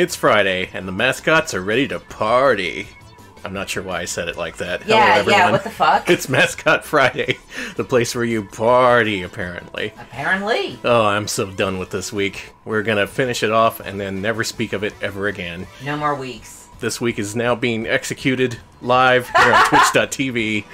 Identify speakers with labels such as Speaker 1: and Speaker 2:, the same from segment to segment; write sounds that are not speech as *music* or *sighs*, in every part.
Speaker 1: It's Friday, and the mascots are ready to party. I'm not sure why I said it like that.
Speaker 2: Yeah,
Speaker 1: Hello,
Speaker 2: yeah,
Speaker 1: everyone.
Speaker 2: what the fuck? *laughs*
Speaker 1: It's Mascot Friday, the place where you party, apparently.
Speaker 2: Apparently.
Speaker 1: Oh, I'm so done with this week. We're gonna finish it off and then never speak of it ever again.
Speaker 2: No more weeks.
Speaker 1: This week is now being executed live here on *laughs* Twitch.tv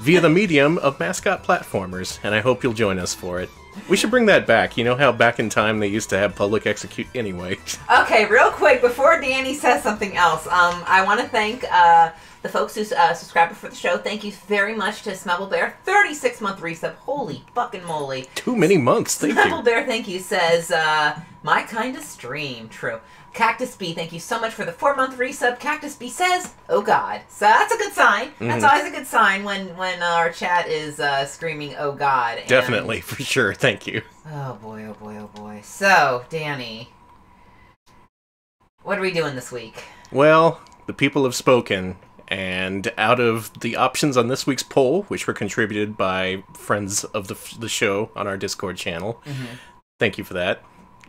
Speaker 1: via the medium of mascot platformers, and I hope you'll join us for it. We should bring that back. You know how back in time they used to have public execute anyway.
Speaker 2: Okay, real quick, before Danny says something else, um, I want to thank uh, the folks who uh, subscribed for the show. Thank you very much to Smebble Bear. 36 month resub. Holy fucking moly.
Speaker 1: Too many months, thank
Speaker 2: Smebble
Speaker 1: you.
Speaker 2: Bear, thank you, says, uh, my kind of stream. True. Cactus B, thank you so much for the four month resub. Cactus B says, "Oh God," so that's a good sign. That's
Speaker 1: Mhm.
Speaker 2: always a good sign when when our chat is uh, screaming, "Oh God!" And-
Speaker 1: Definitely, for sure. Thank you.
Speaker 2: Oh boy, oh boy, oh boy. So, Danny, what are we doing this week?
Speaker 1: Well, the people have spoken, and out of the options on this week's poll, which were contributed by friends of the, the show on our Discord channel, thank you for that.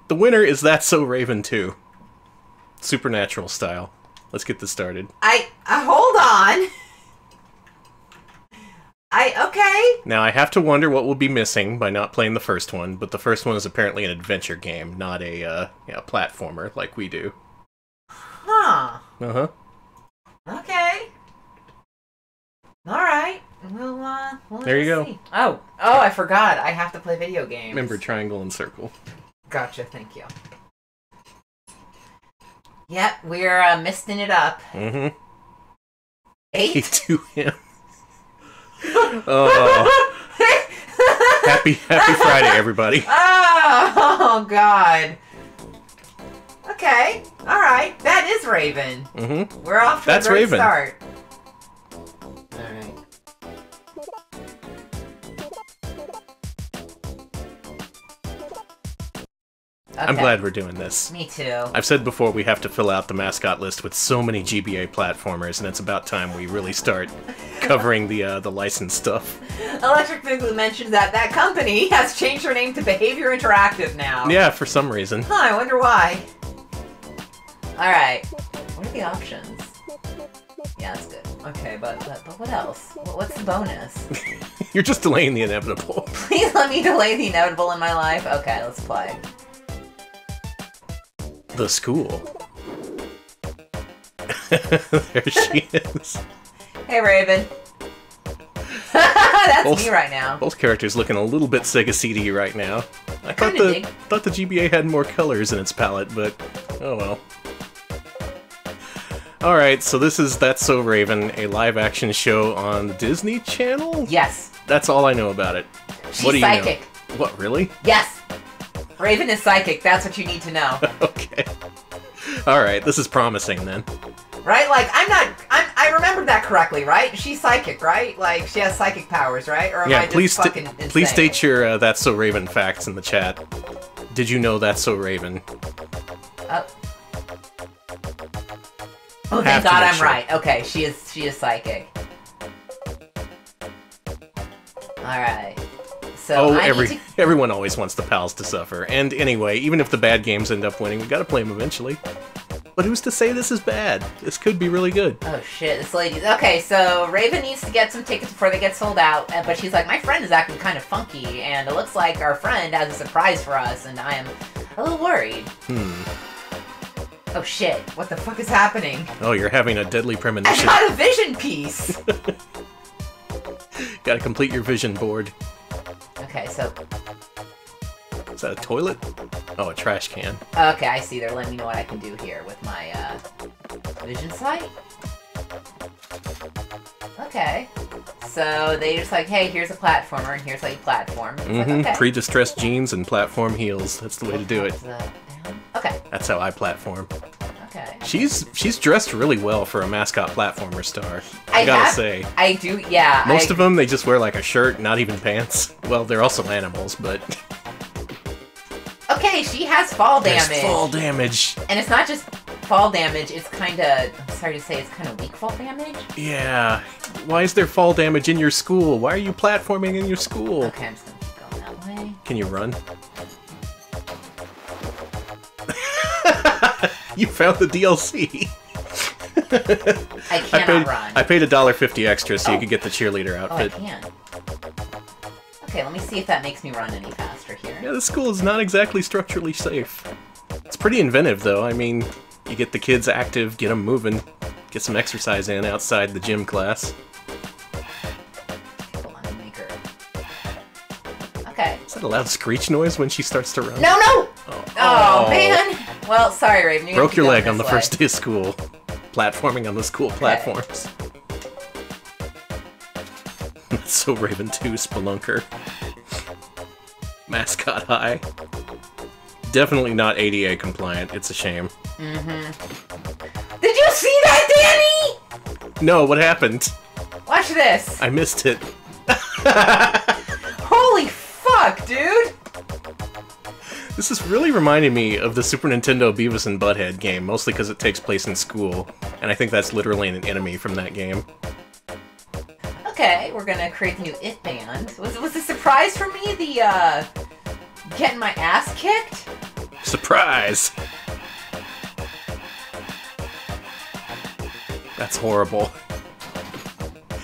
Speaker 1: The winner is That's So Raven 2. Supernatural style. Let's get this started.
Speaker 2: I uh, hold on. I okay.
Speaker 1: Now, I have to wonder what we'll be missing by not playing the first one, but the first one is apparently an adventure game, not a uh, you know, platformer like we do.
Speaker 2: Huh.
Speaker 1: Uh huh.
Speaker 2: Okay. All right. We'll uh. We'll
Speaker 1: There you go.
Speaker 2: see. Oh. Oh, I forgot. I have to play video games.
Speaker 1: Remember triangle and circle.
Speaker 2: Gotcha. Thank you. Yep, we're uh, misting it up.
Speaker 1: Mm hmm.
Speaker 2: Eight.
Speaker 1: to him. oh, happy Happy Friday, everybody.
Speaker 2: Oh, God. Okay. All right. That is Raven.
Speaker 1: Mm-hmm.
Speaker 2: We're off to
Speaker 1: That's
Speaker 2: a great
Speaker 1: Raven.
Speaker 2: start.
Speaker 1: I'm glad we're doing this.
Speaker 2: Me too.
Speaker 1: I've said before we have to fill out the mascot list with so many GBA platformers, and it's about time we really start *laughs* covering the uh, the licensed stuff.
Speaker 2: Electric Boogaloo mentioned that that company has changed their name to Behaviour Interactive now.
Speaker 1: Yeah, for some reason.
Speaker 2: Huh, I wonder why. Alright. What are the options? Yeah, that's good. Okay, but, but, but what else? What's the bonus? *laughs*
Speaker 1: You're just delaying the inevitable. *laughs*
Speaker 2: Please let me delay the inevitable in my life. Okay, let's play.
Speaker 1: The school. *laughs* there she is.
Speaker 2: Hey, Raven. *laughs* That's
Speaker 1: Both-
Speaker 2: me right now.
Speaker 1: Both characters looking a little bit Sega CD right now. I thought
Speaker 2: Kinda
Speaker 1: the
Speaker 2: dig.
Speaker 1: thought the GBA had more colors in its palette, but oh well. All right, so this is That's So Raven, a live-action show on the Disney Channel.
Speaker 2: Yes.
Speaker 1: That's all I know about it.
Speaker 2: She's
Speaker 1: what do you
Speaker 2: psychic.
Speaker 1: know? What really?
Speaker 2: Yes. Raven is psychic. That's what you need to know. *laughs*
Speaker 1: okay. All right, this is promising then.
Speaker 2: right? Like, I'm not. I'm, I remembered that correctly, right? She's psychic, right? Like, she has psychic powers, right? Or am I
Speaker 1: yeah,
Speaker 2: just
Speaker 1: please
Speaker 2: fucking insane?
Speaker 1: please state your uh, That's So Raven facts in the chat. Did you know That's So Raven?
Speaker 2: Oh. Oh, thank God I'm
Speaker 1: sure.
Speaker 2: right. Okay, she is she is psychic. Alright. So
Speaker 1: oh,
Speaker 2: I
Speaker 1: every
Speaker 2: to *laughs*
Speaker 1: everyone always wants the pals to suffer. And anyway, even if the bad games end up winning, we gotta play them eventually. But who's to say this is bad? This could be really good.
Speaker 2: Oh shit, this lady's okay. So Raven needs to get some tickets before they get sold out, uh, but she's like, my friend is acting kind of funky, and it looks like our friend has a surprise for us, and I am a little worried.
Speaker 1: Hmm.
Speaker 2: Oh shit, what the fuck is happening?
Speaker 1: Oh, you're having a deadly *laughs* premonition.
Speaker 2: I got a vision piece. *laughs*
Speaker 1: Gotta complete your vision board.
Speaker 2: Okay, so
Speaker 1: Is that a toilet? Oh, a trash can.
Speaker 2: Okay, I see. They're letting me know what I can do here with my uh, vision sight. Okay. So they just like, hey, here's a platformer, and here's how you platform. It's
Speaker 1: Mm-hmm.
Speaker 2: okay.
Speaker 1: Pre-distressed jeans and platform heels. That's the way to do it.
Speaker 2: Okay.
Speaker 1: That's how I platform.
Speaker 2: Okay.
Speaker 1: She's she's dressed really well for a mascot platformer star. I,
Speaker 2: I
Speaker 1: gotta
Speaker 2: have-
Speaker 1: say.
Speaker 2: I do. Yeah.
Speaker 1: Most
Speaker 2: I,
Speaker 1: of them, they just wear like a shirt, not even pants. Well, they're also animals, but
Speaker 2: Okay, she has fall
Speaker 1: there's
Speaker 2: damage,
Speaker 1: fall damage.
Speaker 2: and it's not just fall damage. It's kind of. I'm sorry to say, it's kind of weak fall damage.
Speaker 1: Yeah. Why is there fall damage in your school? Why are you platforming in your school?
Speaker 2: Okay, I'm just gonna keep going that way.
Speaker 1: Can you run? You found the DLC.
Speaker 2: I
Speaker 1: I
Speaker 2: cannot
Speaker 1: paid
Speaker 2: run.
Speaker 1: I paid a dollar fifty extra so
Speaker 2: Oh.
Speaker 1: you could get the cheerleader outfit.
Speaker 2: oh, I can. Okay, let me see if that makes me run any faster here.
Speaker 1: yeah, this school is not exactly structurally safe. It's pretty inventive though. I mean, you get the kids active, get them moving, get some exercise in outside the gym class.
Speaker 2: Hold on, let me make her. Okay.
Speaker 1: Is that a loud screech noise when she starts to run?
Speaker 2: No, no!
Speaker 1: Oh,
Speaker 2: Oh, man! Well, sorry, Raven. You're
Speaker 1: Broke your leg on the first day of school. Platforming on the school platforms. *laughs* So Raven 2 Spelunker. Mascot High. Definitely not ADA compliant. It's a shame. Mhm.
Speaker 2: Did you see that, Danny?
Speaker 1: No, what happened?
Speaker 2: Watch this.
Speaker 1: I missed it. *laughs*
Speaker 2: Holy fuck, dude!
Speaker 1: This is really reminding me of the Super Nintendo Beavis and Butthead game, mostly because it takes place in school, and I think that's literally an enemy from that game.
Speaker 2: Okay, we're gonna create the new It band. Was was a surprise for me the uh getting my ass kicked?
Speaker 1: Surprise! That's horrible.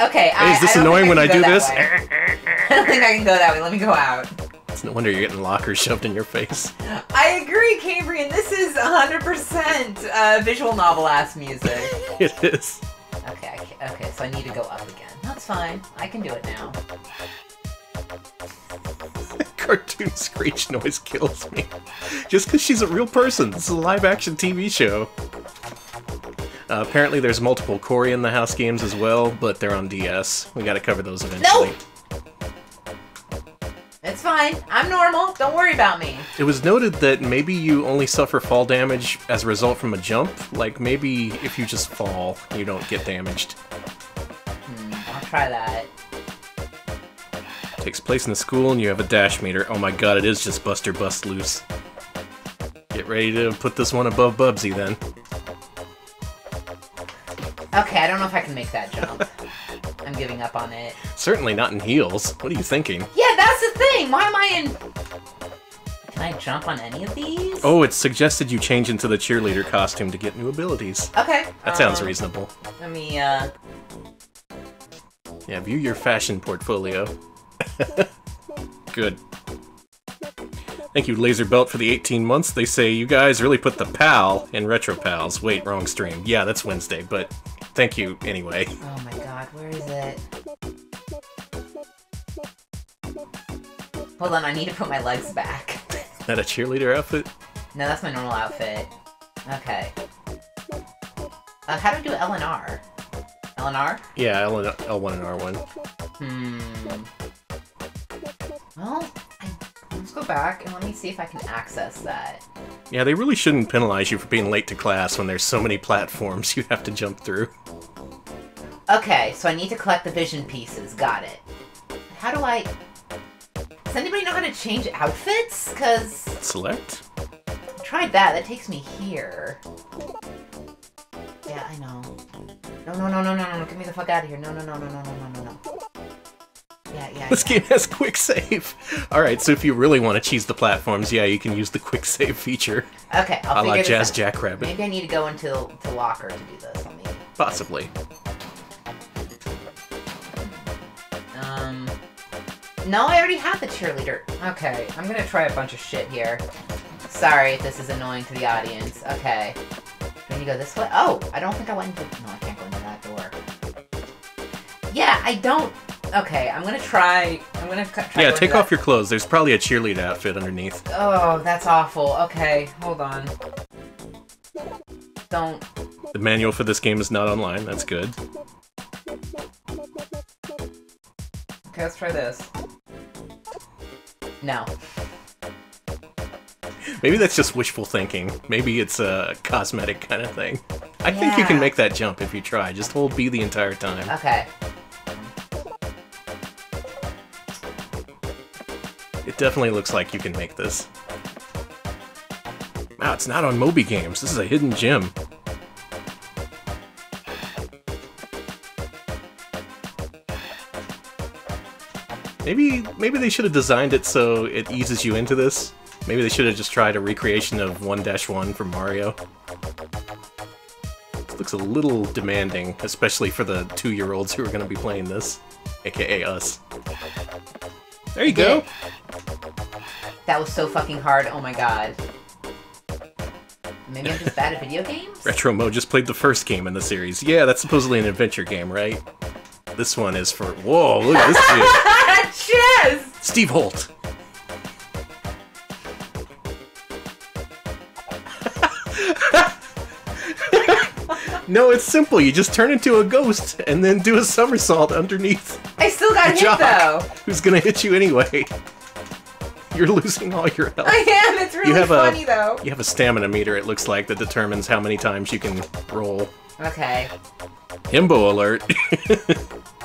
Speaker 2: Okay, I,
Speaker 1: Is this
Speaker 2: I
Speaker 1: annoying when I do this? *laughs*
Speaker 2: I don't think I can go that way. Let me go out.
Speaker 1: It's no wonder you're getting lockers *laughs* shoved in your face.
Speaker 2: I agree, Cambrian. This is 100% uh, visual novel ass music. *laughs*
Speaker 1: It is.
Speaker 2: Okay, I okay, so I need to go up again. That's fine. I can do it now. *laughs*
Speaker 1: Cartoon screech noise kills me. Just because she's a real person. This is a live action TV show. Uh, apparently, there's multiple Cory in the House games as well, but they're on DS. We gotta cover those eventually.
Speaker 2: It's fine. I'm normal. Don't worry about me.
Speaker 1: It was noted that maybe you only suffer fall damage as a result from a jump. Like, maybe if you just fall, you don't get damaged.
Speaker 2: Hmm, I'll try that.
Speaker 1: Takes place in the school and you have a dash meter. Oh my god, it is just Buster Bust Loose. Get ready to put this one above Bubsy then.
Speaker 2: Okay, I don't know if I can make that jump. *laughs* I'm giving up on it.
Speaker 1: Certainly not in heels. What are you thinking?
Speaker 2: Yeah, that's the thing. Why am I in? Can I jump on any of these?
Speaker 1: Oh, it's suggested you change into the cheerleader costume to get new abilities.
Speaker 2: Okay.
Speaker 1: That sounds
Speaker 2: um,
Speaker 1: reasonable.
Speaker 2: Let me. uh...
Speaker 1: Yeah, view your fashion portfolio. *laughs* Good. Thank you, Laser Belt, for the 18 months. They say you guys really put the PAL in Retro Pals. Wait, wrong stream. Yeah, that's Wednesday, but thank you anyway.
Speaker 2: Oh my god, where is it? Hold on, I need to put my legs back.
Speaker 1: That a cheerleader outfit?
Speaker 2: No, that's my normal outfit. Okay. Uh, how do I do L and R? L and R?
Speaker 1: Yeah, L- L1 and R1.
Speaker 2: Hmm. Well, I, let's go back and let me see if I can access that.
Speaker 1: Yeah, they really shouldn't penalize you for being late to class when there's so many platforms you have to jump through.
Speaker 2: Okay, so I need to collect the vision pieces. Got it. How do I... Does anybody know how to change outfits? Because...
Speaker 1: Select?
Speaker 2: I tried that. That takes me here. Yeah, I know. No, no, no, no, no, no. Get me the fuck out of here. No, no, no, no, no, no, no, no. Yeah, yeah,
Speaker 1: this
Speaker 2: yeah.
Speaker 1: game has quick save. All right, so if you really want to cheese the platforms, yeah, you can use the quick save feature.
Speaker 2: Okay, I'll I like
Speaker 1: Jazz. Jackrabbit.
Speaker 2: Maybe I need to go into the locker to do this. Let me...
Speaker 1: Possibly.
Speaker 2: No, I already have the cheerleader. Okay, I'm gonna try a bunch of shit here. Sorry if this is annoying to the audience. Okay. Then you go this way. Oh, I don't think I went into. No, I can't go into that door. Yeah, I don't. Okay, I'm gonna try. I'm gonna try.
Speaker 1: Yeah, take off your clothes. There's probably a cheerleader outfit underneath.
Speaker 2: Oh, that's awful. Okay, hold on. Don't.
Speaker 1: The manual for this game is not online. That's good.
Speaker 2: Okay, let's try this. No.
Speaker 1: Maybe that's just wishful thinking. Maybe it's a cosmetic kind of thing. I think you can make that jump if you try. Just hold B the entire time.
Speaker 2: Okay.
Speaker 1: It definitely looks like you can make this. Wow, it's not on Moby Games. This is a hidden gem. Maybe maybe they should have designed it so it eases you into this. Maybe they should have just tried a recreation of 1-1 from Mario. looks a little demanding, especially for the two-year-olds who are going to be playing this, aka us. There you go.
Speaker 2: That was so fucking hard. Oh my god. Maybe I'm just bad at video games?
Speaker 1: Retro Mo just played the first game in the series. Yeah, that's supposedly an adventure game, right? This one is for... Whoa, look at this *laughs* shit.
Speaker 2: Chess!
Speaker 1: Steve Holt. *laughs* no, it's simple. You just turn into a ghost and then do a somersault underneath.
Speaker 2: I still got hit
Speaker 1: Jock,
Speaker 2: though.
Speaker 1: Who's gonna hit you anyway? You're losing all your health.
Speaker 2: I am. It's really
Speaker 1: have
Speaker 2: funny
Speaker 1: a
Speaker 2: though.
Speaker 1: you have a stamina meter. It looks like that determines how many times you can roll.
Speaker 2: Okay.
Speaker 1: Himbo alert. *laughs*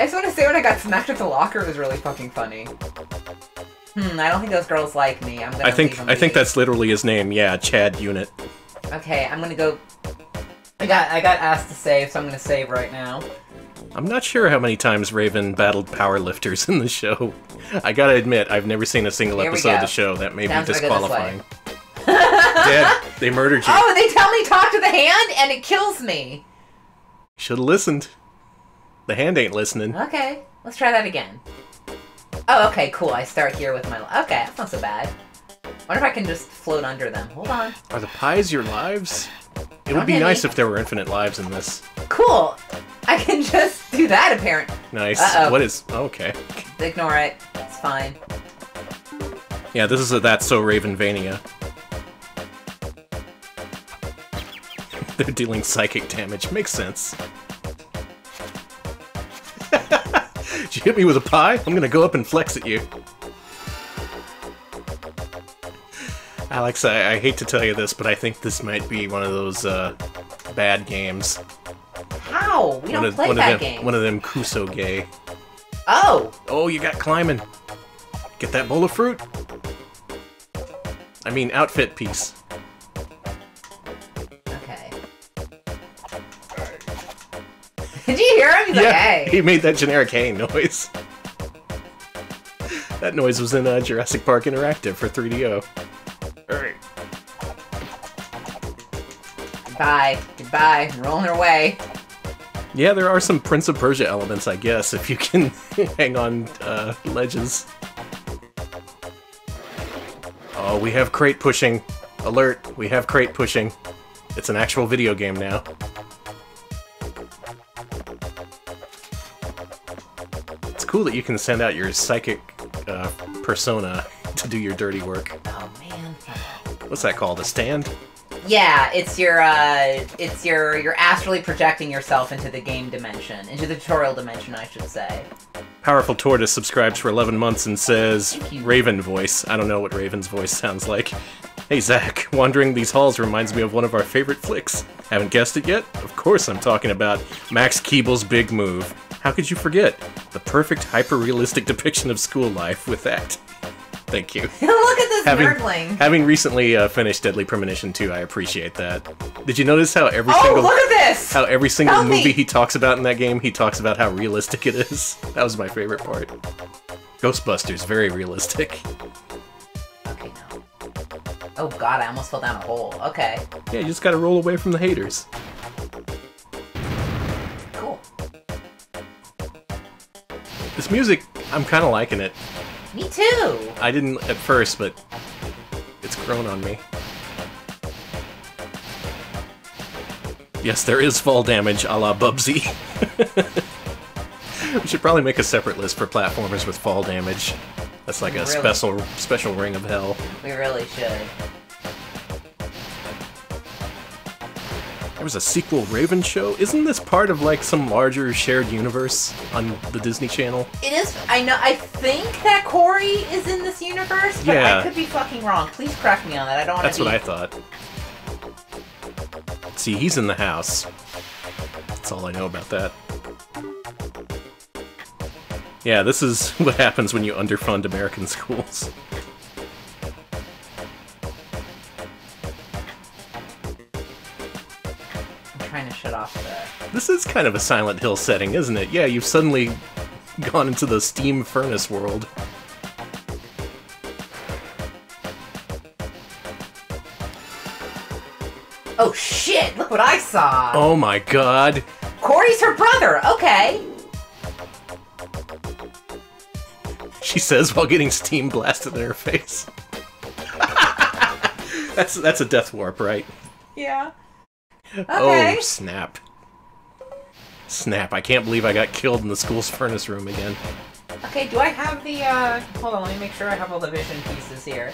Speaker 2: I just want to say when I got smacked with the locker it was really fucking funny. Hmm, I don't think those girls like me. I'm gonna
Speaker 1: I think I think that's literally his name. Yeah, Chad Unit.
Speaker 2: Okay, I'm gonna go... I got I got asked to save, so I'm gonna save right now.
Speaker 1: I'm not sure how many times Raven battled powerlifters *laughs* in the show. I gotta admit, I've never seen a single
Speaker 2: Here
Speaker 1: episode of the show. That may
Speaker 2: Sounds
Speaker 1: be
Speaker 2: like I go this
Speaker 1: disqualifying. Dead. *laughs* They murdered you.
Speaker 2: Oh, they tell me talk to the hand and it kills me.
Speaker 1: Should have listened. The hand ain't listening.
Speaker 2: Okay, let's try that again. Oh, okay, cool. I start here with my... Okay, that's not so bad. wonder if I can just float under them. Hold on.
Speaker 1: Are the pies your lives? It would be nice if there were infinite lives in this.
Speaker 2: Cool. I can *laughs* just do that, apparently.
Speaker 1: Nice.
Speaker 2: Uh-oh.
Speaker 1: What is... Oh, okay.
Speaker 2: Ignore it. It's fine.
Speaker 1: Yeah, this is a That's So Ravenvania. *laughs* They're dealing psychic damage. Makes sense. You hit me with a pie? I'm gonna go up and flex at you. Alex, I, I hate to tell you this, but I think this might be one of those uh, bad games.
Speaker 2: How? We
Speaker 1: one
Speaker 2: don't
Speaker 1: of,
Speaker 2: play
Speaker 1: one of them,
Speaker 2: game.
Speaker 1: One of them kusoge.
Speaker 2: Oh!
Speaker 1: Oh, you got climbing. Get that bowl of fruit. I mean, outfit piece.
Speaker 2: Hear him? He's like, hey.
Speaker 1: he made that generic hey noise. that noise was in uh, Jurassic Park Interactive for 3DO. Alright.
Speaker 2: Goodbye. Goodbye. Rolling away.
Speaker 1: Yeah, there are some Prince of Persia elements, I guess, if you can *laughs* hang on uh, ledges. Oh, we have crate pushing. Alert, we have crate pushing. It's an actual video game now. Cool that you can send out your psychic uh, persona to do your dirty work.
Speaker 2: Oh, man.
Speaker 1: What's that called? A stand?
Speaker 2: Yeah, it's your, uh, it's your, you're astrally projecting yourself into the game dimension. Into the tutorial dimension, I should say.
Speaker 1: Powerful Tortoise subscribes for 11 months and says, Raven voice. I don't know what Raven's voice sounds like. Hey Zach, *laughs* wandering these halls reminds me of one of our favorite flicks. Haven't guessed it yet? Of course I'm talking about Max Keeble's Big Move. How could you forget? The perfect hyper-realistic depiction of school life with that. Thank you. *laughs*
Speaker 2: Look at this
Speaker 1: Having,
Speaker 2: nerdling.
Speaker 1: having recently uh, finished Deadly Premonition 2, I appreciate that. Did you notice how every
Speaker 2: Oh,
Speaker 1: single
Speaker 2: look at this!
Speaker 1: how every single
Speaker 2: Help me!
Speaker 1: movie he talks about in that game, he talks about how realistic it is. *laughs* That was my favorite part. Ghostbusters, very realistic.
Speaker 2: Okay, no. Oh god, I almost fell down a hole. Okay,
Speaker 1: Yeah, you just gotta roll away from the haters. This music, I'm kinda liking it.
Speaker 2: Me too!
Speaker 1: I didn't at first, but it's grown on me. Yes, there is fall damage a la Bubsy. *laughs* we should probably make a separate list for platformers with fall damage. That's like a
Speaker 2: Really?
Speaker 1: special special ring of hell.
Speaker 2: We really should.
Speaker 1: There was a sequel Raven show. Isn't this part of like some larger shared universe on the Disney Channel?
Speaker 2: It is. I know. I think that Cory is in this universe, but
Speaker 1: Yeah.
Speaker 2: I could be fucking wrong. Please correct me on that. I don't want
Speaker 1: That's
Speaker 2: to.
Speaker 1: what I thought. See, he's in the house. That's all I know about that. Yeah, this is *laughs* what happens when you underfund American *laughs* schools.
Speaker 2: Shut off the.
Speaker 1: This is kind of a Silent Hill setting, isn't it? Yeah, you've suddenly gone into the steam furnace world.
Speaker 2: Oh shit! Look what I saw.
Speaker 1: Oh my god.
Speaker 2: Cory's her brother. Okay.
Speaker 1: She says while getting steam blasted in her face. *laughs* that's that's a death warp, right?
Speaker 2: Yeah. Okay.
Speaker 1: Oh, snap. Snap, I can't believe I got killed in the school's *laughs* furnace room again.
Speaker 2: Okay, do I have the, uh... Hold on, let me make sure I have all the vision pieces here.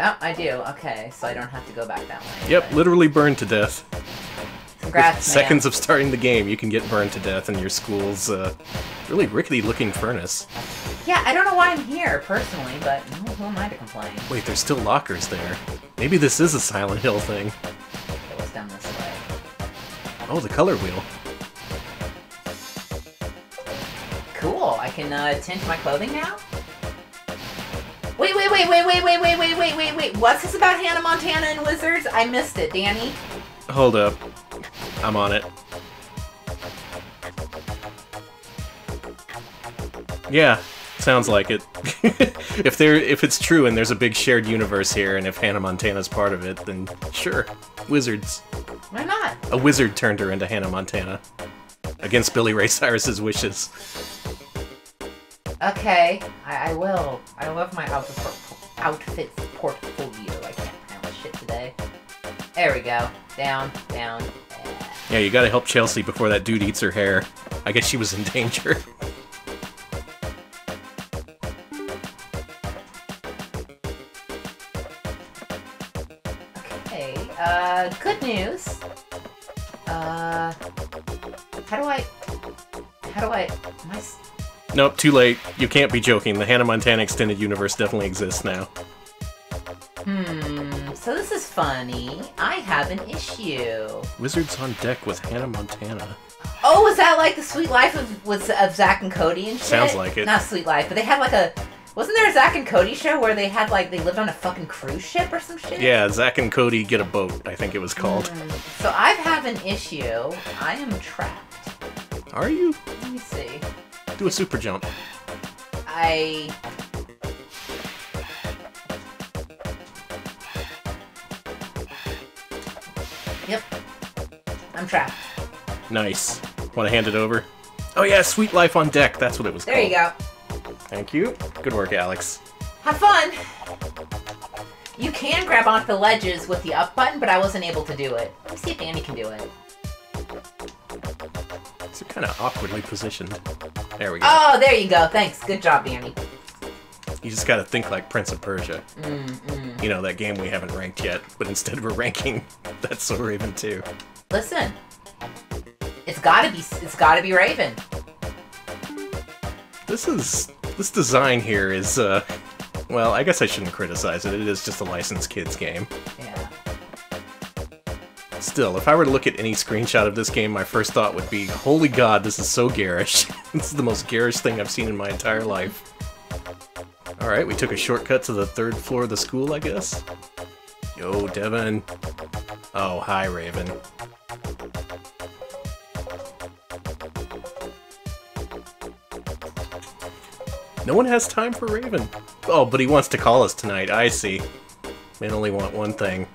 Speaker 2: Oh, I do. Okay, so I don't have to go back that way.
Speaker 1: Yep, literally burned to death.
Speaker 2: Congrats,
Speaker 1: seconds of starting the game, you can get burned to death in your school's uh, really rickety-looking furnace.
Speaker 2: Yeah, I don't know why I'm here, personally, but who am I to complain?
Speaker 1: Wait, there's still lockers there. Maybe this is a Silent Hill thing.
Speaker 2: It was down this way.
Speaker 1: Oh, the color wheel.
Speaker 2: Cool, I can uh, tint my clothing now? Wait, wait, wait, wait, wait, wait, wait, wait, wait, wait, wait. What's this about Hannah Montana and Wizards? I missed it, Danny.
Speaker 1: Hold up. I'm on it. Yeah, sounds like it. *laughs* if there, if it's true and there's a big shared universe here, and if Hannah Montana's part of it, then sure, wizards.
Speaker 2: Why not?
Speaker 1: A wizard turned her into Hannah Montana against Billy Ray Cyrus's wishes.
Speaker 2: Okay, I, I will. I love my outfit, por- outfit portfolio. I can't pronounce shit today. There we go. Down, down.
Speaker 1: Yeah, you gotta help Chelsea before that dude eats her hair. I guess she was in danger. *laughs*
Speaker 2: uh, good news. Uh, how do I... How do I...
Speaker 1: Nope, too late. You can't be joking. The Hannah Montana extended universe definitely exists now.
Speaker 2: Hmm, so this is funny. I have an issue.
Speaker 1: Wizards on deck with Hannah Montana.
Speaker 2: Oh, was that like the Suite Life of was of Zack and Cody and shit?
Speaker 1: Sounds like it.
Speaker 2: Not Suite Life, but they had like a. Wasn't there a Zack and Cody show where they had like they lived on a fucking cruise ship or some shit?
Speaker 1: Yeah, Zack and Cody get a boat, I think it was called.
Speaker 2: Hmm, So I have an issue. I am trapped.
Speaker 1: Are you?
Speaker 2: Let me see.
Speaker 1: Do a super jump.
Speaker 2: I. Yep. I'm trapped.
Speaker 1: Nice. Want to hand it over? Oh yeah, Suite Life on Deck. That's what it was
Speaker 2: There
Speaker 1: called.
Speaker 2: you go.
Speaker 1: Thank you. Good work, Alex.
Speaker 2: Have fun! You can grab onto the ledges with the up button, but I wasn't able to do it. Let me see if Andy can do it.
Speaker 1: It's kind of awkwardly positioned. There we go.
Speaker 2: Oh, there you go. Thanks. Good job, Danny.
Speaker 1: You just gotta think like Prince of Persia.
Speaker 2: Mm, mm.
Speaker 1: You know, that game we haven't ranked yet, but instead we're ranking *laughs* That's So Raven 2.
Speaker 2: Listen. It's gotta be. It's gotta be Raven.
Speaker 1: This is... This design here is, uh... Well, I guess I shouldn't criticize it. It is just a licensed kids game.
Speaker 2: Yeah.
Speaker 1: Still, if I were to look at any screenshot of this game, my first thought would be, holy god, this is so garish. *laughs* this is the most garish thing I've seen in my entire life. Alright, we took a shortcut to the third floor of the school, I guess? Yo, Devin. Oh, hi, Raven. No one has time for Raven. Oh, but he wants to call us tonight, I see. Men only want one thing.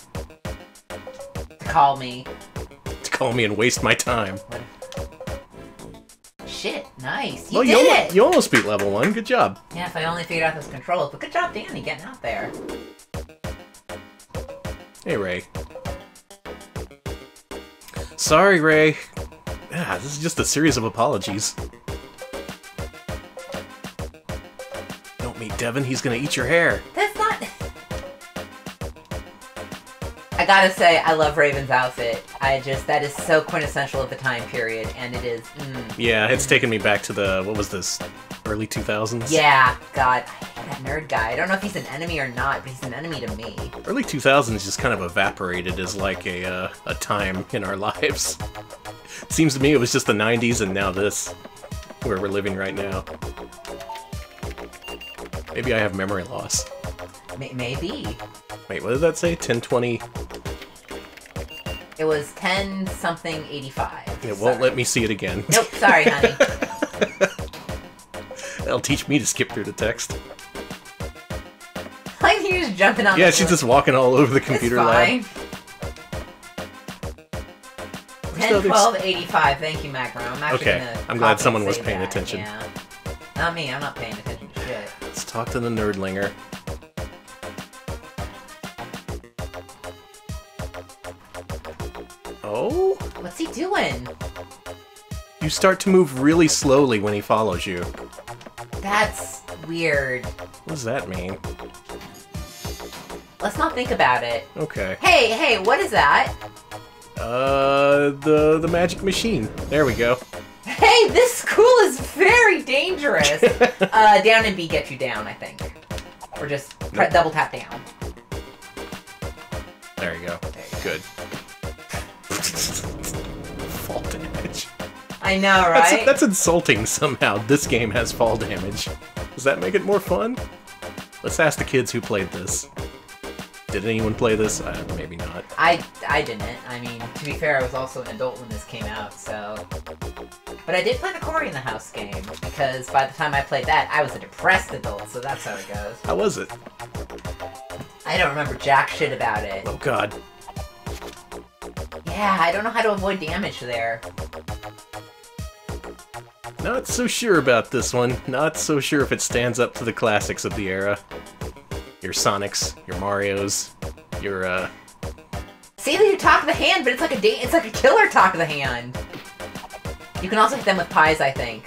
Speaker 2: Call me.
Speaker 1: to call me and waste my time.
Speaker 2: Shit. Nice. You
Speaker 1: well,
Speaker 2: did
Speaker 1: you, almo-
Speaker 2: it.
Speaker 1: you almost beat level one. Good job.
Speaker 2: Yeah. If I only figured out those controls. But good job, Danny, getting out there.
Speaker 1: Hey, Ray. Sorry, Ray. Ah, this is just a series of apologies. Don't Devin. He's gonna eat your hair.
Speaker 2: That's not. *laughs* I gotta say, I love Raven's outfit. I just that is so quintessential of the time period, and it is. Mm,
Speaker 1: Yeah, it's taken me back to the what was this? Early 2000s.
Speaker 2: yeah, God, I hate that nerd guy. I don't know if he's an enemy or not, but he's an enemy to me.
Speaker 1: Early 2000s just kind of evaporated as like a uh, a time in our *laughs* lives. Seems to me it was just the 90s and now this, where we're living right now. Maybe I have memory loss.
Speaker 2: May- maybe
Speaker 1: Wait, what did that say? 1020?
Speaker 2: it was ten something eighty five.
Speaker 1: It won't let me see it again.
Speaker 2: Nope, sorry, honey. *laughs*
Speaker 1: That'll teach me to skip through the text. *laughs*
Speaker 2: like you just jumping on
Speaker 1: Yeah, she's just walking all over the computer lab.
Speaker 2: fine.
Speaker 1: The
Speaker 2: 10, 12, 85. Thank you, Macro. I'm actually
Speaker 1: Okay, I'm glad someone was paying
Speaker 2: that,
Speaker 1: attention.
Speaker 2: Yeah. Not me, I'm not paying attention to shit.
Speaker 1: Let's talk to the nerdlinger. Oh?
Speaker 2: What's he doing?
Speaker 1: You start to move really slowly when he follows you.
Speaker 2: That's weird.
Speaker 1: What does that mean?
Speaker 2: Let's not think about it.
Speaker 1: Okay.
Speaker 2: Hey, hey, what is that?
Speaker 1: Uh, the the magic machine. There we go.
Speaker 2: Hey, this school is very dangerous. *laughs* uh, down and B get you down, I think. Or just
Speaker 1: Nope.
Speaker 2: double tap down.
Speaker 1: There you go.
Speaker 2: There you.
Speaker 1: Good. fall damage.
Speaker 2: I know,
Speaker 1: That's,
Speaker 2: right?
Speaker 1: that's insulting somehow. This game has fall damage. Does that make it more fun? Let's ask the kids who played this. Did anyone play this? Uh, maybe not.
Speaker 2: I I didn't. I mean, to be fair, I was also an adult when this came out, so. But I did play the Cory in the House game because by the time I played that, I was a depressed adult. So that's how it goes.
Speaker 1: How was it?
Speaker 2: I don't remember jack shit about it.
Speaker 1: Oh god.
Speaker 2: Yeah, I don't know how to avoid damage there.
Speaker 1: Not so sure about this one. Not so sure if it stands up to the classics of the era. Your Sonics, your Marios, your uh
Speaker 2: See that you talk the hand, but it's like a da- it's like a killer talk the hand. You can also hit them with pies, I think.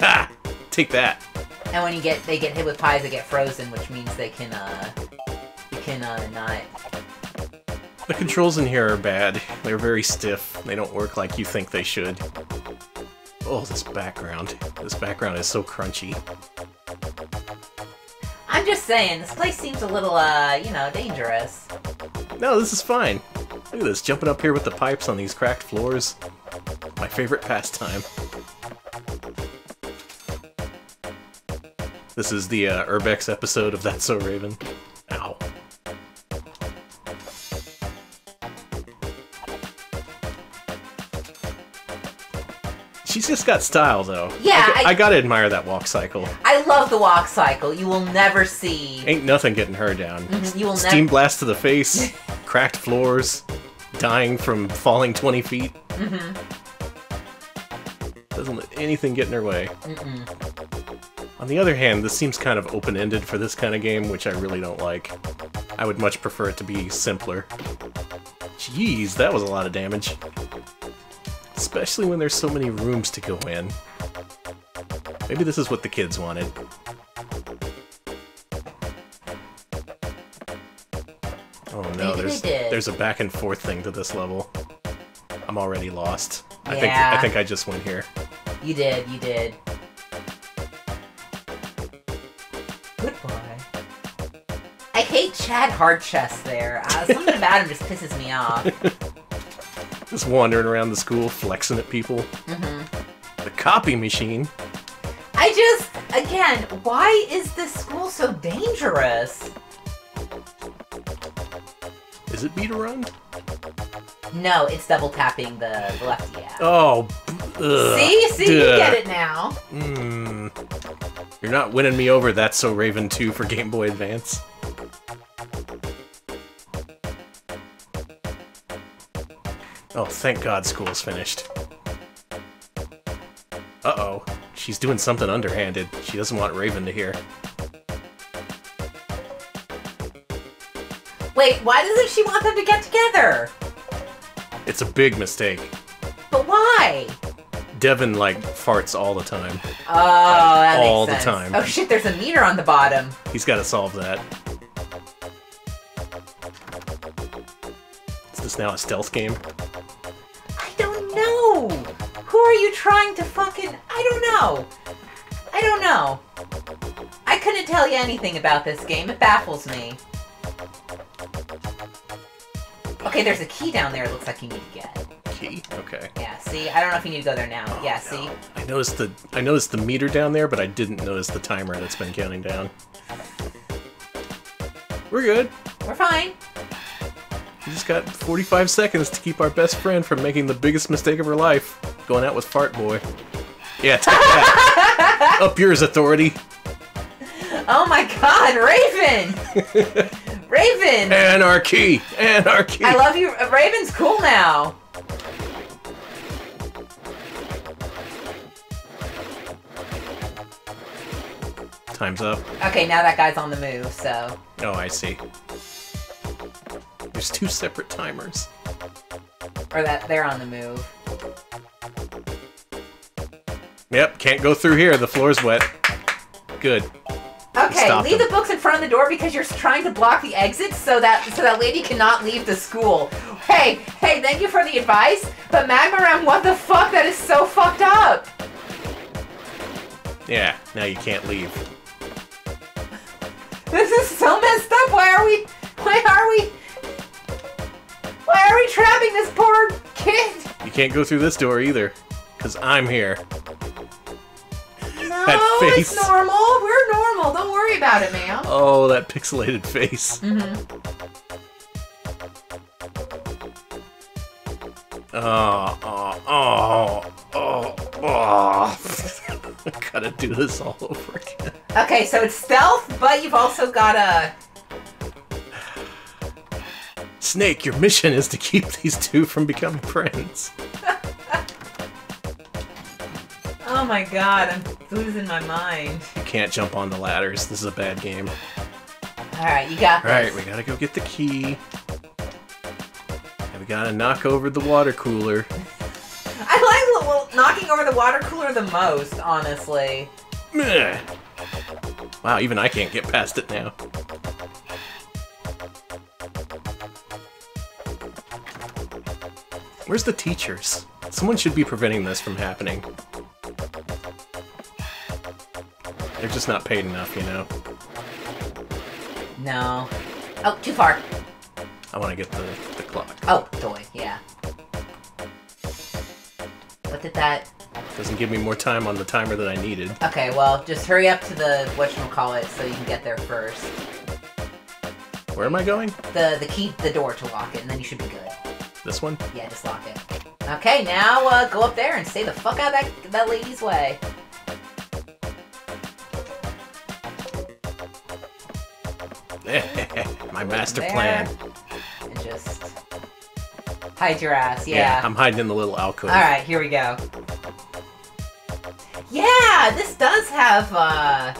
Speaker 1: Ha! Take that.
Speaker 2: And when you get they get hit with pies, they get frozen, which means they can uh you can uh not
Speaker 1: The controls in here are bad. They're very stiff. They don't work like you think they should. Oh, this background. This background is so crunchy.
Speaker 2: I'm just saying, this place seems a little uh, you know, dangerous.
Speaker 1: No, this is fine. Look at this, jumping up here with the pipes on these cracked floors. My favorite pastime. This is the uh, Urbex episode of That's So Raven. She's just got style, though.
Speaker 2: Yeah,
Speaker 1: I,
Speaker 2: I-
Speaker 1: I gotta admire that walk cycle.
Speaker 2: I love the walk cycle. You will never see
Speaker 1: Ain't nothing getting her down.
Speaker 2: Mhm, you will
Speaker 1: Steam blast to the face, *laughs* cracked floors, dying from falling 20 feet.
Speaker 2: Mhm.
Speaker 1: Doesn't let anything get in her way.
Speaker 2: Mm-mm.
Speaker 1: On the other hand, this seems kind of open-ended for this kind of game, which I really don't like. I would much prefer it to be simpler. Jeez, that was a lot of damage. Especially when there's so many rooms to go in. Maybe this is what the kids wanted. Oh no, there's there's a back and forth thing to this level. I'm already lost. I think I think I just went here.
Speaker 2: You did, you did. Goodbye. I hate Chad Hardchest there. Uh, something about him just pisses me off. *laughs*
Speaker 1: Just wandering around the school, flexing at people.
Speaker 2: hmm
Speaker 1: The copy machine.
Speaker 2: I just, again, why is this school so dangerous?
Speaker 1: Is it beat a run?
Speaker 2: No, it's double tapping the, the lefty app.
Speaker 1: Oh. Ugh,
Speaker 2: see, see, you get it now.
Speaker 1: Mm. You're not winning me over. That's so Raven 2 for Game Boy Advance. Oh, thank God school's finished. Uh-oh. She's doing something underhanded. She doesn't want Raven to hear.
Speaker 2: Wait, why doesn't she want them to get together?
Speaker 1: It's a big mistake.
Speaker 2: But why?
Speaker 1: Devin, like, farts all the time.
Speaker 2: Oh, that
Speaker 1: All the time.
Speaker 2: Oh shit, there's a meter on the bottom.
Speaker 1: He's got to solve that. Is this now a stealth game?
Speaker 2: Are you trying to fucking? I don't know. I don't know. I couldn't tell you anything about this game. It baffles me. Okay, there's a key down there. It looks like you need to get.
Speaker 1: Key? Okay.
Speaker 2: Yeah. See, I don't know if you need to go there now.
Speaker 1: Oh,
Speaker 2: yeah.
Speaker 1: no.
Speaker 2: See.
Speaker 1: I noticed the I noticed the meter down there, but I didn't notice the timer that's been counting down. We're good.
Speaker 2: We're fine.
Speaker 1: We just got 45 seconds to keep our best friend from making the biggest mistake of her life, going out with Fart Boy. Yeah, take that. *laughs* Up yours, authority.
Speaker 2: Oh my god, Raven! *laughs* Raven!
Speaker 1: Anarchy! Anarchy!
Speaker 2: I love you. Raven's cool now.
Speaker 1: Time's up.
Speaker 2: Okay, now that guy's on the move, so.
Speaker 1: Oh, I see. There's two separate timers.
Speaker 2: Or that they're on the move.
Speaker 1: Yep, can't go through here. The floor's wet. Good.
Speaker 2: Okay,
Speaker 1: Stop
Speaker 2: leave the books in front of the door because you're trying to block the exits so that so that lady cannot leave the school. Hey, hey, thank you for the advice, but Magmaram, what the fuck? That is so fucked up.
Speaker 1: Yeah, now you can't leave. *laughs*
Speaker 2: This is so messed up. Why are we? Why are we? Why are we trapping this poor kid?
Speaker 1: You can't go through this door either. Because I'm here.
Speaker 2: No,
Speaker 1: That face.
Speaker 2: it's normal. We're normal. Don't worry about it, ma'am.
Speaker 1: Oh, that pixelated face.
Speaker 2: Mm-hmm.
Speaker 1: Oh, oh, oh, oh, oh. Gotta do this all over again.
Speaker 2: Okay, so it's stealth, but you've also got a.
Speaker 1: Snake, your mission is to keep these two from becoming friends.
Speaker 2: Oh my god, I'm losing my mind.
Speaker 1: You can't jump on the ladders. This is a bad game.
Speaker 2: Alright, you got this.
Speaker 1: Alright, we gotta go get the key. And we gotta knock over the water cooler.
Speaker 2: I like well, knocking over the water cooler the most, honestly.
Speaker 1: Meh. Wow, even I can't get past it now. Where's the teachers? Someone should be preventing this from happening. They're just not paid enough, you know?
Speaker 2: No. Oh, too far.
Speaker 1: I want to get the, the clock.
Speaker 2: Oh, toy, yeah. What did that...
Speaker 1: Doesn't give me more time on the timer that I needed.
Speaker 2: Okay, well, just hurry up to the whatchamacallit so you can get there first.
Speaker 1: Where am I going?
Speaker 2: The the key, the door to lock it, and then you should be good.
Speaker 1: This one?
Speaker 2: Yeah, just lock it. Okay, now uh, go up there and stay the fuck out of that, that lady's way. *laughs*
Speaker 1: My master plan.
Speaker 2: And just hide your ass, yeah.
Speaker 1: I'm hiding in the little alcove.
Speaker 2: Alright, here we go. Yeah, this does have, uh...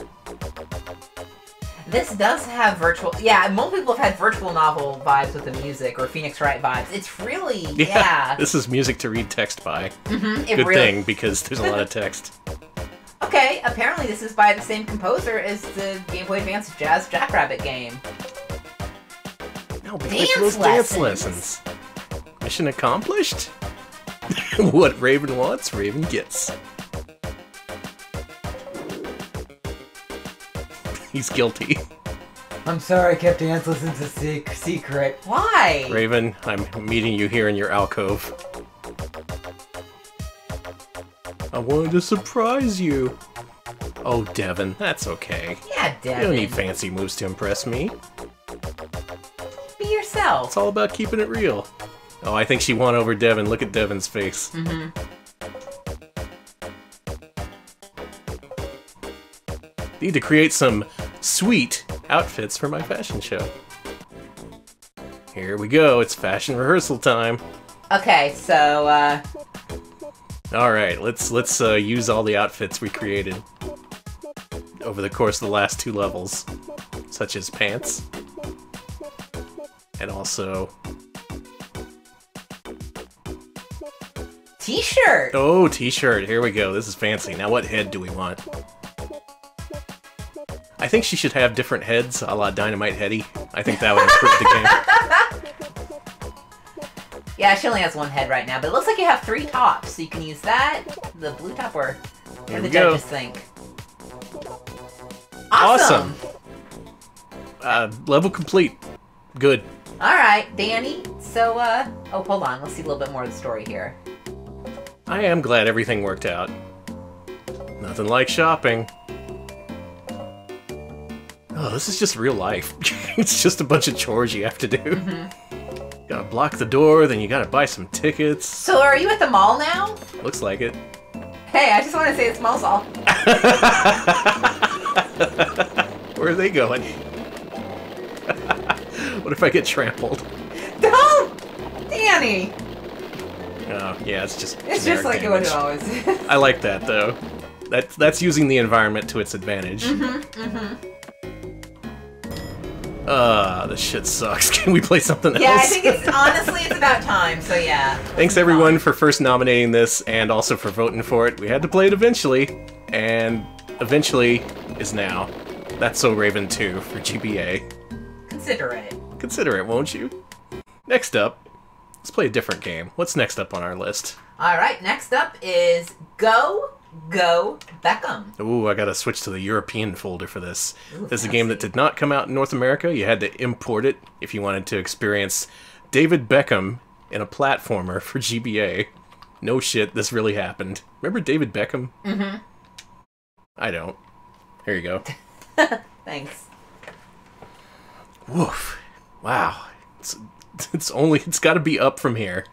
Speaker 2: This does have virtual... Yeah, most people have had virtual novel vibes with the music, or Phoenix Wright vibes. It's really... *laughs* Yeah.
Speaker 1: This is music to read text by.
Speaker 2: Mhm, it
Speaker 1: Good
Speaker 2: really...
Speaker 1: thing, because there's a lot of text. *laughs*
Speaker 2: Okay, apparently this is by the same composer as the Game Boy Advance Jazz Jackrabbit game.
Speaker 1: No, because
Speaker 2: Dance
Speaker 1: those dance
Speaker 2: lessons.
Speaker 1: lessons. Mission accomplished? *laughs* what Raven wants, Raven gets. *laughs* He's guilty.
Speaker 2: I'm sorry I kept dance lessons a sec- secret. Why?
Speaker 1: Raven, I'm meeting you here in your alcove. I wanted to surprise you. Oh, Devin, that's okay.
Speaker 2: Yeah, Devin.
Speaker 1: You don't need fancy moves to impress me.
Speaker 2: Be yourself.
Speaker 1: It's all about keeping it real. Oh, I think she won over Devin. Look at Devin's face.
Speaker 2: Mm-hmm.
Speaker 1: Need to create some sweet outfits for my fashion show. Here we go. It's fashion rehearsal time.
Speaker 2: Okay, so, uh...
Speaker 1: All right, let's let's uh, use all the outfits we created over the course of the last two levels, such as pants, and also
Speaker 2: T-shirt!
Speaker 1: oh, t-shirt. Here we go. This is fancy. Now, what head do we want? I think she should have different heads, a la Dynamite Headdy. I think that would improve the game. *laughs*
Speaker 2: Yeah, she only has one head right now, but it looks like you have three tops, so you can use that, the blue top, or what the judges think? Awesome!
Speaker 1: Uh, level complete. Good.
Speaker 2: Alright, Danny, so, uh... Oh, hold on, let's see a little bit more of the story here.
Speaker 1: I am glad everything worked out. Nothing like shopping. Oh, this is just real life. *laughs* it's just a bunch of chores you have to do.
Speaker 2: Mm-hmm.
Speaker 1: Gotta block the door, then you gotta buy some tickets.
Speaker 2: So, are you at the mall now?
Speaker 1: Looks like it.
Speaker 2: Hey, I just want to say it smells all... *laughs*
Speaker 1: Where are they going? *laughs* what if I get trampled?
Speaker 2: Don't! Danny!
Speaker 1: Oh, yeah, it's just.
Speaker 2: It's just like what it
Speaker 1: damage.
Speaker 2: always is.
Speaker 1: I like that though. That's that's using the environment to its advantage.
Speaker 2: Mm-hmm,
Speaker 1: Uh, this shit sucks. *laughs* Can we play something else?
Speaker 2: yeah, I think it's honestly it's about time, so yeah.
Speaker 1: Thanks everyone for first nominating this and also for voting for it. We had to play it eventually, and eventually is now. That's So Raven 2 for GBA.
Speaker 2: Consider it.
Speaker 1: Consider it, won't you? Next up, let's play a different game. What's next up on our list?
Speaker 2: Alright, next up is Go, Go, Beckham.
Speaker 1: Ooh, I gotta switch to the European folder for this.
Speaker 2: Ooh,
Speaker 1: this is a game that did not come out in North America. You had to import it if you wanted to experience David Beckham in a platformer for GBA. No shit, this really happened. Remember David Beckham?
Speaker 2: Mm-hmm.
Speaker 1: I don't. Here you go. *laughs*
Speaker 2: Thanks.
Speaker 1: Woof. Wow. It's *laughs* it's only it's got to be up from here.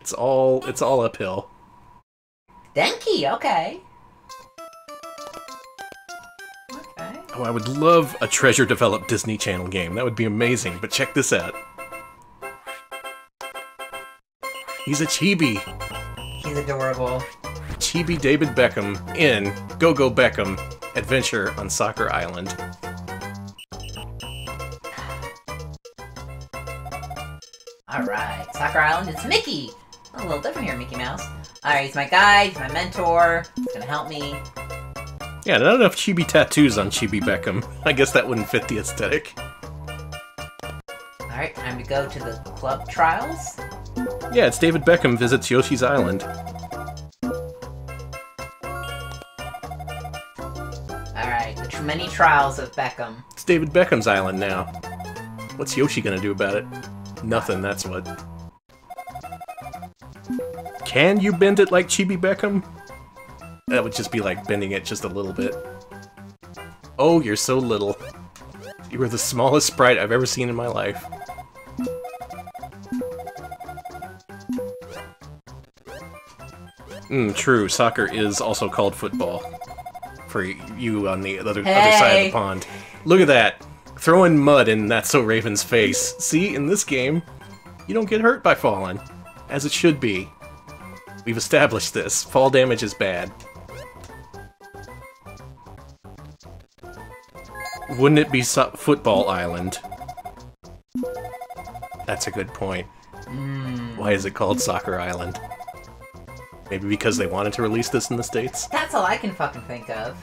Speaker 1: It's all it's all uphill.
Speaker 2: Denki, okay. Okay.
Speaker 1: Oh, I would love a treasure developed Disney Channel game. That would be amazing. But check this out. He's a chibi.
Speaker 2: He's adorable.
Speaker 1: Chibi David Beckham in Go Go Beckham Adventure on Soccer Island.
Speaker 2: Alright, Soccer Island, it's Mickey! A little different here, Mickey Mouse. Alright, he's my guide, he's my mentor, he's gonna help me.
Speaker 1: Yeah, not enough chibi tattoos on Chibi Beckham. *laughs* I guess that wouldn't fit the aesthetic.
Speaker 2: Alright, time to go to the club trials.
Speaker 1: Yeah, it's David Beckham visits Yoshi's Island.
Speaker 2: Alright, the many trials of Beckham.
Speaker 1: It's David Beckham's island now. What's Yoshi gonna do about it? Nothing, that's what. Can you bend it like Chibi Beckham? That would just be like bending it just a little bit. Oh, you're so little. You are the smallest sprite I've ever seen in my life. Mm, true, soccer is also called football. For you on the other, other side of the pond. Look at that! Throwing mud in That's So Raven's face. See, in this game, you don't get hurt by falling. As it should be. We've established this. Fall damage is bad. Wouldn't it be so Football Island? That's a good point.
Speaker 2: Mmm.
Speaker 1: Why is it called Soccer Island? Maybe because they wanted to release this in the States?
Speaker 2: That's all I can fucking think of.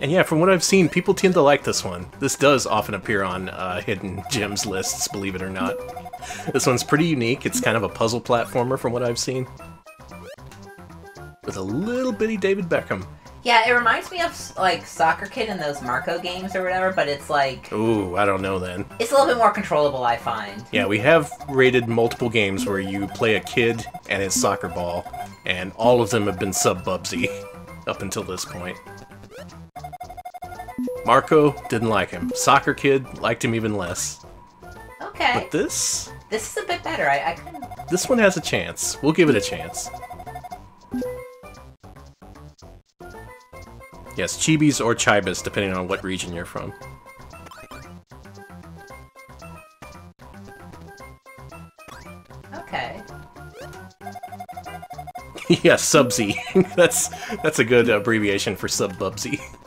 Speaker 1: And yeah, from what I've seen, people tend to like this one. This does often appear on uh, hidden gems lists, believe it or not. This one's pretty unique. It's kind of a puzzle platformer from what I've seen. With a little bitty David Beckham.
Speaker 2: Yeah, it reminds me of like Soccer Kid and those Marko games or whatever, but it's like
Speaker 1: Ooh, I don't know then.
Speaker 2: it's a little bit more controllable, I find.
Speaker 1: Yeah, we have rated multiple games where you play a kid and his soccer ball, and all of them have been sub Bubsy *laughs* up until this point. Marko didn't like him. Soccer Kid liked him even less.
Speaker 2: Okay,
Speaker 1: But this
Speaker 2: this is a bit better. I, I couldn't.
Speaker 1: this one has a chance. We'll give it a chance. Yes, Chibis or Chibis, depending on what region you're from.
Speaker 2: Okay. *laughs*
Speaker 1: yeah, Subsy. *laughs* that's that's a good abbreviation for Sub Bubsy. *laughs*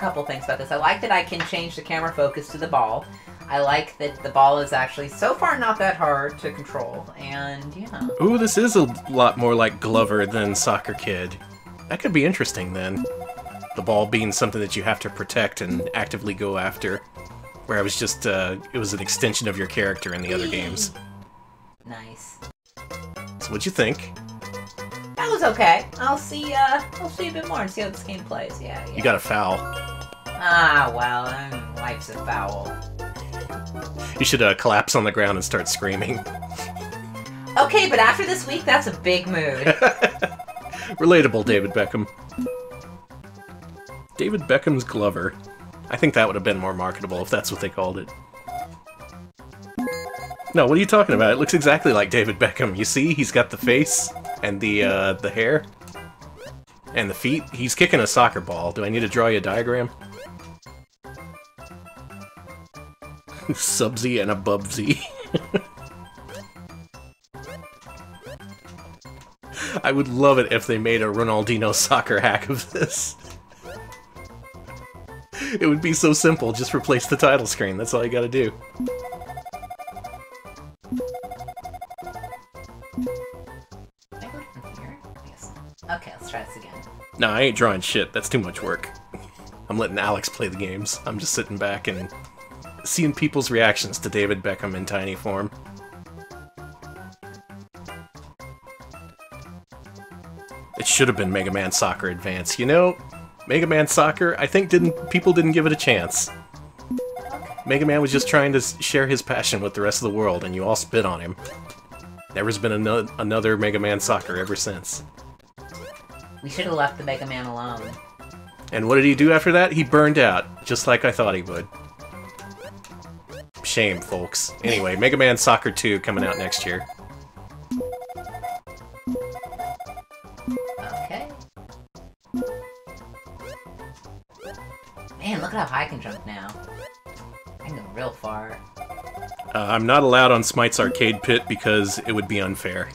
Speaker 2: couple things about this. I like that I can change the camera focus to the ball. I like that the ball is actually so far not that hard to control, and yeah.
Speaker 1: Ooh, this is a lot more like Glover than Soccer Kid. That could be interesting then. The ball being something that you have to protect and actively go after. Where I was just, uh, it was an extension of your character in the other games.
Speaker 2: Nice.
Speaker 1: So what'd you think?
Speaker 2: That was okay. I'll see. Uh, I'll see a bit more and see how this game plays. Yeah, yeah.
Speaker 1: You got a foul.
Speaker 2: Ah, well, um, life's a foul.
Speaker 1: You should uh, collapse on the ground and start screaming.
Speaker 2: Okay, but after this week, that's a big mood. *laughs*
Speaker 1: Relatable, David Beckham. David Beckham's Glover. I think that would have been more marketable if that's what they called it. No, what are you talking about? It looks exactly like David Beckham. You see, he's got the face and the uh, the hair. And the feet? He's kicking a soccer ball. Do I need to draw you a diagram? *laughs* Sub-Z and a Bub-Z. *laughs* I would love it if they made a Ronaldinho soccer hack of this. *laughs* It would be so simple, just replace the title screen, that's all you gotta do. No, I ain't drawing shit, that's too much work. I'm letting Alex play the games. I'm just sitting back and seeing people's reactions to David Beckham in tiny form. It should have been Mega Man Soccer Advance. You know, Mega Man Soccer, I think didn't people didn't give it a chance. Mega Man was just trying to share his passion with the rest of the world, and you all spit on him. Never's been another Mega Man Soccer ever since.
Speaker 2: We should have left the Mega Man alone.
Speaker 1: And what did he do after that? He burned out, just like I thought he would. Shame, folks. Anyway, Mega Man Soccer 2 coming out next year.
Speaker 2: Okay. Man, look at how high I can jump now. I can go real far.
Speaker 1: Uh, I'm not allowed on Smite's arcade pit because it would be unfair.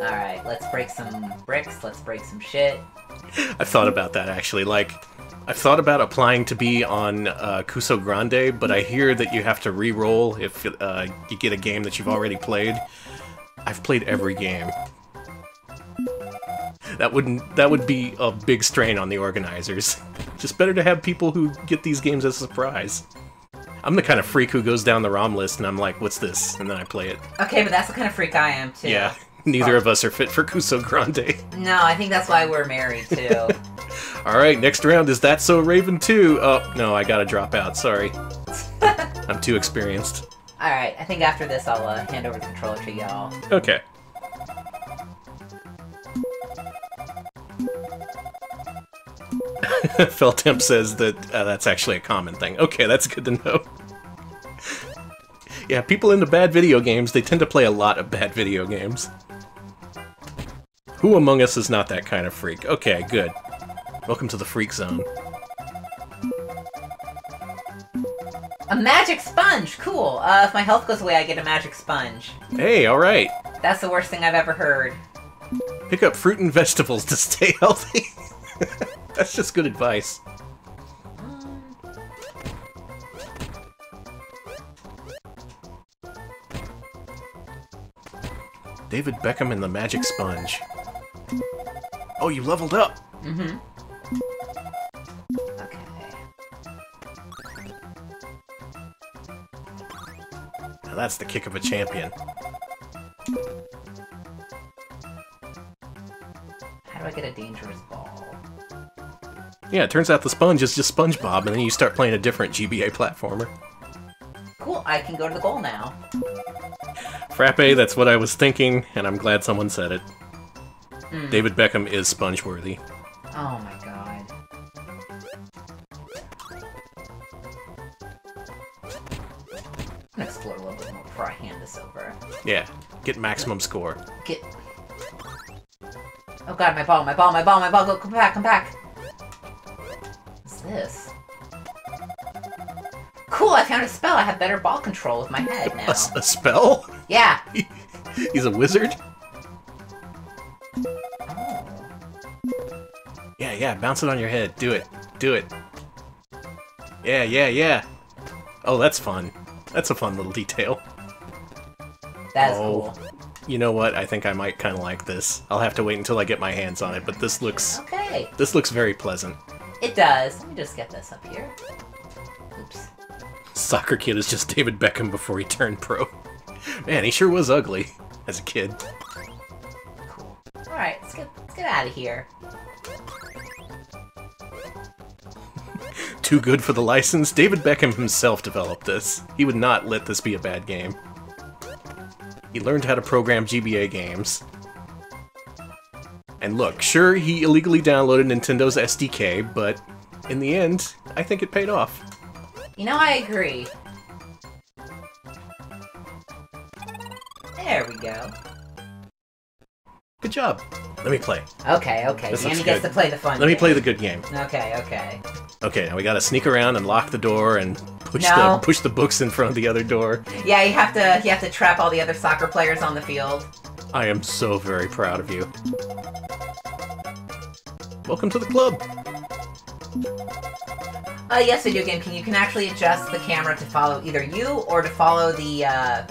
Speaker 2: Alright, let's break some bricks, let's break some shit.
Speaker 1: I've thought about that actually. Like, I've thought about applying to be on uh, Kusogrande, but I hear that you have to re-roll if uh, you get a game that you've already played. I've played every game. That wouldn't. That would be a big strain on the organizers. *laughs* Just better to have people who get these games as a surprise. I'm the kind of freak who goes down the ROM list and I'm like, "What's this?" and then I play it.
Speaker 2: Okay, but that's the kind of freak I am, too.
Speaker 1: Yeah, *laughs* neither of us are fit for Kusogrande.
Speaker 2: No, I think that's why we're married, too. *laughs*
Speaker 1: All right, next round is that so Raven 2. Oh, no, I gotta drop out. Sorry. *laughs* I'm too experienced.
Speaker 2: Alright, I think after this I'll uh, hand over the controller to y'all.
Speaker 1: Okay. Feltemp says that uh, that's actually a common thing. Okay, that's good to know. yeah, people into bad video games, they tend to play a lot of bad video games. Who among us is not that kind of freak? Okay, good. Welcome to the freak zone.
Speaker 2: A magic sponge! Cool! Uh, if my health goes away, I get a magic sponge.
Speaker 1: Hey, alright.
Speaker 2: That's the worst thing I've ever heard.
Speaker 1: Pick up fruit and *laughs* vegetables to stay healthy. *laughs* That's just good advice. David Beckham and the Magic Sponge. Oh, you leveled up!
Speaker 2: Mm-hmm. Okay.
Speaker 1: Now that's the kick of a champion.
Speaker 2: How do I get a dangerous ball?
Speaker 1: Yeah, it turns out the sponge is just SpongeBob, and then you start playing a different GBA platformer.
Speaker 2: Cool, I can go to the goal now.
Speaker 1: Frappe, that's what I was thinking, and I'm glad someone said it.
Speaker 2: Hmm.
Speaker 1: David Beckham is sponge-worthy.
Speaker 2: Oh my god. I'm gonna explore a little bit more before I hand this over.
Speaker 1: Yeah, get maximum score.
Speaker 2: Get. Oh god, my ball, my ball, my ball, my ball, go, come back, come back! What's this? Cool, I found a spell. I have better ball control with my head *laughs*
Speaker 1: A,
Speaker 2: now.
Speaker 1: s- a spell?
Speaker 2: Yeah! *laughs*
Speaker 1: He's a wizard? Yeah, bounce it on your head. Do it. Do it. Yeah, yeah, yeah. Oh, that's fun. That's a fun little detail.
Speaker 2: That is
Speaker 1: Oh.
Speaker 2: cool.
Speaker 1: You know what? I think I might kind of like this. I'll have to wait until I get my hands on it, but this looks
Speaker 2: Okay.
Speaker 1: this looks very pleasant.
Speaker 2: It does. Let me just get this up here. Oops.
Speaker 1: Soccer kid is just David Beckham before he turned pro. Man, he sure was ugly as a kid.
Speaker 2: Cool. Alright, let's get let's get out of here.
Speaker 1: Too good for the license? David Beckham himself developed this. He would not let this be a bad game. He learned how to program GBA games. And look, sure, he illegally downloaded Nintendo's SDK, but in the end, I think it paid off.
Speaker 2: You know, I agree. There we go.
Speaker 1: Good job. Let me play.
Speaker 2: Okay, okay.
Speaker 1: This
Speaker 2: Danny gets to play the fun
Speaker 1: Let me play the good game.
Speaker 2: Okay, okay.
Speaker 1: Okay, now we gotta sneak around and lock the door and push
Speaker 2: No.
Speaker 1: the push the books in front of the other door.
Speaker 2: Yeah, you have to you have to trap all the other soccer players on the field.
Speaker 1: I am so very proud of you. Welcome to the club.
Speaker 2: Uh, yes, video game. Can you can actually adjust the camera to follow either you or to follow the uh,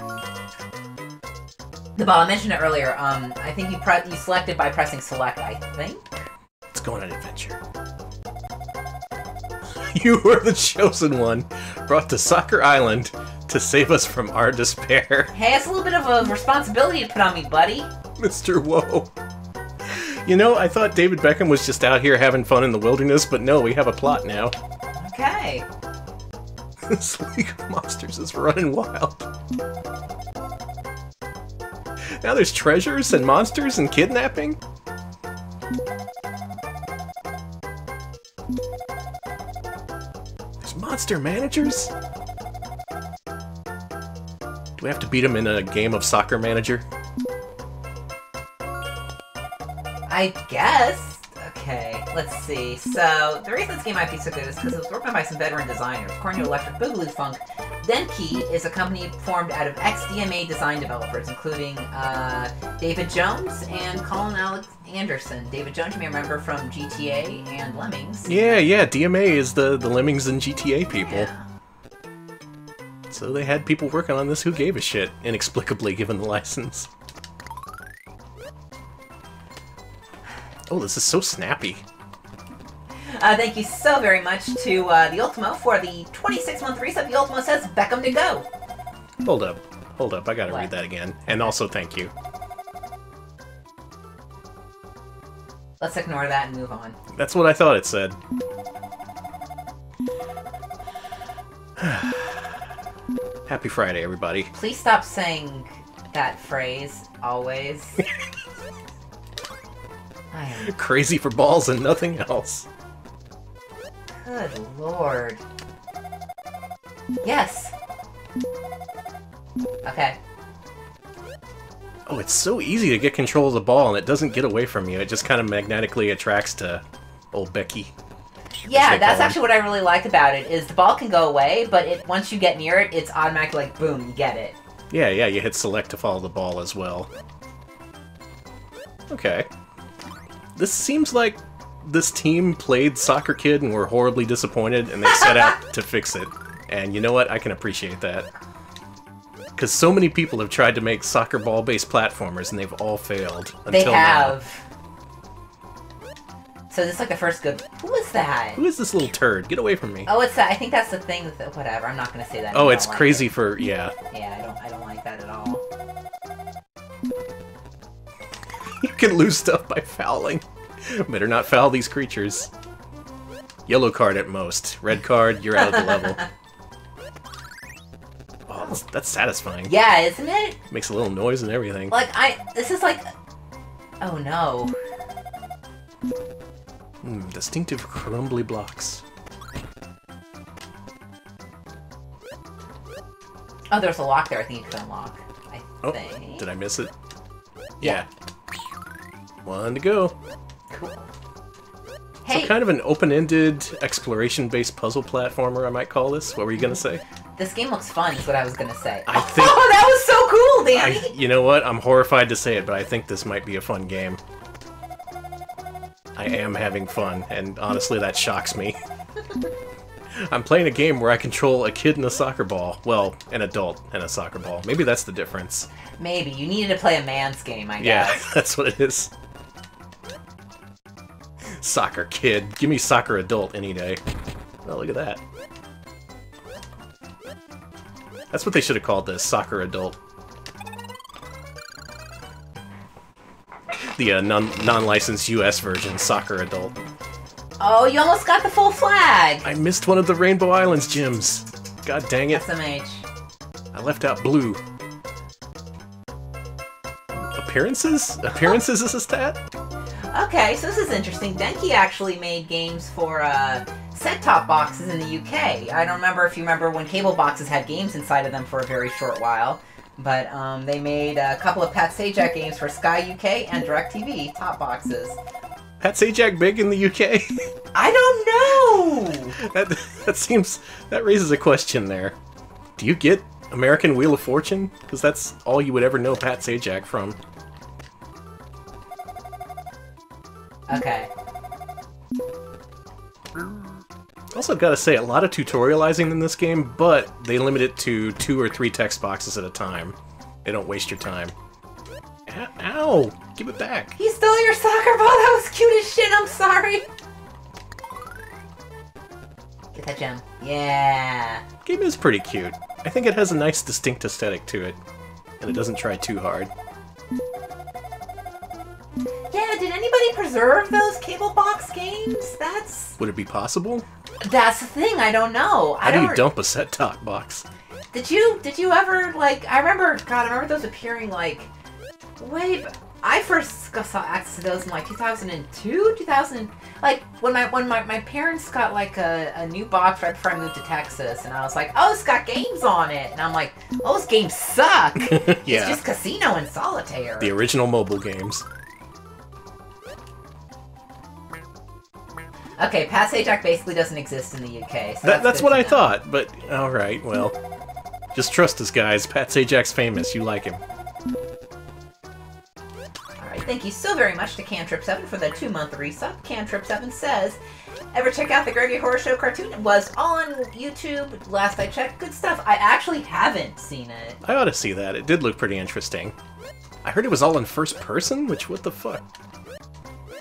Speaker 2: the ball. I mentioned it earlier. Um, I think you you select it by pressing select. I think.
Speaker 1: Let's go on an adventure. *laughs* You were the chosen one, brought to Soccer Island to save us from our despair. *laughs*
Speaker 2: Hey, it's a little bit of a responsibility to put on me, buddy.
Speaker 1: Mr. Whoa. You know, I thought David Beckham was just out here having fun in the wilderness, but no, we have a plot now. *laughs*
Speaker 2: Okay.
Speaker 1: this League of Monsters is running wild. Now there's treasures and monsters and kidnapping? There's monster managers? Do we have to beat them in a game of soccer manager?
Speaker 2: I guess. Okay, let's see. So, the reason this game might be so good is because it was worked by some veteran designers. To Electric Boogaloo Funk, Denki is a company formed out of ex-DMA design developers, including uh, David Jones and Colin Alex Anderson. David Jones, you may remember from GTA and Lemmings.
Speaker 1: Yeah, yeah, DMA is the, the Lemmings and GTA people.
Speaker 2: Yeah.
Speaker 1: So they had people working on this who gave a shit, inexplicably given the license. Oh, this is so snappy.
Speaker 2: Uh, thank you so very much to uh, the Ultimo for the 26-month reset. The Ultimo says, Beckham to go.
Speaker 1: Hold up. Hold up, I gotta
Speaker 2: What?
Speaker 1: read that again. And also thank you.
Speaker 2: Let's ignore that and move on.
Speaker 1: That's what I thought it said. *sighs* Happy Friday, everybody.
Speaker 2: Please stop saying that phrase always. *laughs* I am
Speaker 1: Crazy for balls and nothing else.
Speaker 2: Good lord. Yes. Okay.
Speaker 1: Oh, it's so easy to get control of the ball and it doesn't get away from you. It just kind of magnetically attracts to old Becky.
Speaker 2: Yeah, that's actually what I really like about it is the ball can go away, but it once you get near it, it's automatically like boom, you get it.
Speaker 1: Yeah, yeah, you hit select to follow the ball as well. Okay. This seems like this team played Soccer Kid and were horribly disappointed and they set out *laughs* to fix it. And you know what? I can appreciate that. Because so many people have tried to make soccer ball based platformers and they've all failed. Until
Speaker 2: They
Speaker 1: now.
Speaker 2: have. So this is like the first good. Who is that?
Speaker 1: Who is this little turd? Get away from me.
Speaker 2: Oh, it's that. I think that's the thing. That, whatever. I'm not gonna say that.
Speaker 1: Oh, it's
Speaker 2: like
Speaker 1: crazy
Speaker 2: it.
Speaker 1: for. Yeah.
Speaker 2: Yeah, I don't. I don't like that at all. *laughs*
Speaker 1: You can lose stuff by fouling. *laughs* Better not foul these creatures. Yellow card at most. Red card, you're out of the level. *laughs* Oh, that's, that's satisfying.
Speaker 2: Yeah, isn't it?
Speaker 1: Makes a little noise and everything.
Speaker 2: Like I. This is like. Oh no.
Speaker 1: Mm, distinctive crumbly blocks.
Speaker 2: Oh, there's a lock there. I think you can unlock. I
Speaker 1: Oh,
Speaker 2: think.
Speaker 1: did I miss it? Yeah. One to go.
Speaker 2: Cool.
Speaker 1: So kind of an open-ended, exploration-based puzzle platformer, I might call this. What were you gonna say?
Speaker 2: this game looks fun. Is what I was gonna say.
Speaker 1: I think-
Speaker 2: Oh, that was so cool, Danny.
Speaker 1: I, you know what? I'm horrified to say it, but I think this might be a fun game. I am having fun, and honestly, that shocks me. *laughs* I'm playing a game where I control a kid and a soccer ball. Well, an adult and a soccer ball. Maybe that's the difference.
Speaker 2: Maybe you needed to play a man's game. I guess.
Speaker 1: Yeah,
Speaker 2: guess. *laughs*
Speaker 1: that's what it is. Soccer kid. Give me soccer adult any day. Oh, look at that. That's what they should have called this, soccer adult. The uh, non non-licensed U.S. version, soccer adult.
Speaker 2: Oh, you almost got the full flag.
Speaker 1: I missed one of the Rainbow Islands gyms. God dang it!
Speaker 2: SMH.
Speaker 1: I left out blue. Appearances? Appearances is a stat?
Speaker 2: Okay, so this is interesting. Denki actually made games for uh, set-top boxes in the UK. I don't remember if you remember when cable boxes had games inside of them for a very short while. But um, they made a couple of Pat Sajak games for Sky UK and DirecTV top boxes.
Speaker 1: Pat Sajak big in the UK? *laughs*
Speaker 2: I don't know.
Speaker 1: that that seems that raises a question there. Do you get American Wheel of Fortune? Because that's all you would ever know Pat Sajak from.
Speaker 2: Okay.
Speaker 1: Also, gotta say, a lot of tutorializing in this game, but they limit it to two or three text boxes at a time. They don't waste your time. Ow! give it back.
Speaker 2: He stole your soccer ball. *laughs* That was cute as shit. I'm sorry. Get that gem. Yeah.
Speaker 1: Game is pretty cute. I think it has a nice, distinct aesthetic to it, and it doesn't try too hard.
Speaker 2: Yeah, did anybody preserve those cable box games? That's
Speaker 1: Would it be possible?
Speaker 2: that's the thing. I don't know.
Speaker 1: How
Speaker 2: I
Speaker 1: do
Speaker 2: don't.
Speaker 1: you dump a set-top box?
Speaker 2: Did you did you ever like? I remember. God, I remember those appearing like way. b- I first got, saw access to those in like 2002, 2000. Like when my when my, my parents got like a, a new box right before I moved to Texas, and I was like, oh, it's got games on it, and I'm like, oh, those games suck. *laughs* It's
Speaker 1: yeah,
Speaker 2: just casino and solitaire.
Speaker 1: the original mobile games.
Speaker 2: Okay, Pat Sajak basically doesn't exist in the UK. So
Speaker 1: That,
Speaker 2: that's,
Speaker 1: that's what I
Speaker 2: know.
Speaker 1: thought, but alright, well. Just trust us, guys. Pat Sajak's famous. You like him.
Speaker 2: Alright, thank you so very much to Cantrip7 for the two month resub. Cantrip7 says, Ever check out the Gregory Horror Show cartoon? It was on YouTube last I checked. Good stuff. I actually haven't seen it.
Speaker 1: I ought to see that. It did look pretty interesting. I heard it was all in first person, which what the fuck?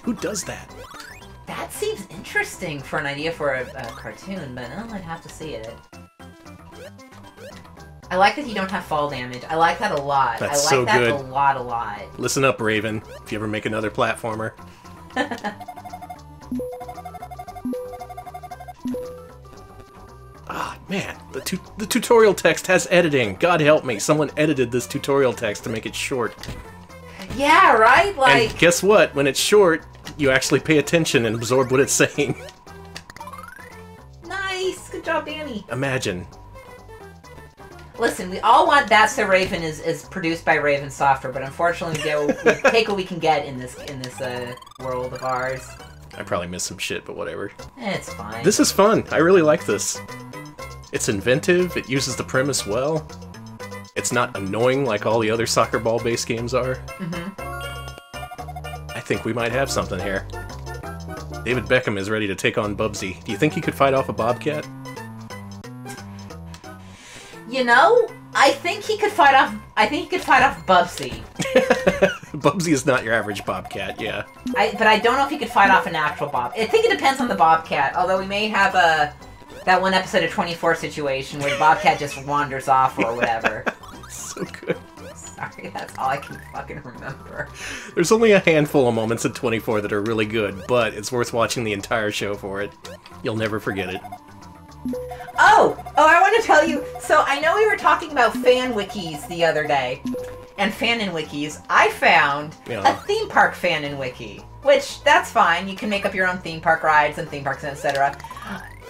Speaker 1: Who does that?
Speaker 2: Seems interesting for an idea for a, a cartoon, but oh, I'd have to see it. I like that you don't have fall damage. I like that a lot.
Speaker 1: That's
Speaker 2: I like
Speaker 1: so
Speaker 2: that
Speaker 1: good.
Speaker 2: a lot, a lot.
Speaker 1: Listen up, Raven, if you ever make another platformer. *laughs* Ah, man, the, tu the tutorial text has editing. God help me, someone edited this tutorial text to make it short.
Speaker 2: Yeah, right? Like,
Speaker 1: and guess what? When it's short, you actually pay attention and absorb what it's saying.
Speaker 2: nice. Good job, Danny.
Speaker 1: Imagine.
Speaker 2: Listen, we all want That's the Raven is, is produced by Raven Software, but unfortunately, we, get, we *laughs* take what we can get in this in this uh, world of ours.
Speaker 1: I probably missed some shit, but whatever.
Speaker 2: It's fine.
Speaker 1: This is fun. I really like this. It's inventive, it uses the premise well. It's not annoying like all the other soccer ball based games are.
Speaker 2: hmm
Speaker 1: I think we might have something here. David Beckham is ready to take on Bubsy. Do you think he could fight off a bobcat?
Speaker 2: You know, I think he could fight off. I think he could fight off Bubsy. *laughs*
Speaker 1: Bubsy is not your average bobcat, yeah.
Speaker 2: I, but I don't know if he could fight off an actual Bob. I think it depends on the Bobcat. Although we may have a that one episode of 24 situation where the Bobcat just wanders off or whatever. *laughs*
Speaker 1: So good.
Speaker 2: Sorry, that's all I can fucking remember.
Speaker 1: There's only a handful of moments in 24 that are really good, but it's worth watching the entire show for it. You'll never forget it.
Speaker 2: Oh, oh, I want to tell you. So I know we were talking about fan wikis the other day, and fanon wikis. I found
Speaker 1: Yeah.
Speaker 2: a theme park fanon wiki, which that's fine. You can make up your own theme park rides and theme parks, etc.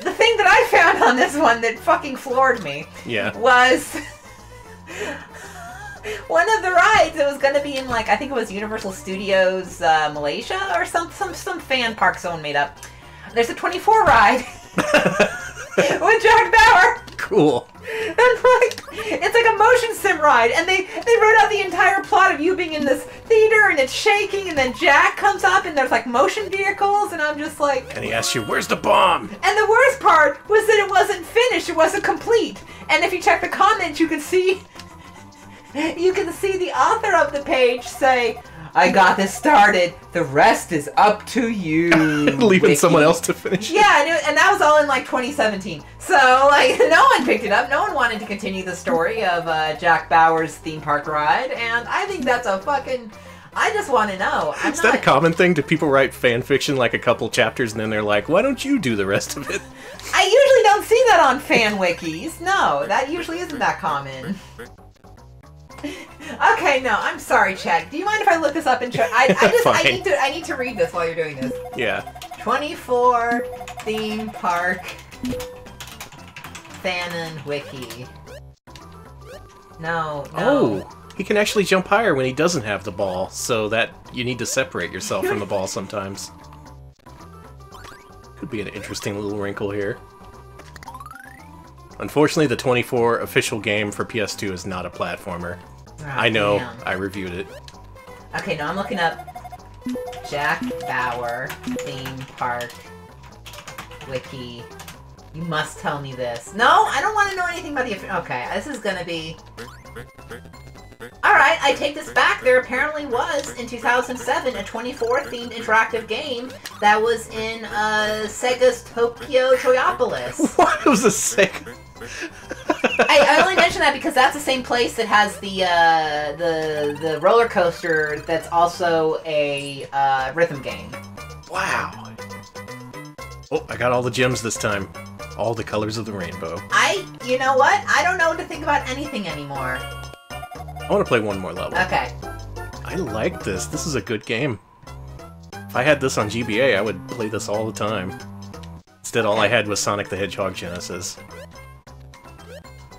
Speaker 2: The thing that I found on this one that fucking floored me
Speaker 1: Yeah.
Speaker 2: was *laughs* one of the rides. It was going to be in like I think it was Universal Studios uh, Malaysia or some some some fan park zone made up. There's a 24 ride *laughs* with Jack Bauer.
Speaker 1: Cool.
Speaker 2: And like, it's like a motion sim ride, and they they wrote out the entire plot of you being in this theater, and it's shaking, and then Jack comes up, and there's like motion vehicles, and I'm just like,
Speaker 1: And he asks you, where's the bomb?
Speaker 2: and the worst part was that it wasn't finished, it wasn't complete, and if you check the comments, you can see, you can see the author of the page say. I got this started. The rest is up to you. *laughs*
Speaker 1: Leaving
Speaker 2: Vicky."
Speaker 1: someone else to finish it?
Speaker 2: Yeah, and, it, and that was all in like 2017. So like *laughs* no one picked it up. No one wanted to continue the story of uh, Jack Bauer's theme park ride, and I think that's a fucking. I just want to know. I'm
Speaker 1: Is that a common thing? Do people write fan fiction like a couple chapters and then they're like, why don't you do the rest of it?
Speaker 2: I usually don't see that on fan wikis. No, that usually isn't that common. *laughs* Okay, no, I'm sorry, Chad. Do you mind if I look this up and check? I, I *laughs* just I need to I need to read this while you're doing this.
Speaker 1: Yeah.
Speaker 2: 24 theme park fanon wiki. No, no.
Speaker 1: Oh, he can actually jump higher when he doesn't have the ball, so that you need to separate yourself from the ball sometimes. *laughs* Could be an interesting little wrinkle here. Unfortunately, the 24 official game for PS2 is not a platformer.
Speaker 2: Ah,
Speaker 1: I know,
Speaker 2: damn.
Speaker 1: I reviewed it.
Speaker 2: Okay, now I'm looking up Jack Bauer theme park wiki. You must tell me this. No, I don't want to know anything about the. Okay, this is gonna be. Alright, I take this back. There apparently was, in 2007, a 24 themed interactive game that was in uh, Sega's Tokyo Joypolis. *laughs*
Speaker 1: What? It was a sick...
Speaker 2: I, I only mention that because that's the same place that has the uh, the the roller coaster that's also a uh, rhythm game.
Speaker 1: wow. Oh, I got all the gems this time. All the colors of the rainbow.
Speaker 2: I, you know what? I don't know what to think about anything anymore.
Speaker 1: I want to play one more level.
Speaker 2: Okay.
Speaker 1: I like this. This is a good game. If I had this on GBA, I would play this all the time. Instead, all I had was Sonic the Hedgehog Genesis.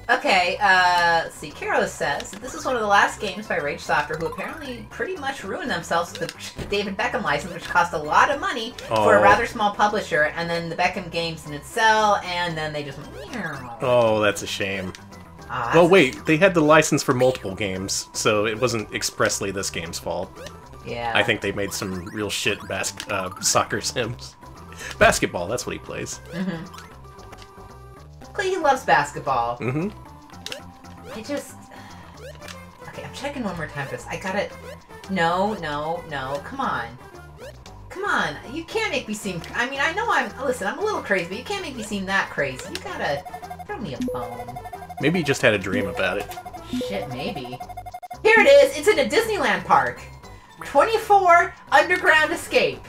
Speaker 2: Okay, uh, let's see. Kiro says this is one of the last games by Rage Software who apparently pretty much ruined themselves with the, the David Beckham license, which cost a lot of money for a
Speaker 1: Oh.
Speaker 2: rather small publisher, and then the Beckham games didn't sell, and then they just.
Speaker 1: Oh, that's a shame.
Speaker 2: Ah,
Speaker 1: Well, wait, they had the license for multiple games, so it wasn't expressly this game's fault.
Speaker 2: yeah.
Speaker 1: I think they made some real shit bas- uh, soccer *laughs* sims. Basketball, that's what he plays.
Speaker 2: Clay, he loves basketball.
Speaker 1: Mm-hmm.
Speaker 2: I just. Okay, I'm checking one more time for this. I gotta. No, no, no. Come on. Come on. You can't make me seem. I mean, I know I'm. Listen, I'm a little crazy, but you can't make me seem that crazy. You gotta. Throw me a bone.
Speaker 1: Maybe you just had a dream about it.
Speaker 2: Shit, maybe. Here it is. It's in a Disneyland park. 24 Underground Escape.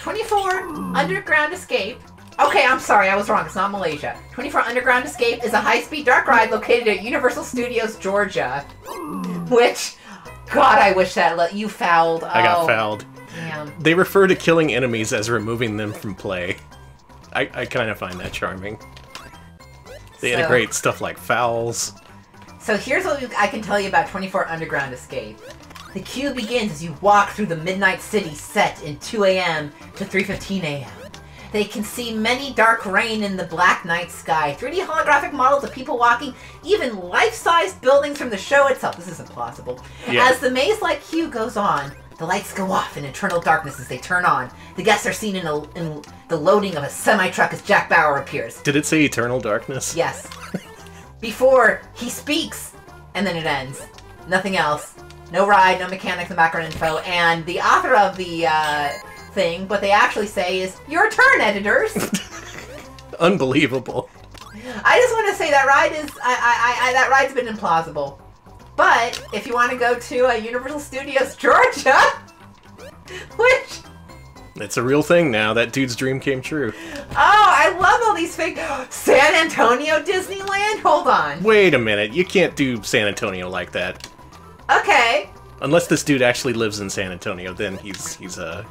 Speaker 2: 24 Underground Escape. Okay, I'm sorry, I was wrong. It's not Malaysia. 24 Underground Escape is a high-speed dark ride located at Universal Studios, Georgia. Which, God, I wish that let you fouled.
Speaker 1: I got
Speaker 2: Oh,
Speaker 1: fouled.
Speaker 2: Damn.
Speaker 1: They refer to killing enemies as removing them from play. I, I kind of find that charming. They
Speaker 2: So-
Speaker 1: integrate stuff like fouls.
Speaker 2: So here's what I can tell you about 24 Underground Escape. The queue begins as you walk through the Midnight City set in 2 a.m. to 3.15 a.m. They can see many dark rain in the black night sky, 3D holographic models of people walking, even life-sized buildings from the show itself. This isn't plausible.
Speaker 1: Yeah.
Speaker 2: As the maze-like queue goes on, the lights go off in eternal darkness as they turn on. The guests are seen in, a, in the loading of a semi-truck as Jack Bauer appears.
Speaker 1: Did it say Eternal Darkness?
Speaker 2: Yes. *laughs* Before he speaks, and then it ends. Nothing else. No ride, no mechanics, no background info, and the author of the uh, thing, what they actually say is, "Your turn, editors." *laughs*
Speaker 1: Unbelievable.
Speaker 2: I just want to say that ride is, I, I, I, that ride's been implausible. But if you want to go to uh, Universal Studios *laughs* Georgia, which
Speaker 1: It's a real thing now. That dude's dream came true.
Speaker 2: oh, I love all these fake *gasps* San Antonio Disneyland. Hold on.
Speaker 1: Wait a minute. You can't do San Antonio like that.
Speaker 2: Okay.
Speaker 1: Unless this dude actually lives in San Antonio, then he's he's uh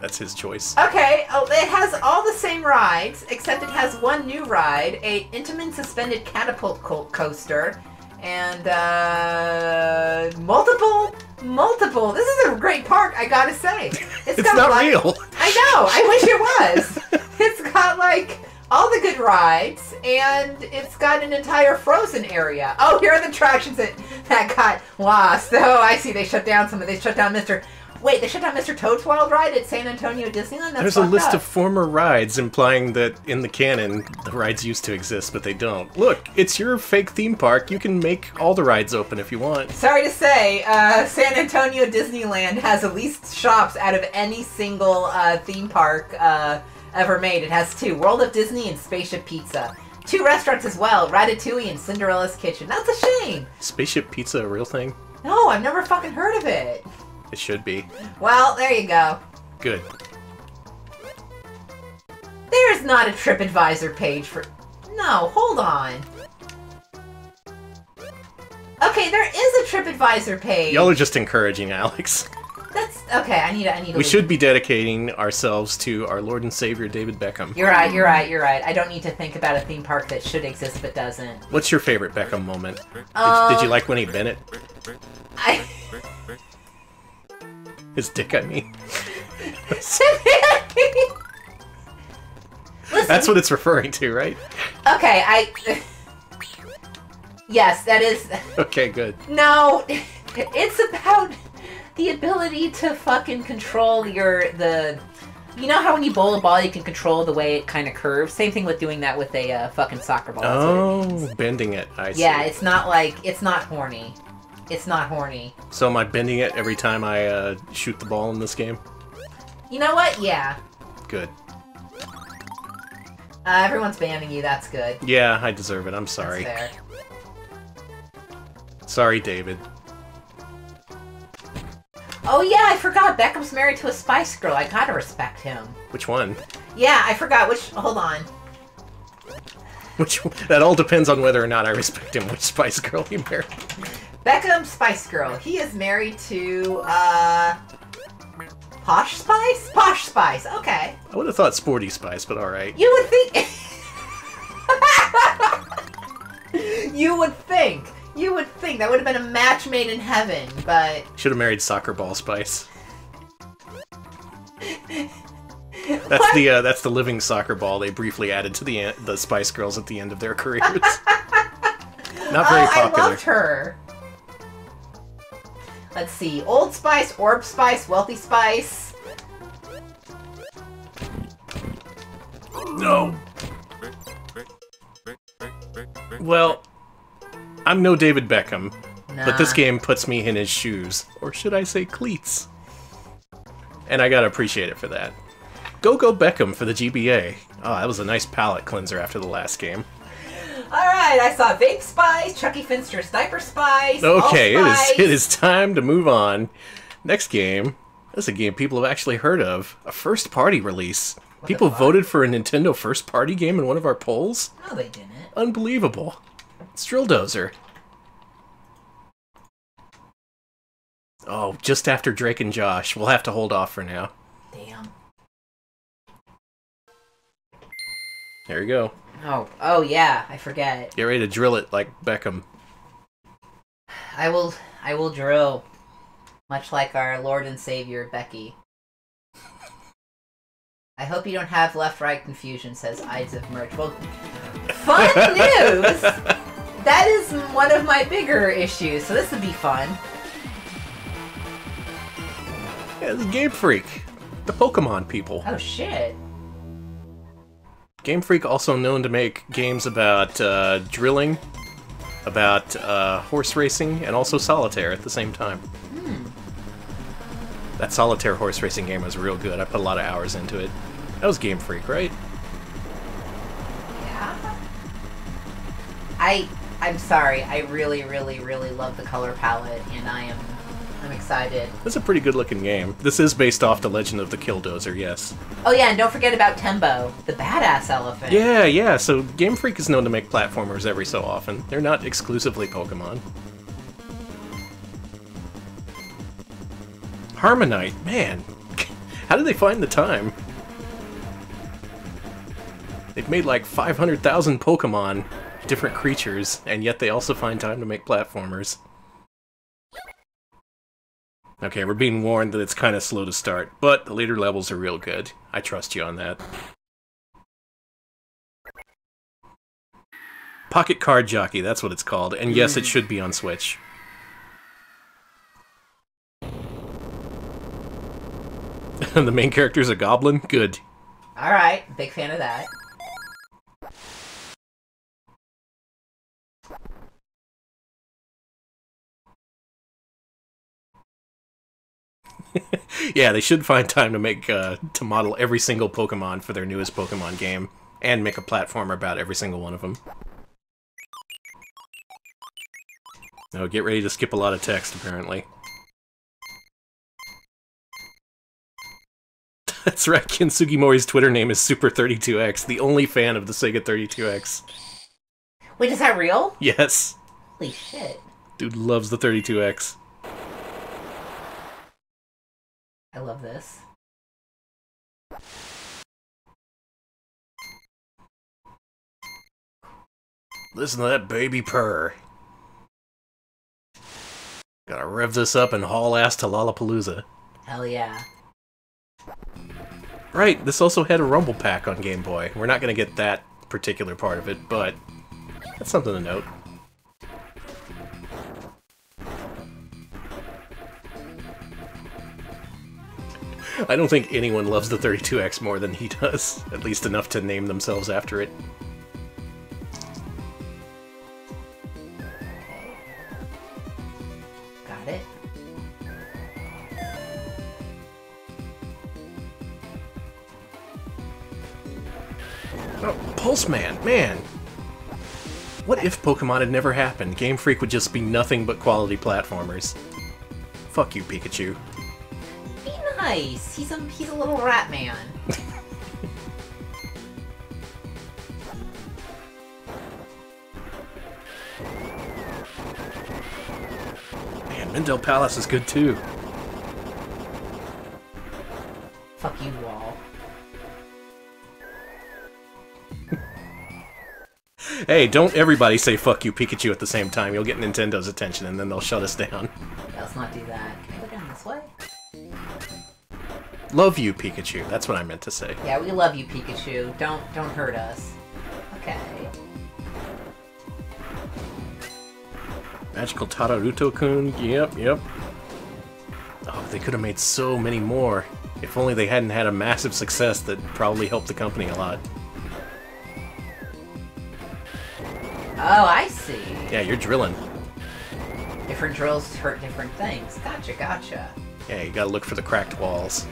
Speaker 1: that's his choice.
Speaker 2: Okay, oh, it has all the same rides, except it has one new ride, a Intamin suspended catapult co- coaster, and uh, multiple, multiple. This is a great park, I gotta say. *laughs*
Speaker 1: It's
Speaker 2: got
Speaker 1: not
Speaker 2: lot-
Speaker 1: real.
Speaker 2: I know. I wish it was. *laughs* it's got like all the good rides, and it's got an entire frozen area. Oh, here are the attractions that that got lost. Oh, I see. They shut down some of. They shut down Mr. Wait, they shut down Mr. Toad's Wild Ride at San Antonio Disneyland. That's
Speaker 1: There's a list
Speaker 2: up.
Speaker 1: of former rides implying that in the canon the rides used to exist, but they don't. Look, it's your fake theme park. You can make all the rides open if you want.
Speaker 2: Sorry to say, uh, San Antonio Disneyland has the least shops out of any single uh, theme park uh, ever made. It has two World of Disney and Spaceship Pizza. Two restaurants as well Ratatouille and Cinderella's Kitchen. That's a shame.
Speaker 1: Spaceship Pizza a real thing?
Speaker 2: No, I've never fucking heard of it.
Speaker 1: It should be.
Speaker 2: Well, there you go.
Speaker 1: Good.
Speaker 2: There's not a TripAdvisor page for. No, hold on. Okay, there is a TripAdvisor page.
Speaker 1: Y'all are just encouraging Alex.
Speaker 2: That's okay. I need. I need.
Speaker 1: We
Speaker 2: leave.
Speaker 1: should be dedicating ourselves to our Lord and Savior David Beckham.
Speaker 2: You're right. You're right. You're right. I don't need to think about a theme park that should exist but doesn't.
Speaker 1: What's your favorite Beckham moment? Did,
Speaker 2: Um,
Speaker 1: did you like when he bent it?
Speaker 2: I.
Speaker 1: His dick, I mean. *laughs*
Speaker 2: Listen,
Speaker 1: That's what it's referring to, right?
Speaker 2: Okay, I. Yes, that is.
Speaker 1: Okay, good.
Speaker 2: No, it's about the ability to fucking control your the. You know how when you bowl a ball, you can control the way it kind of curves. Same thing with doing that with a uh, fucking soccer ball. That's what it.
Speaker 1: Oh, bending it. I see.
Speaker 2: Yeah, it's not like it's not horny. It's not horny.
Speaker 1: So am I bending it every time I uh, shoot the ball in this game?
Speaker 2: You know what? Yeah.
Speaker 1: Good.
Speaker 2: Uh, everyone's banning you. That's good.
Speaker 1: Yeah, I deserve it. I'm
Speaker 2: That's
Speaker 1: sorry.
Speaker 2: fair.
Speaker 1: Sorry, David.
Speaker 2: Oh yeah, I forgot. Beckham's married to a Spice Girl. I gotta respect him.
Speaker 1: Which one?
Speaker 2: Yeah, I forgot which. Hold on.
Speaker 1: Which that all depends on whether or not I respect him. Which Spice Girl he married?
Speaker 2: Beckham Spice Girl. He is married to uh Posh Spice? Posh Spice. Okay.
Speaker 1: I would have thought Sporty Spice, but all right.
Speaker 2: You would think *laughs* You would think. You would think that would have been a match made in heaven, but
Speaker 1: Should have married Soccer Ball Spice. *laughs* That's
Speaker 2: What?
Speaker 1: the uh, that's the living soccer ball they briefly added to the the Spice Girls at the end of their careers. *laughs* Not very
Speaker 2: oh, I
Speaker 1: popular.
Speaker 2: loved her. Let's see. Old Spice, Orb Spice, Wealthy Spice.
Speaker 1: No. Well, I'm no David Beckham, but this game puts me in his shoes, or should I say cleats? And I gotta appreciate it for that. Go Go Beckham for the GBA. Oh, ah, that was a nice palate cleanser after the last game.
Speaker 2: Alright, I saw Vape Spice, Chucky Finster Sniper Spice.
Speaker 1: Okay, it is it is time to move on. Next game. This is a game people have actually heard of. A first party release.
Speaker 2: the
Speaker 1: People voted for a Nintendo first party game in one of our polls?
Speaker 2: No, they didn't.
Speaker 1: Unbelievable. It's Drill Dozer. Oh, just after Drake and Josh. We'll have to hold off for now.
Speaker 2: Damn.
Speaker 1: There you go.
Speaker 2: Oh, oh yeah, I forget.
Speaker 1: Get ready to drill it like Beckham.
Speaker 2: I will, I will drill, much like our Lord and Savior Becky. I hope you don't have left-right confusion. Says Ides of Merch. Well, fun *laughs* news. That is one of my bigger issues, so this would be fun.
Speaker 1: Yeah, this is Game Freak. The Pokemon people.
Speaker 2: Oh shit.
Speaker 1: Game Freak also known to make games about uh, drilling, about uh, horse racing, and also solitaire at the same time. That solitaire horse racing game was real good. I put a lot of hours into it. That was Game Freak, right?
Speaker 2: Yeah. I I'm sorry. I really, really, really love the color palette, and I am I'm excited.
Speaker 1: That's a pretty good looking game. This is based off The Legend of the Killdozer, yes.
Speaker 2: Oh yeah, and don't forget about Tembo, the badass elephant.
Speaker 1: Yeah, yeah, so Game Freak is known to make platformers every so often. They're not exclusively Pokemon. HarmoKnight, man. *laughs* How did they find the time? They've made like 500,000 Pokemon, different creatures, and yet they also find time to make platformers. Okay, we're being warned that it's kind of slow to start, but the later levels are real good. I trust you on that. Pocket Card Jockey, that's what it's called. And yes, it mm. should be on Switch. *laughs* the main character's a goblin? Good.
Speaker 2: All right, big fan of that. *laughs*
Speaker 1: Yeah, they should find time to make uh, to model every single Pokemon for their newest Pokemon game, and make a platformer about every single one of them. No, get ready to skip a lot of text, apparently. *laughs* That's right, Ken Sugimori's Twitter name is Super32X, the only fan of the Sega 32X.
Speaker 2: Wait, is that real?
Speaker 1: Yes,
Speaker 2: Holy shit.
Speaker 1: dude loves the 32X.
Speaker 2: I love this.
Speaker 1: Listen to that baby purr. Gotta rev this up and haul ass to Lollapalooza.
Speaker 2: Hell yeah.
Speaker 1: Right, this also had a Rumble Pack on Game Boy. We're not gonna get that particular part of it, but that's something to note. I don't think anyone loves the 32X more than he does, at least enough to name themselves after it.
Speaker 2: Got it.
Speaker 1: Oh, Pulseman, man! What if Pokemon had never happened? Game Freak would just be nothing but quality platformers. Fuck you, Pikachu.
Speaker 2: Nice. He's a he's a little rat man.
Speaker 1: Man, Mendel Palace is good too.
Speaker 2: Fuck you, wall.
Speaker 1: Hey, don't everybody say fuck you, Pikachu at the same time. You'll get Nintendo's attention and then they'll shut us down.
Speaker 2: Let's not do that. Can I go down this way?
Speaker 1: Love you, Pikachu. That's what I meant to say.
Speaker 2: Yeah, we love you, Pikachu. Don't don't hurt us. Okay.
Speaker 1: Magical Taruruto-kun. Yep, yep. Oh, they could have made so many more. If only they hadn't had a massive success that probably helped the company a lot.
Speaker 2: Oh, I see.
Speaker 1: Yeah, you're drilling.
Speaker 2: Different drills hurt different things. Gotcha, gotcha.
Speaker 1: Yeah, you gotta look for the cracked walls.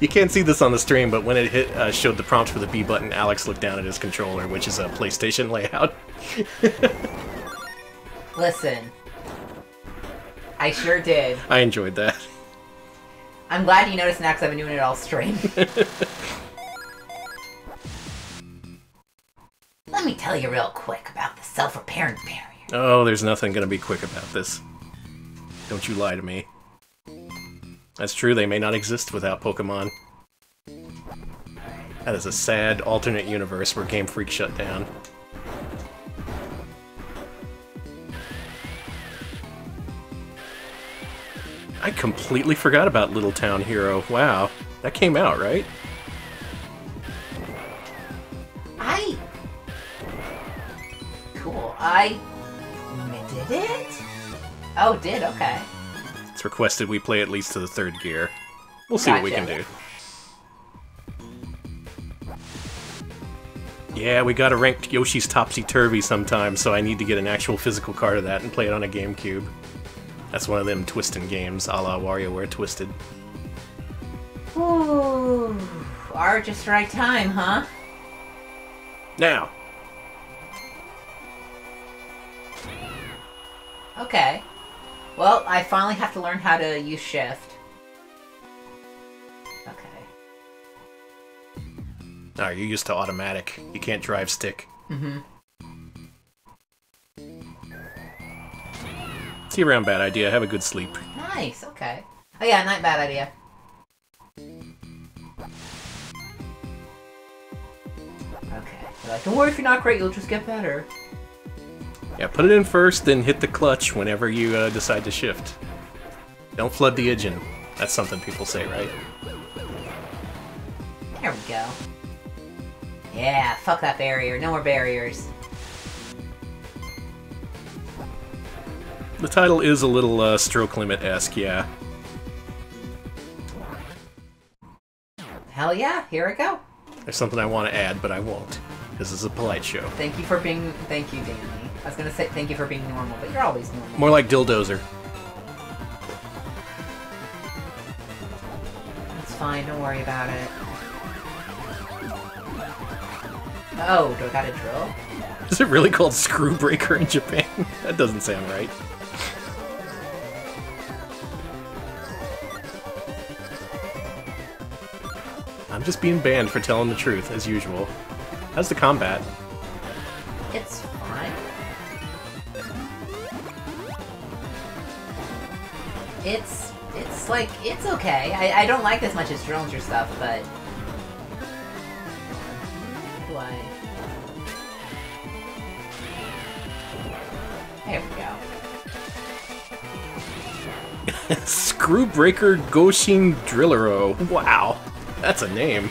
Speaker 1: You can't see this on the stream, but when it hit uh, showed the prompt for the B button, Alex looked down at his controller, which is a PlayStation layout. *laughs*
Speaker 2: Listen. I sure did.
Speaker 1: I enjoyed that.
Speaker 2: I'm glad you noticed now because I've been doing it all stream. *laughs* Let me tell you real quick about the self-repairing barrier.
Speaker 1: Oh, there's nothing gonna be quick about this. Don't you lie to me. That's true, they may not exist without Pokemon. That is a sad alternate universe where Game Freak shut down. I completely forgot about Little Town Hero. Wow. That came out, right?
Speaker 2: I... Cool. I... Did it? Oh, did? Okay.
Speaker 1: It's requested we play at least to the third gear. We'll see what we can do. Yeah, we gotta rank Yoshi's Topsy Turvy sometime, so I need to get an actual physical card of that and play it on a GameCube. That's one of them twisting games, a la WarioWare Twisted.
Speaker 2: Ooh. Are just right time, huh?
Speaker 1: Now,
Speaker 2: Okay. Well, I finally have to learn how to use shift. Okay.
Speaker 1: oh, you're used to automatic. You can't drive stick.
Speaker 2: Mm-hmm.
Speaker 1: See around, bad idea. Have a good sleep.
Speaker 2: Nice, okay. Oh yeah, not bad idea. Okay. Like, don't worry if you're not great, you'll just get better.
Speaker 1: Yeah, put it in first, then hit the clutch whenever you uh, decide to shift. Don't flood the engine. That's something people say, right?
Speaker 2: There we go. Yeah, fuck that barrier. No more barriers.
Speaker 1: The title is a little uh, stroke limit-esque, yeah.
Speaker 2: Hell yeah, here I go.
Speaker 1: There's something I want to add, but I won't. This is a polite show.
Speaker 2: Thank you for being. Thank you, Danny. I was gonna say thank you for being normal, but you're always normal.
Speaker 1: More like Dildozer.
Speaker 2: It's fine, don't worry about it. Oh, do I got a drill?
Speaker 1: Is it really called Screwbreaker in Japan? *laughs* that doesn't sound right. I'm just being banned for telling the truth, as usual. How's the combat?
Speaker 2: It's It's it's like it's okay. I, I don't like as much as Drillinger stuff, but I? There we go. *laughs*
Speaker 1: Screwbreaker Goshin Drillero. Wow, that's a name.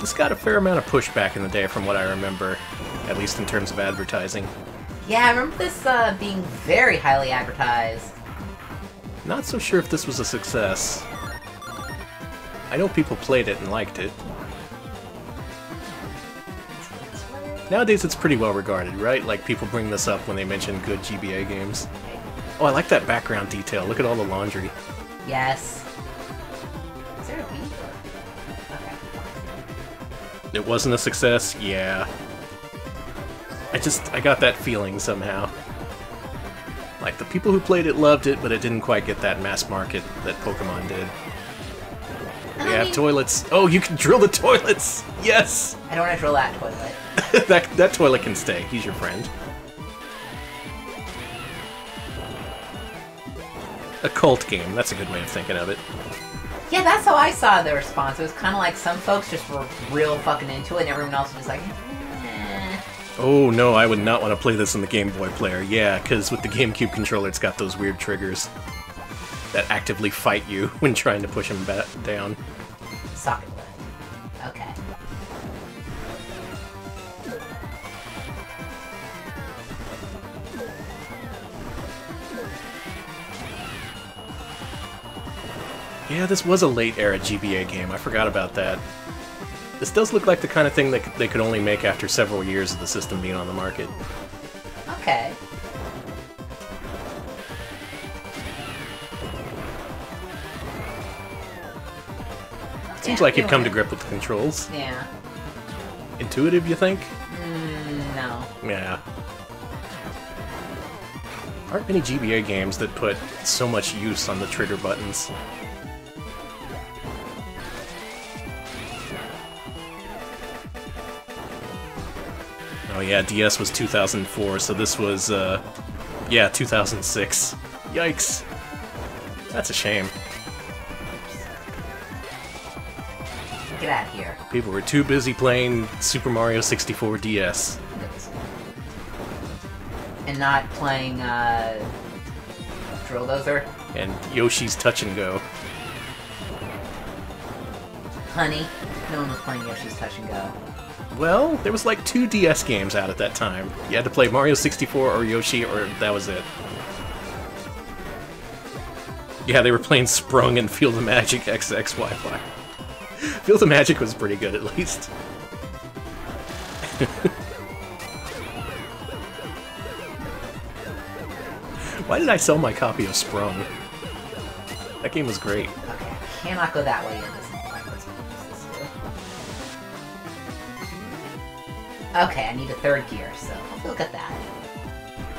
Speaker 1: This got a fair amount of pushback in the day from what I remember, at least in terms of advertising.
Speaker 2: Yeah, I remember this uh, being very highly advertised.
Speaker 1: Not so sure if this was a success. I know people played it and liked it. Nowadays it's pretty well regarded, right? Like people bring this up when they mention good GBA games. Oh, I like that background detail. Look at all the laundry.
Speaker 2: Yes. Is there a beat? Okay.
Speaker 1: It wasn't a success? Yeah. I just, I got that feeling somehow. Like, the people who played it loved it, but it didn't quite get that mass market that Pokemon did. We have toilets. Oh, you can drill the toilets! *laughs* Yes!
Speaker 2: I don't want to drill that toilet. *laughs*
Speaker 1: that, that toilet can stay. He's your friend. A cult game. That's a good way of thinking of it.
Speaker 2: Yeah, that's how I saw the response. It was kind of like some folks just were real fucking into it, and everyone else was just like.
Speaker 1: Oh no, I would not want to play this on the Game Boy player. Yeah, because with the GameCube controller, it's got those weird triggers that actively fight you *laughs* when trying to push them back down.
Speaker 2: socket. Okay.
Speaker 1: Yeah, this was a late era GBA game. I forgot about that. This does look like the kind of thing that they could only make after several years of the system being on the market.
Speaker 2: Okay.
Speaker 1: Seems
Speaker 2: Yeah,
Speaker 1: like you've come to grip with the controls.
Speaker 2: Yeah.
Speaker 1: Intuitive, you think?
Speaker 2: Mm, no.
Speaker 1: Yeah. Aren't many GBA games that put so much use on the trigger buttons. Oh yeah, DS was 2004, so this was, uh, yeah, 2006. Yikes. That's a shame.
Speaker 2: Get out of here.
Speaker 1: People were too busy playing Super Mario 64 DS.
Speaker 2: And not playing, uh... Drill Dozer?
Speaker 1: And Yoshi's Touch and Go.
Speaker 2: Honey. No one was playing Yoshi's Touch and Go.
Speaker 1: Well, there was like two DS games out at that time. You had to play Mario 64 or Yoshi, or that was it. Yeah, they were playing Sprung and Feel the Magic *laughs* XXYY. Feel the Magic was pretty good, at least. *laughs* Why did I sell my copy of Sprung? That game was great.
Speaker 2: Okay, I cannot go that way in Okay, I need a third gear, so look at that.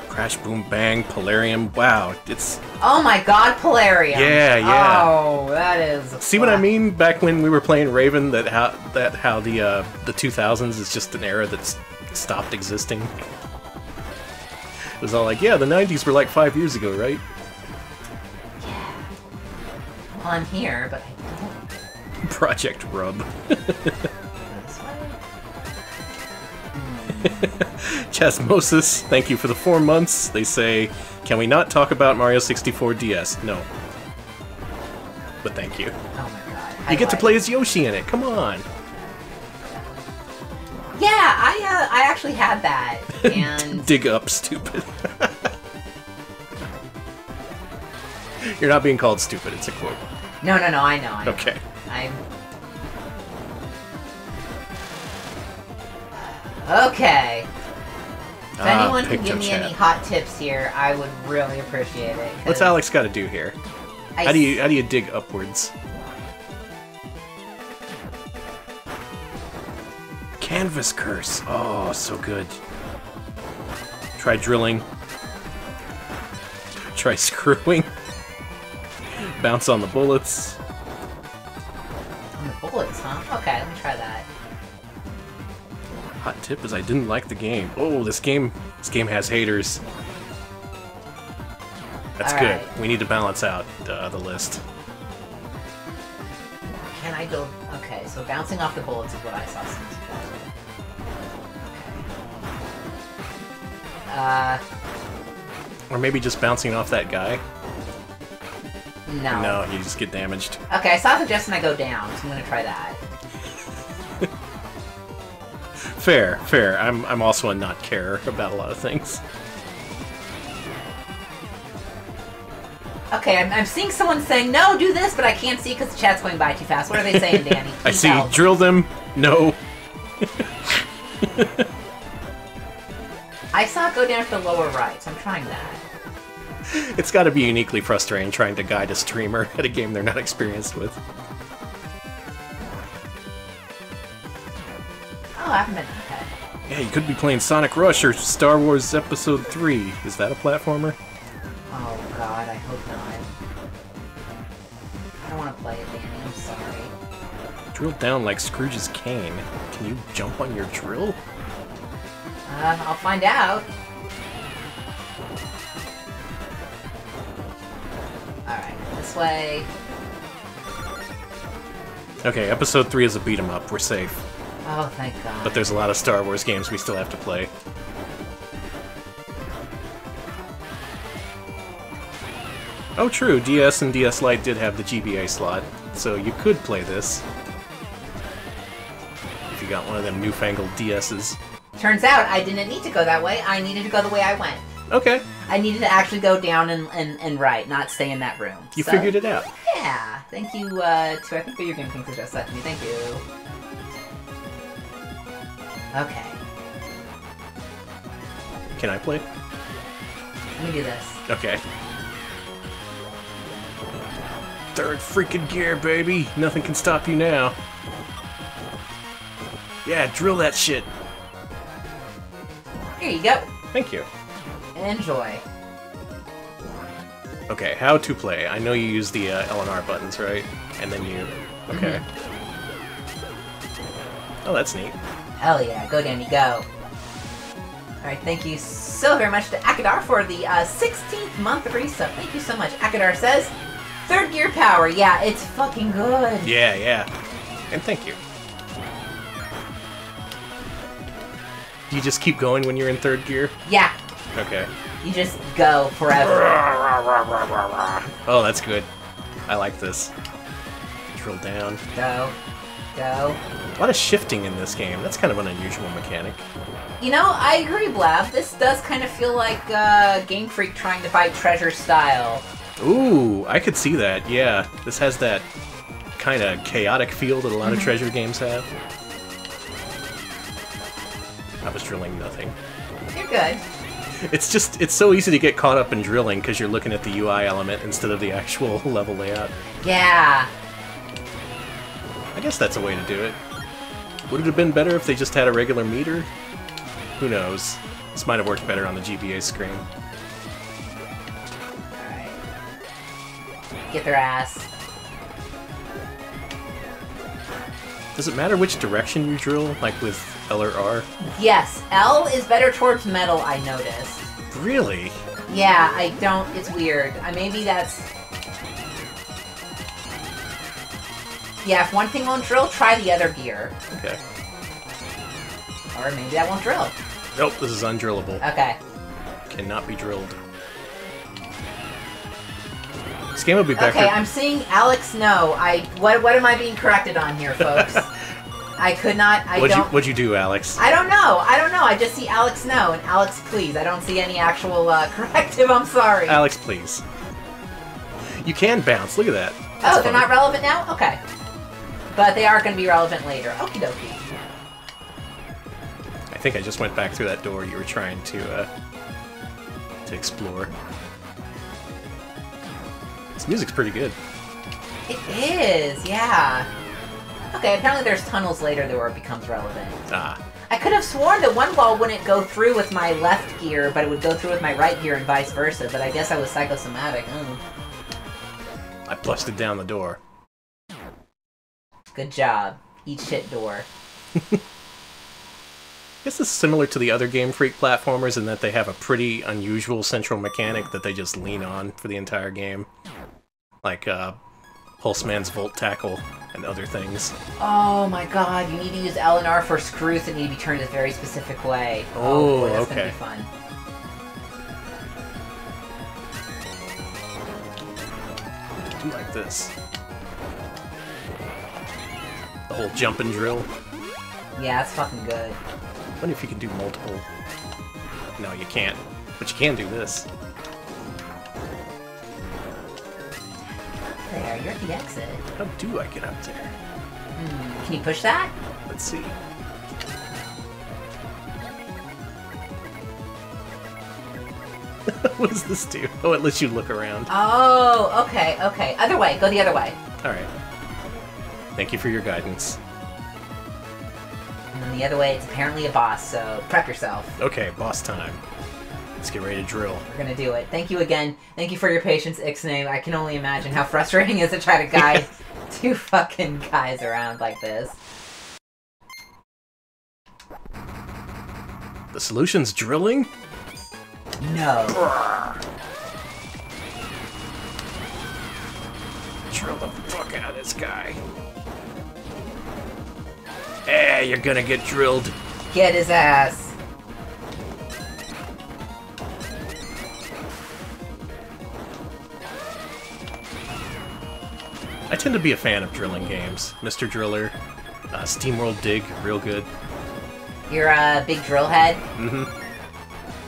Speaker 1: Crash Boom Bang, Polarium, wow, it's
Speaker 2: Oh my god, Polarium!
Speaker 1: Yeah, yeah.
Speaker 2: Oh, that is...
Speaker 1: See what I mean? Back when we were playing Raven, that how that how the uh, the 2000s is just an era that's stopped existing. It was all like, yeah, the 90s were like five years ago, right? Yeah.
Speaker 2: Well, I'm here, but I don't *laughs*
Speaker 1: Project Rub. *laughs* *laughs* Chasmosis, thank you for the four months. They say, can we not talk about Mario 64 DS? No. But thank you.
Speaker 2: Oh my god.
Speaker 1: You
Speaker 2: do
Speaker 1: get to
Speaker 2: I-
Speaker 1: play as Yoshi in it. Come on.
Speaker 2: Yeah, I uh, I actually had that, *laughs* and
Speaker 1: Dig up, stupid. *laughs* You're not being called stupid. It's a quote.
Speaker 2: no, no, no, I know. I know.
Speaker 1: Okay.
Speaker 2: I'm. Okay. If
Speaker 1: Ah,
Speaker 2: anyone can give me
Speaker 1: Chat.
Speaker 2: any hot tips here, I would really appreciate it.
Speaker 1: What's Alex got to do here?
Speaker 2: I
Speaker 1: How do you how do you dig upwards? Canvas curse. Oh, so good. Try drilling. *laughs* Try screwing. Bounce on the bullets.
Speaker 2: On the bullets, huh? Okay, let me try that.
Speaker 1: Hot tip is I didn't like the game. Oh, this game This game has haters. That's
Speaker 2: All
Speaker 1: good.
Speaker 2: right.
Speaker 1: We need to balance out uh, the list.
Speaker 2: Can I go? Okay, so bouncing off the bullets is what I saw. Since okay. Uh,
Speaker 1: Or maybe just bouncing off that guy.
Speaker 2: no.
Speaker 1: No, you just get damaged.
Speaker 2: Okay, I saw a suggestion I go down, so I'm gonna try that.
Speaker 1: Fair, fair. I'm I'm also a not carer about a lot of things.
Speaker 2: Okay, I'm, I'm seeing someone saying, no, do this, but I can't see because the chat's going by too fast. What are they saying, *laughs* Danny?
Speaker 1: I see.
Speaker 2: help.
Speaker 1: Drill them. No.
Speaker 2: I saw it go down to the lower right, so I'm trying that.
Speaker 1: It's got to be uniquely frustrating trying to guide a streamer *laughs* at a game they're not experienced with.
Speaker 2: Oh, I haven't been.
Speaker 1: Yeah, you could be playing Sonic Rush or Star Wars Episode 3. Is that a platformer?
Speaker 2: Oh, God, I hope not. I don't want to play it, Danny. I'm sorry.
Speaker 1: Drilled down like Scrooge's cane. Can you jump on your drill?
Speaker 2: Uh, I'll find out. Alright, this way.
Speaker 1: Okay, Episode 3 is a beat 'em up. We're safe.
Speaker 2: Oh, thank God.
Speaker 1: But there's a lot of Star Wars games we still have to play. Oh, true. DS and DS Lite did have the GBA slot, so you could play this. If you got one of them newfangled DSs.
Speaker 2: Turns out I didn't need to go that way. I needed to go the way I went.
Speaker 1: Okay,
Speaker 2: I needed to actually go down and, and, and right, not stay in that room.
Speaker 1: you
Speaker 2: So,
Speaker 1: figured it out.
Speaker 2: Yeah. Thank you uh, to I think Video Game King suggested that to me. Thank you. Okay.
Speaker 1: Can I play?
Speaker 2: Let me do this.
Speaker 1: Okay. Third freaking gear, baby! Nothing can stop you now. Yeah, drill that shit.
Speaker 2: Here you go.
Speaker 1: Thank you.
Speaker 2: Enjoy.
Speaker 1: Okay, how to play. I know you use the uh, L and R buttons, right? And then you... Okay. Oh, that's neat.
Speaker 2: Hell yeah, go Danny, go. Alright, thank you so very much to Akadar for the uh, 16th month resub. Thank you so much. Akadar says, third gear power. Yeah, it's fucking good.
Speaker 1: Yeah, yeah. And thank you. Do you just keep going when you're in third gear?
Speaker 2: Yeah,
Speaker 1: Okay.
Speaker 2: you just go forever.
Speaker 1: Oh, that's good. I like this. Drill down.
Speaker 2: Go. Go.
Speaker 1: A lot of shifting in this game. That's kind of an unusual mechanic.
Speaker 2: You know, I agree, Blab. This does kind of feel like uh, Game Freak trying to fight Treasure style.
Speaker 1: Ooh, I could see that. Yeah, this has that kind of chaotic feel that a lot of treasure games have. I was drilling nothing.
Speaker 2: You're good.
Speaker 1: It's just, it's so easy to get caught up in drilling because you're looking at the UI element instead of the actual *laughs* level layout.
Speaker 2: Yeah.
Speaker 1: I guess that's a way to do it. Would it have been better if they just had a regular meter? Who knows? This might have worked better on the GBA screen.
Speaker 2: Alright. Get their ass.
Speaker 1: Does it matter which direction you drill, like with L or R?
Speaker 2: Yes, L is better towards metal, I noticed.
Speaker 1: Really?
Speaker 2: Yeah, I don't. It's weird. I maybe that's. Yeah, if one thing won't drill, try the other gear.
Speaker 1: Okay.
Speaker 2: Or maybe that won't drill.
Speaker 1: Nope, this is undrillable.
Speaker 2: Okay.
Speaker 1: Cannot be drilled. This game would be better.
Speaker 2: Okay, I'm seeing Alex no. I what what am I being corrected on here, folks? *laughs* I could not I
Speaker 1: what'd, you,
Speaker 2: don't
Speaker 1: what'd you do, Alex?
Speaker 2: I don't know. I don't know. I just see Alex no and Alex please. I don't see any actual uh, *laughs* corrective. I'm sorry.
Speaker 1: Alex, please. You can bounce. Look at that.
Speaker 2: oh,
Speaker 1: That's
Speaker 2: they're
Speaker 1: funny.
Speaker 2: not relevant now? Okay. But they are going to be relevant later. Okie dokie.
Speaker 1: I think I just went back through that door you were trying to uh, to explore. This music's pretty good.
Speaker 2: It is, yeah. Okay, apparently there's tunnels later that where it becomes relevant.
Speaker 1: Ah,
Speaker 2: I could have sworn that one wall wouldn't go through with my left gear, but it would go through with my right gear and vice versa, but I guess I was psychosomatic. Mm.
Speaker 1: I busted down the door.
Speaker 2: Good job. Eat shit door.
Speaker 1: guess *laughs* this is similar to the other Game Freak platformers in that they have a pretty unusual central mechanic that they just lean on for the entire game. Like, uh, Pulseman's Volt Tackle and other things.
Speaker 2: Oh my god, you need to use L and R for screws that need to be turned a very specific way.
Speaker 1: Oh,
Speaker 2: boy, that's
Speaker 1: okay.
Speaker 2: gonna be fun.
Speaker 1: do like this. Whole jump and drill.
Speaker 2: Yeah, that's fucking good.
Speaker 1: wonder if you can do multiple. No, you can't. But you can do this.
Speaker 2: There, you're at the exit.
Speaker 1: How do I get up there?
Speaker 2: Hmm, Can you push that?
Speaker 1: Let's see. *laughs* what does this do? Oh, it lets you look around.
Speaker 2: Oh, okay, okay. Other way, go the other way.
Speaker 1: Alright. Thank you for your guidance.
Speaker 2: And then the other way, it's apparently a boss, so prep yourself.
Speaker 1: Okay, boss time. Let's get ready to drill.
Speaker 2: We're gonna do it. Thank you again. Thank you for your patience, Ixnay. I can only imagine how frustrating *laughs* it is to try to guide *laughs* two fucking guys around like this.
Speaker 1: The solution's drilling?
Speaker 2: No.
Speaker 1: Drill the fuck out of this guy. Eh, you're gonna get drilled.
Speaker 2: Get his ass.
Speaker 1: I tend to be a fan of drilling games. Mr. Driller, uh, SteamWorld Dig, real good.
Speaker 2: You're a big drill head.
Speaker 1: hmm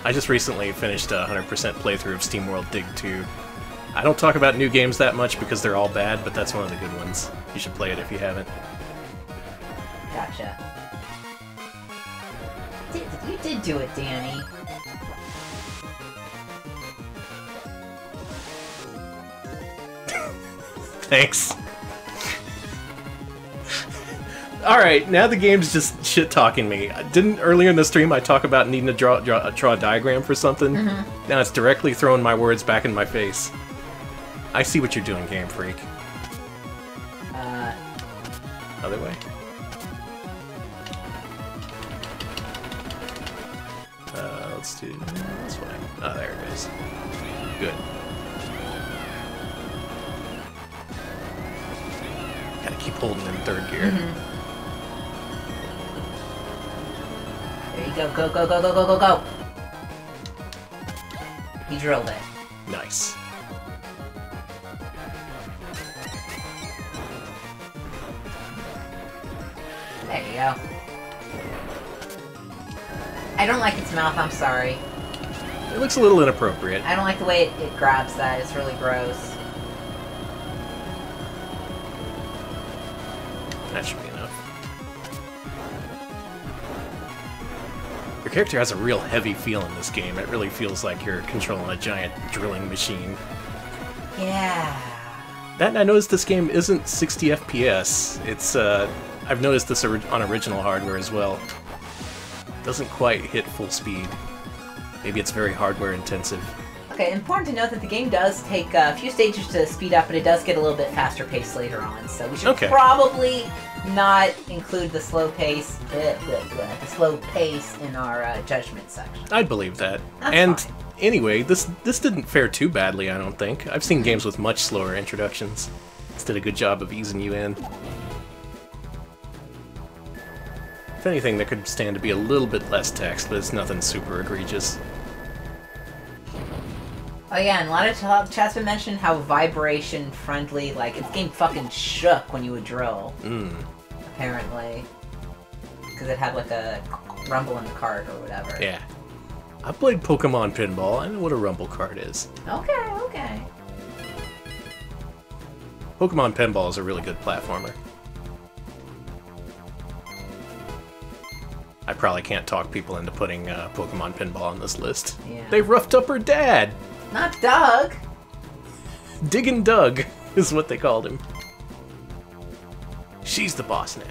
Speaker 1: I just recently finished a 100% playthrough of SteamWorld Dig 2. I don't talk about new games that much because they're all bad, but that's one of the good ones. You should play it if you haven't.
Speaker 2: Gotcha. Did, you did do it, Danny. *laughs*
Speaker 1: Thanks. Alright, now the game's just shit talking me. Didn't earlier in the stream I talk about needing to draw, draw, draw a diagram for something? Now it's directly throwing my words back in my face. I see what you're doing, Game Freak.
Speaker 2: Uh,
Speaker 1: Other way. Let's this way. Oh, there it is. Good. Gotta keep holding in third gear. Mm-hmm.
Speaker 2: there you go. Go, go, go, go, go, go, go. He drilled it.
Speaker 1: Nice.
Speaker 2: There you go. I don't like its mouth, I'm sorry.
Speaker 1: It looks a little inappropriate.
Speaker 2: I don't like the way it, it grabs that. It's really gross.
Speaker 1: That should be enough. Your character has a real heavy feel in this game. It really feels like you're controlling a giant drilling machine.
Speaker 2: Yeah.
Speaker 1: That I noticed this game isn't 60 FPS. It's uh, I've noticed this on original hardware as well. Doesn't quite hit full speed. Maybe it's very hardware intensive.
Speaker 2: Okay, important to note that the game does take a few stages to speed up, but it does get a little bit faster pace later on. So we should
Speaker 1: Okay.
Speaker 2: probably not include the slow pace, uh, blah, blah, the slow pace in our uh, judgment section.
Speaker 1: I'd believe that.
Speaker 2: That's
Speaker 1: and
Speaker 2: fine.
Speaker 1: anyway, this this didn't fare too badly, I don't think. I've seen games with much slower introductions. This did a good job of easing you in. Anything, there could stand to be a little bit less text, but it's nothing super egregious.
Speaker 2: Oh yeah, and a lot of ch- have mentioned how vibration friendly, like its game fucking shook when you would drill.
Speaker 1: Mm.
Speaker 2: Apparently, because it had like a rumble in the cart or whatever.
Speaker 1: Yeah. I played Pokemon Pinball. I know what a rumble card is.
Speaker 2: Okay, okay.
Speaker 1: Pokemon Pinball is a really good platformer. I probably can't talk people into putting uh, Pokemon Pinball on this list.
Speaker 2: Yeah.
Speaker 1: They roughed up her dad!
Speaker 2: Not Doug.
Speaker 1: Diggin' Doug *laughs* is what they called him. She's the boss now.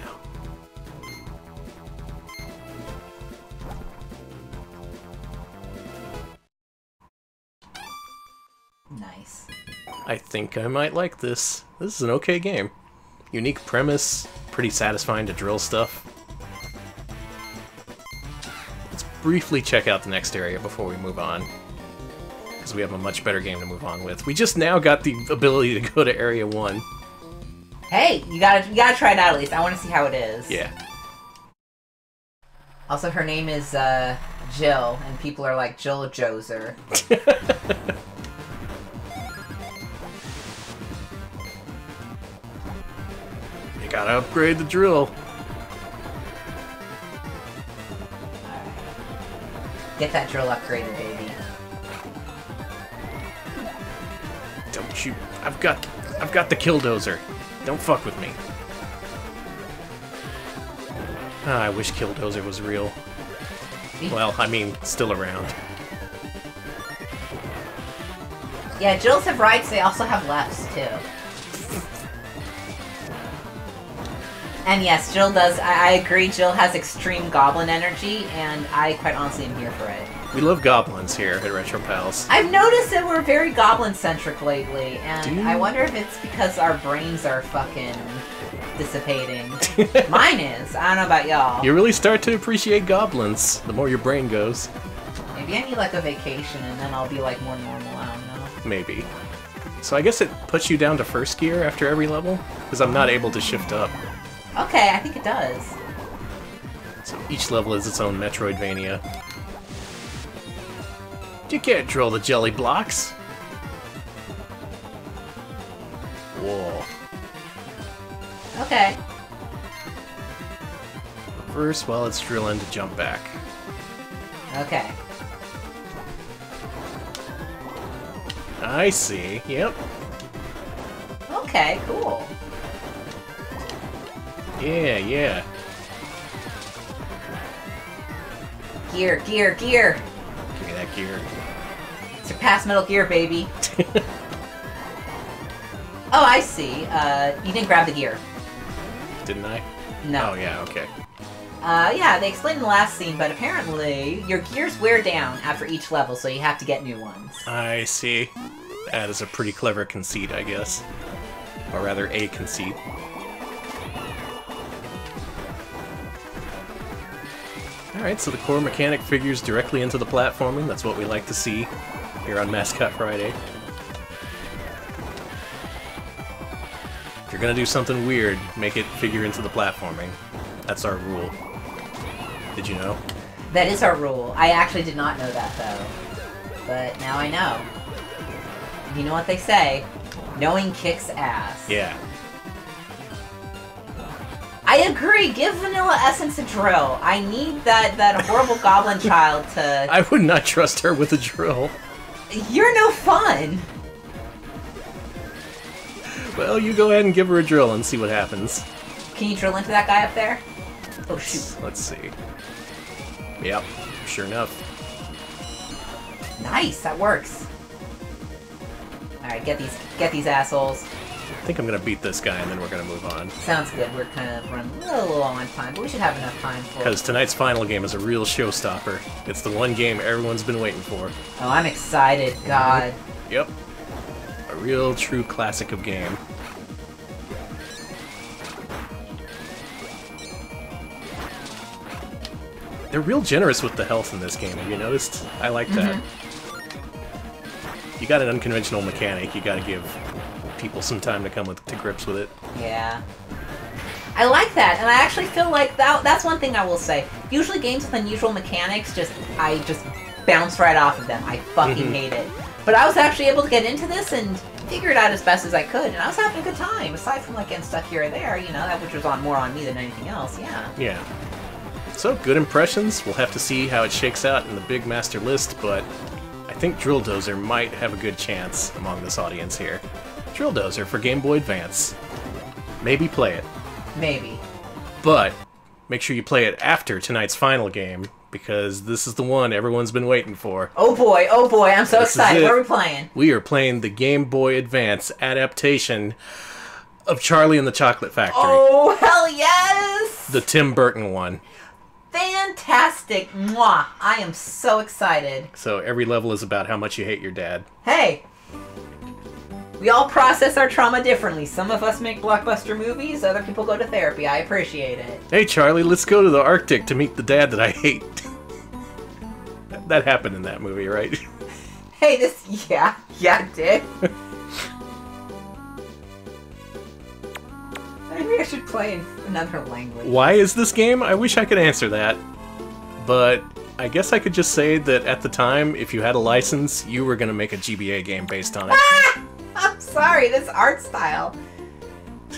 Speaker 2: Nice.
Speaker 1: I think I might like this. This is an okay game. Unique premise, pretty satisfying to drill stuff. Briefly check out the next area before we move on. Because we have a much better game to move on with. We just now got the ability to go to Area 1.
Speaker 2: Hey, you gotta you gotta try it out at least. I want to see how it is.
Speaker 1: Yeah.
Speaker 2: Also, her name is uh, Jill, and people are like Jill Joser. *laughs*
Speaker 1: you gotta upgrade the drill.
Speaker 2: Get that drill upgraded, baby.
Speaker 1: Don't you... I've got... I've got the Killdozer. Don't fuck with me. Ah, I wish Killdozer was real. Well, I mean, still around.
Speaker 2: Yeah, Jills have rights, they also have lefts, too. And yes, Jill does, I, I agree, Jill has extreme goblin energy, and I quite honestly am here for it.
Speaker 1: We love goblins here at Retro Pals.
Speaker 2: I've noticed that we're very goblin-centric lately, and I wonder if it's because our brains are fucking dissipating. *laughs* Mine is. I don't know about y'all.
Speaker 1: You really start to appreciate goblins the more your brain goes.
Speaker 2: Maybe I need like a vacation, and then I'll be like more normal. I don't know.
Speaker 1: Maybe. So I guess it puts you down to first gear after every level? Because I'm not able to shift up.
Speaker 2: Okay, I think it does.
Speaker 1: So each level is its own Metroidvania. You can't drill the jelly blocks. Whoa.
Speaker 2: Okay.
Speaker 1: Reverse while it's drilling to jump back.
Speaker 2: Okay.
Speaker 1: I see. Yep.
Speaker 2: Okay, cool.
Speaker 1: Yeah, yeah.
Speaker 2: Gear, gear, gear.
Speaker 1: Give me that gear.
Speaker 2: Surpass Metal Gear, baby. *laughs* Oh, I see. Uh, you didn't grab the gear.
Speaker 1: Didn't I?
Speaker 2: No.
Speaker 1: Oh, yeah, okay.
Speaker 2: Uh, yeah, they explained in the last scene, but apparently your gears wear down after each level, so you have to get new ones.
Speaker 1: I see. That is a pretty clever conceit, I guess. Or rather, a conceit. Alright, so the core mechanic figures directly into the platforming. That's what we like to see here on Mascot Friday. If you're gonna do something weird, make it figure into the platforming. That's our rule. Did you know?
Speaker 2: That is our rule. I actually did not know that, though. But now I know. You know what they say? Knowing kicks ass.
Speaker 1: Yeah.
Speaker 2: I agree. Give Vanilla Essence a drill. I need that that horrible goblin child to. *laughs*
Speaker 1: I would not trust her with a drill.
Speaker 2: You're no fun.
Speaker 1: Well, you go ahead and give her a drill and see what happens.
Speaker 2: Can you drill into that guy up there? Oh shoot!
Speaker 1: Let's see. Yep, sure enough.
Speaker 2: Nice. That works. All right, get these get these assholes.
Speaker 1: I think I'm gonna beat this guy and then we're gonna move on.
Speaker 2: Sounds good. We're kind of running a little low on time, but we should have enough time for.
Speaker 1: Because tonight's final game is a real showstopper. It's the one game everyone's been waiting for.
Speaker 2: Oh, I'm excited. God.
Speaker 1: Yep. A real true classic of game. They're real generous with the health in this game, have you noticed? I like that. Mm-hmm. You got an unconventional mechanic, you gotta give people some time to come with, to grips with it.
Speaker 2: Yeah. I like that, and I actually feel like that that's one thing I will say. Usually games with unusual mechanics just I just bounce right off of them. I fucking
Speaker 1: Mhm.
Speaker 2: hate it. But I was actually able to get into this and figure it out as best as I could, and I was having a good time. Aside from like getting stuck here or there, you know, that which was on more on me than anything else. Yeah.
Speaker 1: Yeah. So, good impressions. We'll have to see how it shakes out in the big master list, but I think Drill Dozer might have a good chance among this audience here. Drill Dozer for Game Boy Advance. Maybe play it,
Speaker 2: Maybe.
Speaker 1: but make sure you play it after tonight's final game, because this is the one everyone's been waiting for.
Speaker 2: Oh boy, oh boy, I'm so
Speaker 1: This
Speaker 2: excited. What are we playing?
Speaker 1: We are playing the Game Boy Advance adaptation of Charlie and the Chocolate Factory,
Speaker 2: Oh hell yes!
Speaker 1: the Tim Burton one.
Speaker 2: Fantastic! Mwah! I am so excited.
Speaker 1: So, every level is about how much you hate your dad.
Speaker 2: Hey! We all process our trauma differently. Some of us make blockbuster movies, other people go to therapy. I appreciate it.
Speaker 1: Hey Charlie, let's go to the Arctic to meet the dad that I hate. *laughs* that happened in that movie, right? *laughs*
Speaker 2: Hey, this. Yeah, yeah, it did. *laughs* Maybe I should play in another language.
Speaker 1: Why is this game? I wish I could answer that. But I guess I could just say that at the time, if you had a license, you were going to make a GBA game based on it.
Speaker 2: Ah! I'm sorry, this art style. *laughs*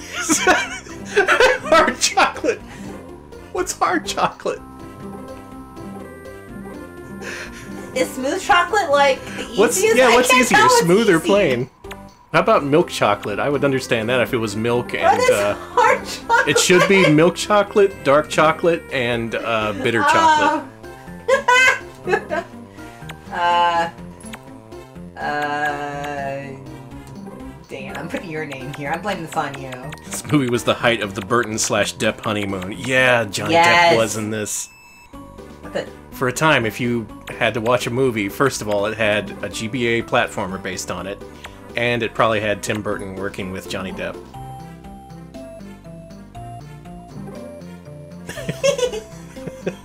Speaker 1: hard chocolate! What's hard chocolate?
Speaker 2: Is smooth chocolate like the easiest?
Speaker 1: What's yeah? What's easier,
Speaker 2: what's
Speaker 1: smooth or plain? How about milk chocolate? I would understand that if it was milk and
Speaker 2: What is
Speaker 1: uh,
Speaker 2: hard chocolate?
Speaker 1: it should be milk chocolate, dark chocolate, and uh, bitter chocolate.
Speaker 2: Oh. *laughs* uh. Uh. Dan, I'm putting your name here. I'm blaming this on you.
Speaker 1: This movie was the height of the Burton slash Depp honeymoon. Yeah, Johnny
Speaker 2: Yes.
Speaker 1: Depp was in this.
Speaker 2: The?
Speaker 1: For a time, if you had to watch a movie, first of all, it had a GBA platformer based on it, and it probably had Tim Burton working with Johnny Depp. *laughs*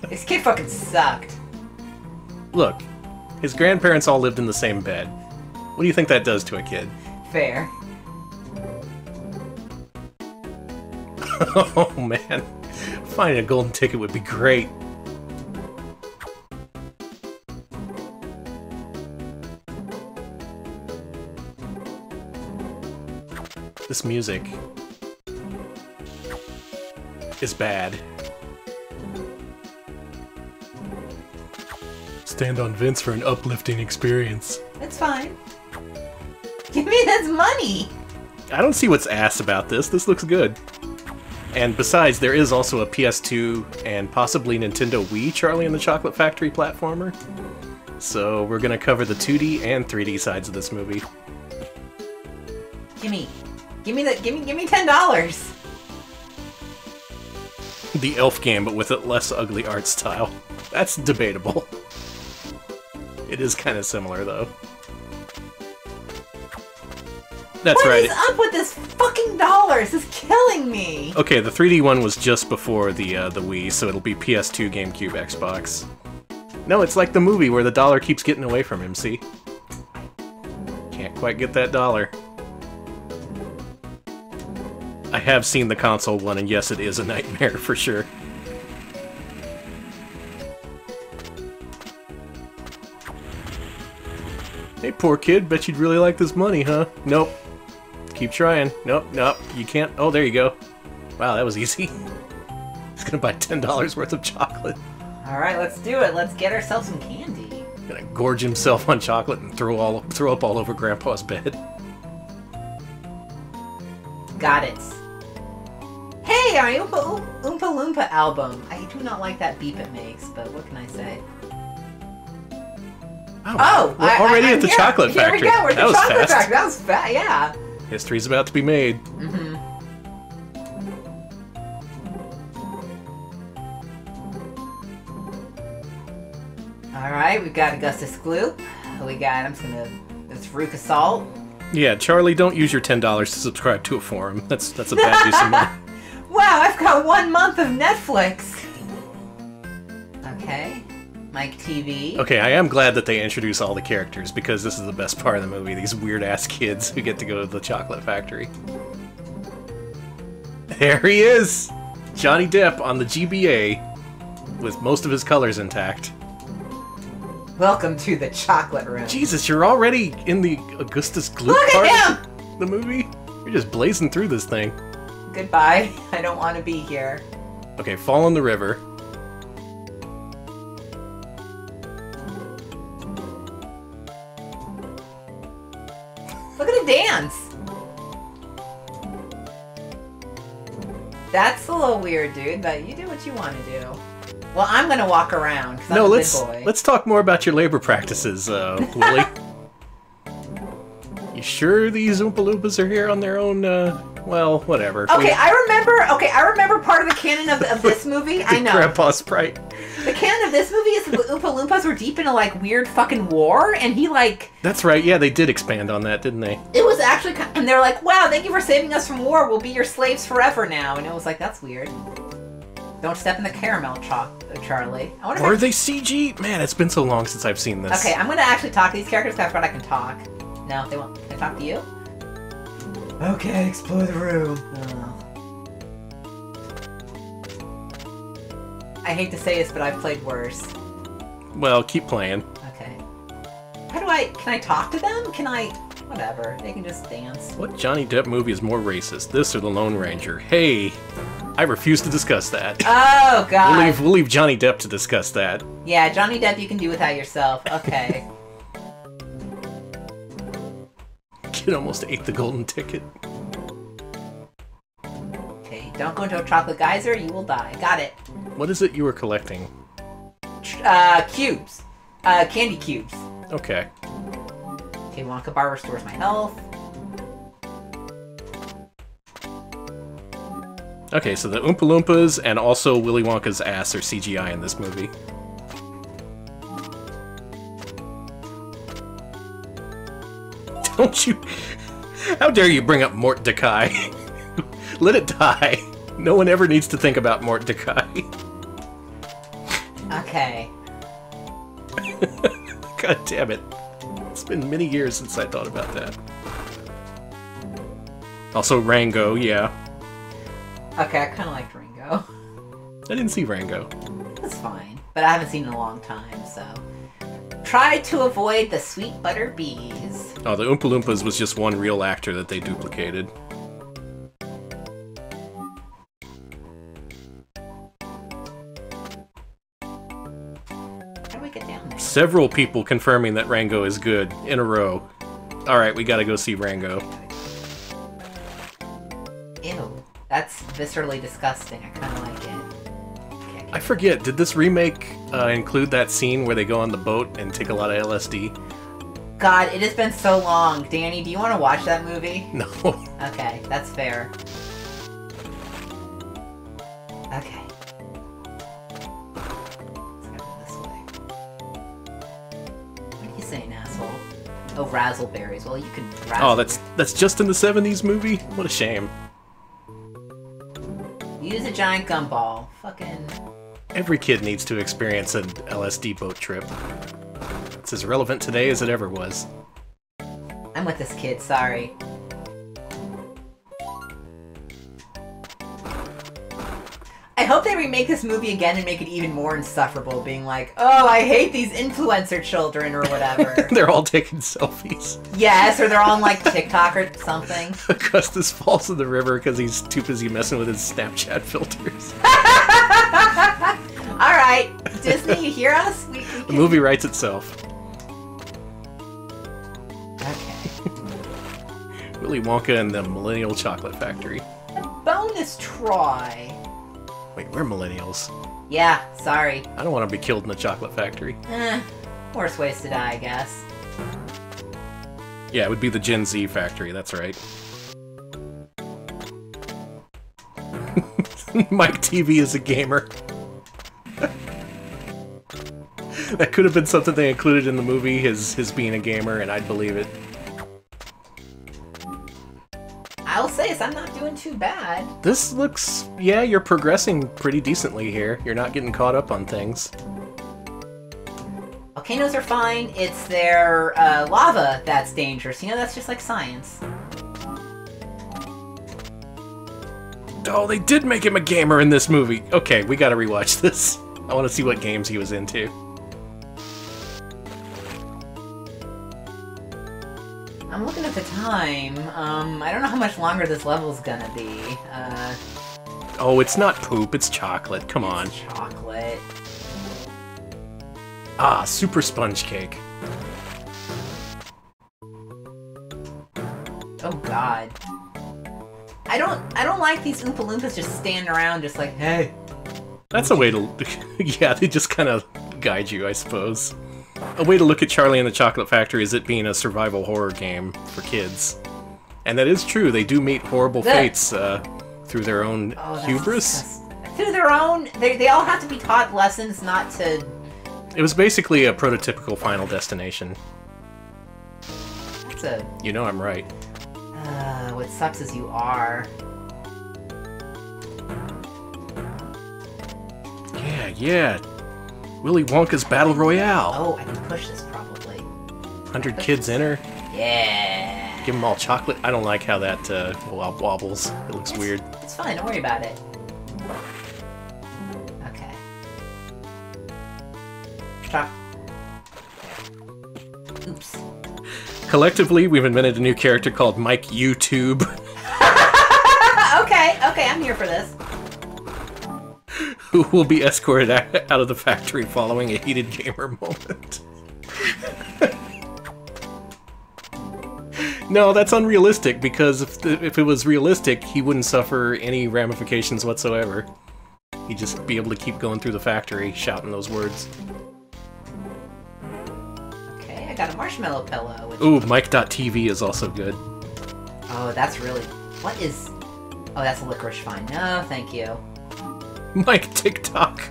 Speaker 2: This kid fucking sucked.
Speaker 1: Look, his grandparents all lived in the same bed. What do you think that does to a kid?
Speaker 2: Fair. *laughs*
Speaker 1: oh man, finding a golden ticket would be great. This music is bad. Stand on Vince for an uplifting experience.
Speaker 2: It's fine. Give me this money.
Speaker 1: I don't see what's ass about this. This looks good. And besides, there is also a PS2 and possibly Nintendo Wii Charlie and the Chocolate Factory platformer. So we're gonna cover the 2D and 3D sides of this movie.
Speaker 2: Give me, give me the, give me, give me ten dollars.
Speaker 1: The elf game, but with a less ugly art style. That's debatable. It is kind of similar, though. That's
Speaker 2: What
Speaker 1: right.
Speaker 2: is up with this fucking dollars? is killing me.
Speaker 1: Okay, the 3D one was just before the uh, the Wii, so it'll be PS2, GameCube, Xbox. No, it's like the movie where the dollar keeps getting away from him. See? Can't quite get that dollar. I have seen the console one, and yes, it is a *laughs* nightmare for sure. Hey, poor kid. Bet you'd really like this money, huh? Nope. Keep trying. Nope, nope. You can't. Oh, there you go. Wow, that was *laughs* easy. He's gonna buy ten dollars worth of chocolate.
Speaker 2: All right, let's do it. Let's get ourselves some candy.
Speaker 1: Gonna gorge himself on chocolate and throw all throw up all over Grandpa's bed.
Speaker 2: Got it. Hey, our Oompa, Oompa Loompa album. I do not like that beep it makes, but what can I say? Oh, oh
Speaker 1: we're
Speaker 2: I-
Speaker 1: already
Speaker 2: I,
Speaker 1: at the
Speaker 2: here,
Speaker 1: chocolate
Speaker 2: here
Speaker 1: factory.
Speaker 2: we go. We're at
Speaker 1: that
Speaker 2: the
Speaker 1: was
Speaker 2: chocolate
Speaker 1: fast.
Speaker 2: factory. That was fast. Yeah.
Speaker 1: History's about to be made.
Speaker 2: Mm-hmm. All right, we've got Augustus Gloop. We got. I'm just gonna. It's Veruca Salt.
Speaker 1: Yeah, Charlie, don't use your ten dollars to subscribe to a forum. That's that's a bad use of money. *laughs*
Speaker 2: Wow, I've got one month of Netflix. Okay. Mike Teavee.
Speaker 1: Okay, I am glad that they introduce all the characters because this is the best part of the movie. These weird ass kids who get to go to the chocolate factory. There he is! Johnny Depp on the GBA with most of his colors intact.
Speaker 2: Welcome to the chocolate room.
Speaker 1: Jesus, you're already in the Augustus Gloop
Speaker 2: Look
Speaker 1: part
Speaker 2: at
Speaker 1: of the movie? You're just blazing through this thing.
Speaker 2: Goodbye. *laughs* I don't want to be here.
Speaker 1: Okay, fall in the river.
Speaker 2: Dance. That's a little weird, dude, but you do what you want to do. Well, I'm gonna walk around.
Speaker 1: no,
Speaker 2: a
Speaker 1: let's let's talk more about your labor practices, uh, Willy. *laughs* you sure these Oompa Loompas are here on their own? Uh, well, whatever.
Speaker 2: Okay,
Speaker 1: We-
Speaker 2: I remember. Okay, I remember part of the canon of, of this movie. *laughs* I know.
Speaker 1: Grandpa Sprite.
Speaker 2: The canon of this movie is the Oompa Loompas were deep in a like weird fucking war, and he like
Speaker 1: That's right. Yeah, they did expand on that, didn't they?
Speaker 2: it was actually, and they're like, "Wow, thank you for saving us from war. We'll be your slaves forever now." And it was like, "That's weird." Don't step in the caramel chalk, uh, Charlie. I wonder
Speaker 1: Were they CG? Man, it's been so long since I've seen this.
Speaker 2: Okay, I'm gonna actually talk to these characters I forgot I can talk. No, they won't. Can I talk to you? Okay, explore the room. I hate to say this, but I've played worse.
Speaker 1: Well, keep playing.
Speaker 2: Okay. How do I... Can I talk to them? Can I... Whatever. They can just dance.
Speaker 1: What Johnny Depp movie is more racist, this or The Lone Ranger? Hey, I refuse to discuss that.
Speaker 2: Oh,
Speaker 1: we'll,
Speaker 2: God.
Speaker 1: leave, we'll leave Johnny Depp to discuss that.
Speaker 2: Yeah, Johnny Depp you can do without yourself. Okay. *laughs*
Speaker 1: Kid *laughs* almost ate the golden ticket.
Speaker 2: okay, don't go into a chocolate geyser, you will die. Got it.
Speaker 1: What is it you were collecting?
Speaker 2: Uh, cubes. Uh, candy cubes.
Speaker 1: Okay.
Speaker 2: Okay, Wonka bar restores my health.
Speaker 1: Okay, so the Oompa Loompas and also Willy Wonka's ass are CGI in this movie. *laughs* Don't you... How dare you bring up Mortdecai? *laughs* Let it die. No one ever needs to think about Mortdecai. *laughs*
Speaker 2: Okay.
Speaker 1: God damn it. It's been many years since I thought about that. Also, Rango, yeah.
Speaker 2: Okay, I kind of liked Rango.
Speaker 1: I didn't see Rango.
Speaker 2: That's fine. But I haven't seen in a long time, so. Try to avoid the sweet butter bees.
Speaker 1: Oh, the Oompa Loompas was just one real actor that they duplicated.
Speaker 2: How do we get down there?
Speaker 1: Several people confirming that Rango is good in a row. Alright, we gotta go see Rango.
Speaker 2: Ew. That's viscerally disgusting. I kind of like it. Okay,
Speaker 1: I forget, did this remake uh, include that scene where they go on the boat and take a lot of LSD?
Speaker 2: God, it has been so long. Danny, do you want to watch that movie? *laughs*
Speaker 1: No.
Speaker 2: Okay, that's fair. Okay. Let's go this way. What are you saying, asshole? Oh, razzleberries. Well, you can.
Speaker 1: Oh, that's that's just in the 70s movie? What a shame.
Speaker 2: Use a giant gumball. Fucking.
Speaker 1: Every kid needs to experience an LSD boat trip. It's as relevant today as it ever was.
Speaker 2: I'm with this kid, sorry. I hope they remake this movie again and make it even more insufferable, being like, oh, I hate these influencer children or whatever. *laughs*
Speaker 1: They're all taking selfies.
Speaker 2: yes, or they're on like TikTok or something. *laughs*
Speaker 1: Augustus falls in the river because he's too busy messing with his Snapchat filters. *laughs*
Speaker 2: Alright, Disney, you hear us? We, we
Speaker 1: The movie writes itself. Willy Wonka and the Millennial Chocolate Factory.
Speaker 2: Bonus try.
Speaker 1: Wait, we're millennials.
Speaker 2: Yeah, sorry.
Speaker 1: I don't want to be killed in the chocolate factory.
Speaker 2: Eh, worse ways to die, I guess.
Speaker 1: Yeah, it would be the Gen Z factory, that's right. *laughs* Mike Teavee is a gamer. *laughs* that could have been something they included in the movie, his his being a gamer, and I'd believe it.
Speaker 2: I'll say is I'm not doing too bad.
Speaker 1: This looks yeah, you're progressing pretty decently here. You're not getting caught up on things.
Speaker 2: Volcanoes are fine, it's their uh, lava that's dangerous. You know, that's just like science.
Speaker 1: Oh, they did make him a gamer in this movie. Okay, we gotta rewatch *laughs* this. I want to see what games he was into.
Speaker 2: The time. Um, I don't know how much longer this level's gonna be. Uh,
Speaker 1: Oh, it's not poop, it's chocolate. Come on.
Speaker 2: chocolate.
Speaker 1: Ah, super sponge cake.
Speaker 2: Oh god. I don't I don't like these Oompa Loompas just standing around just like, hey.
Speaker 1: That's a way to. *laughs* yeah, they just kind of guide you, I suppose. A way to look at Charlie and the Chocolate Factory is it being a survival horror game for kids. And that is true, they do meet horrible fates uh, through their own
Speaker 2: Oh,
Speaker 1: hubris.
Speaker 2: disgusting. Through their own they, they all have to be taught lessons not to
Speaker 1: It was basically a prototypical Final Destination.
Speaker 2: that's a
Speaker 1: You know I'm right.
Speaker 2: uh, what sucks is you are.
Speaker 1: Yeah, yeah. Willy Wonka's Battle Royale.
Speaker 2: Oh, I can push this probably.
Speaker 1: 100 kids enter.
Speaker 2: Yeah.
Speaker 1: Give them all chocolate. I don't like how that uh, wobbles. It looks weird.
Speaker 2: It's fine, don't worry about it. Okay. Stop. Oops.
Speaker 1: Collectively, we've invented a new character called Mike YouTube, *laughs*
Speaker 2: okay, okay, I'm here for this.
Speaker 1: Who will be escorted out of the factory following a heated gamer moment. *laughs* no, that's unrealistic because if, the, if it was realistic, he wouldn't suffer any ramifications whatsoever. He'd just be able to keep going through the factory shouting those words.
Speaker 2: Okay, I got a marshmallow pillow. Which...
Speaker 1: Ooh, Mike.tv is also good.
Speaker 2: Oh, that's really. What is. Oh, that's a licorice fine. No, thank you. *laughs*
Speaker 1: Mike TikTok.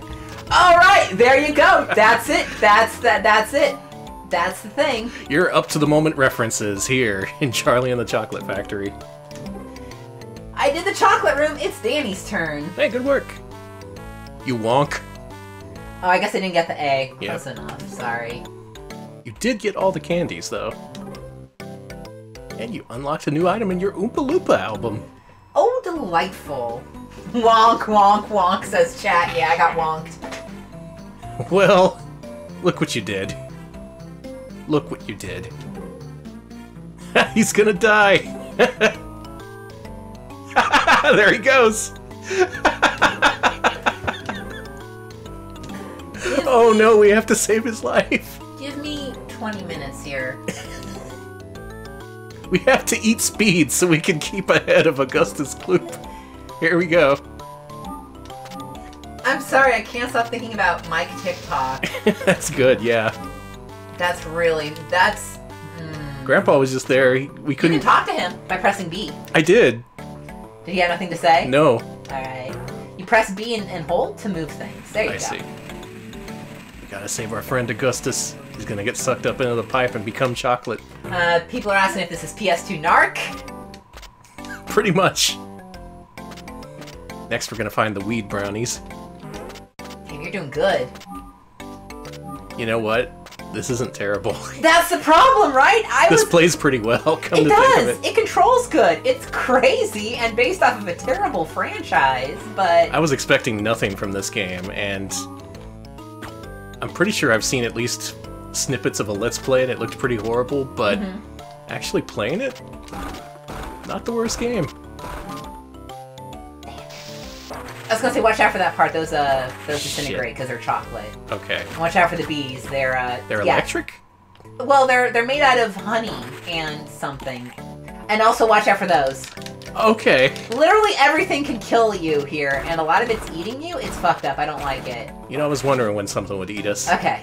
Speaker 2: All right, there you go. That's it. That's that. That's it. That's the thing.
Speaker 1: Your up to the moment references here in Charlie and the Chocolate Factory.
Speaker 2: I did the chocolate room. It's Danny's turn.
Speaker 1: Hey, good work. You wonk.
Speaker 2: Oh, I guess I didn't get the A.
Speaker 1: Yep.
Speaker 2: Close enough. Sorry.
Speaker 1: You did get all the candies, though. And you unlocked a new item in your Oompa Loompa album.
Speaker 2: Oh, delightful. Wonk, wonk, wonk, says chat. Yeah, I got wonked.
Speaker 1: Well, look what you did. Look what you did. *laughs* He's gonna die. *laughs* there he goes. *laughs* oh no, we have to save his life.
Speaker 2: Give me 20 minutes here.
Speaker 1: We have to eat speed so we can keep ahead of Augustus Gloop. Here we go.
Speaker 2: I'm sorry, I can't stop thinking about Mike TikTok. *laughs*
Speaker 1: That's good, yeah.
Speaker 2: That's really. That's. Mm.
Speaker 1: Grandpa was just there. He- We
Speaker 2: You can
Speaker 1: couldn't.
Speaker 2: talk to him by pressing B.
Speaker 1: I did.
Speaker 2: Did he have nothing to say?
Speaker 1: No.
Speaker 2: Alright. You press B and, and hold to move things. There you
Speaker 1: I
Speaker 2: go.
Speaker 1: see. We gotta save our friend Augustus. He's gonna get sucked up into the pipe and become chocolate.
Speaker 2: Uh, people are asking if this is PS2 Narc.
Speaker 1: Pretty much. Next, we're gonna find the weed brownies.
Speaker 2: Damn, you're doing good.
Speaker 1: You know what? This isn't terrible. *laughs*
Speaker 2: That's the problem, right? I
Speaker 1: this
Speaker 2: was.
Speaker 1: plays pretty well. Come
Speaker 2: It
Speaker 1: to
Speaker 2: does.
Speaker 1: think of it.
Speaker 2: It controls good. It's crazy and based off of a terrible franchise, but
Speaker 1: I was expecting nothing from this game, and I'm pretty sure I've seen at least snippets of a Let's Play, and it looked pretty horrible. But
Speaker 2: Mm-hmm.
Speaker 1: actually playing it, not the worst game.
Speaker 2: I was gonna say watch out for that part. Those uh, those disintegrate because they're chocolate.
Speaker 1: Okay,
Speaker 2: And watch out for the bees. They're uh,
Speaker 1: they're
Speaker 2: yeah.
Speaker 1: electric.
Speaker 2: Well, they're they're made out of honey and something. And also watch out for those.
Speaker 1: Okay,
Speaker 2: Literally everything can kill you here, and a lot of it's eating you. It's fucked up. I don't like it.
Speaker 1: you know I was wondering when something would eat us.
Speaker 2: Okay.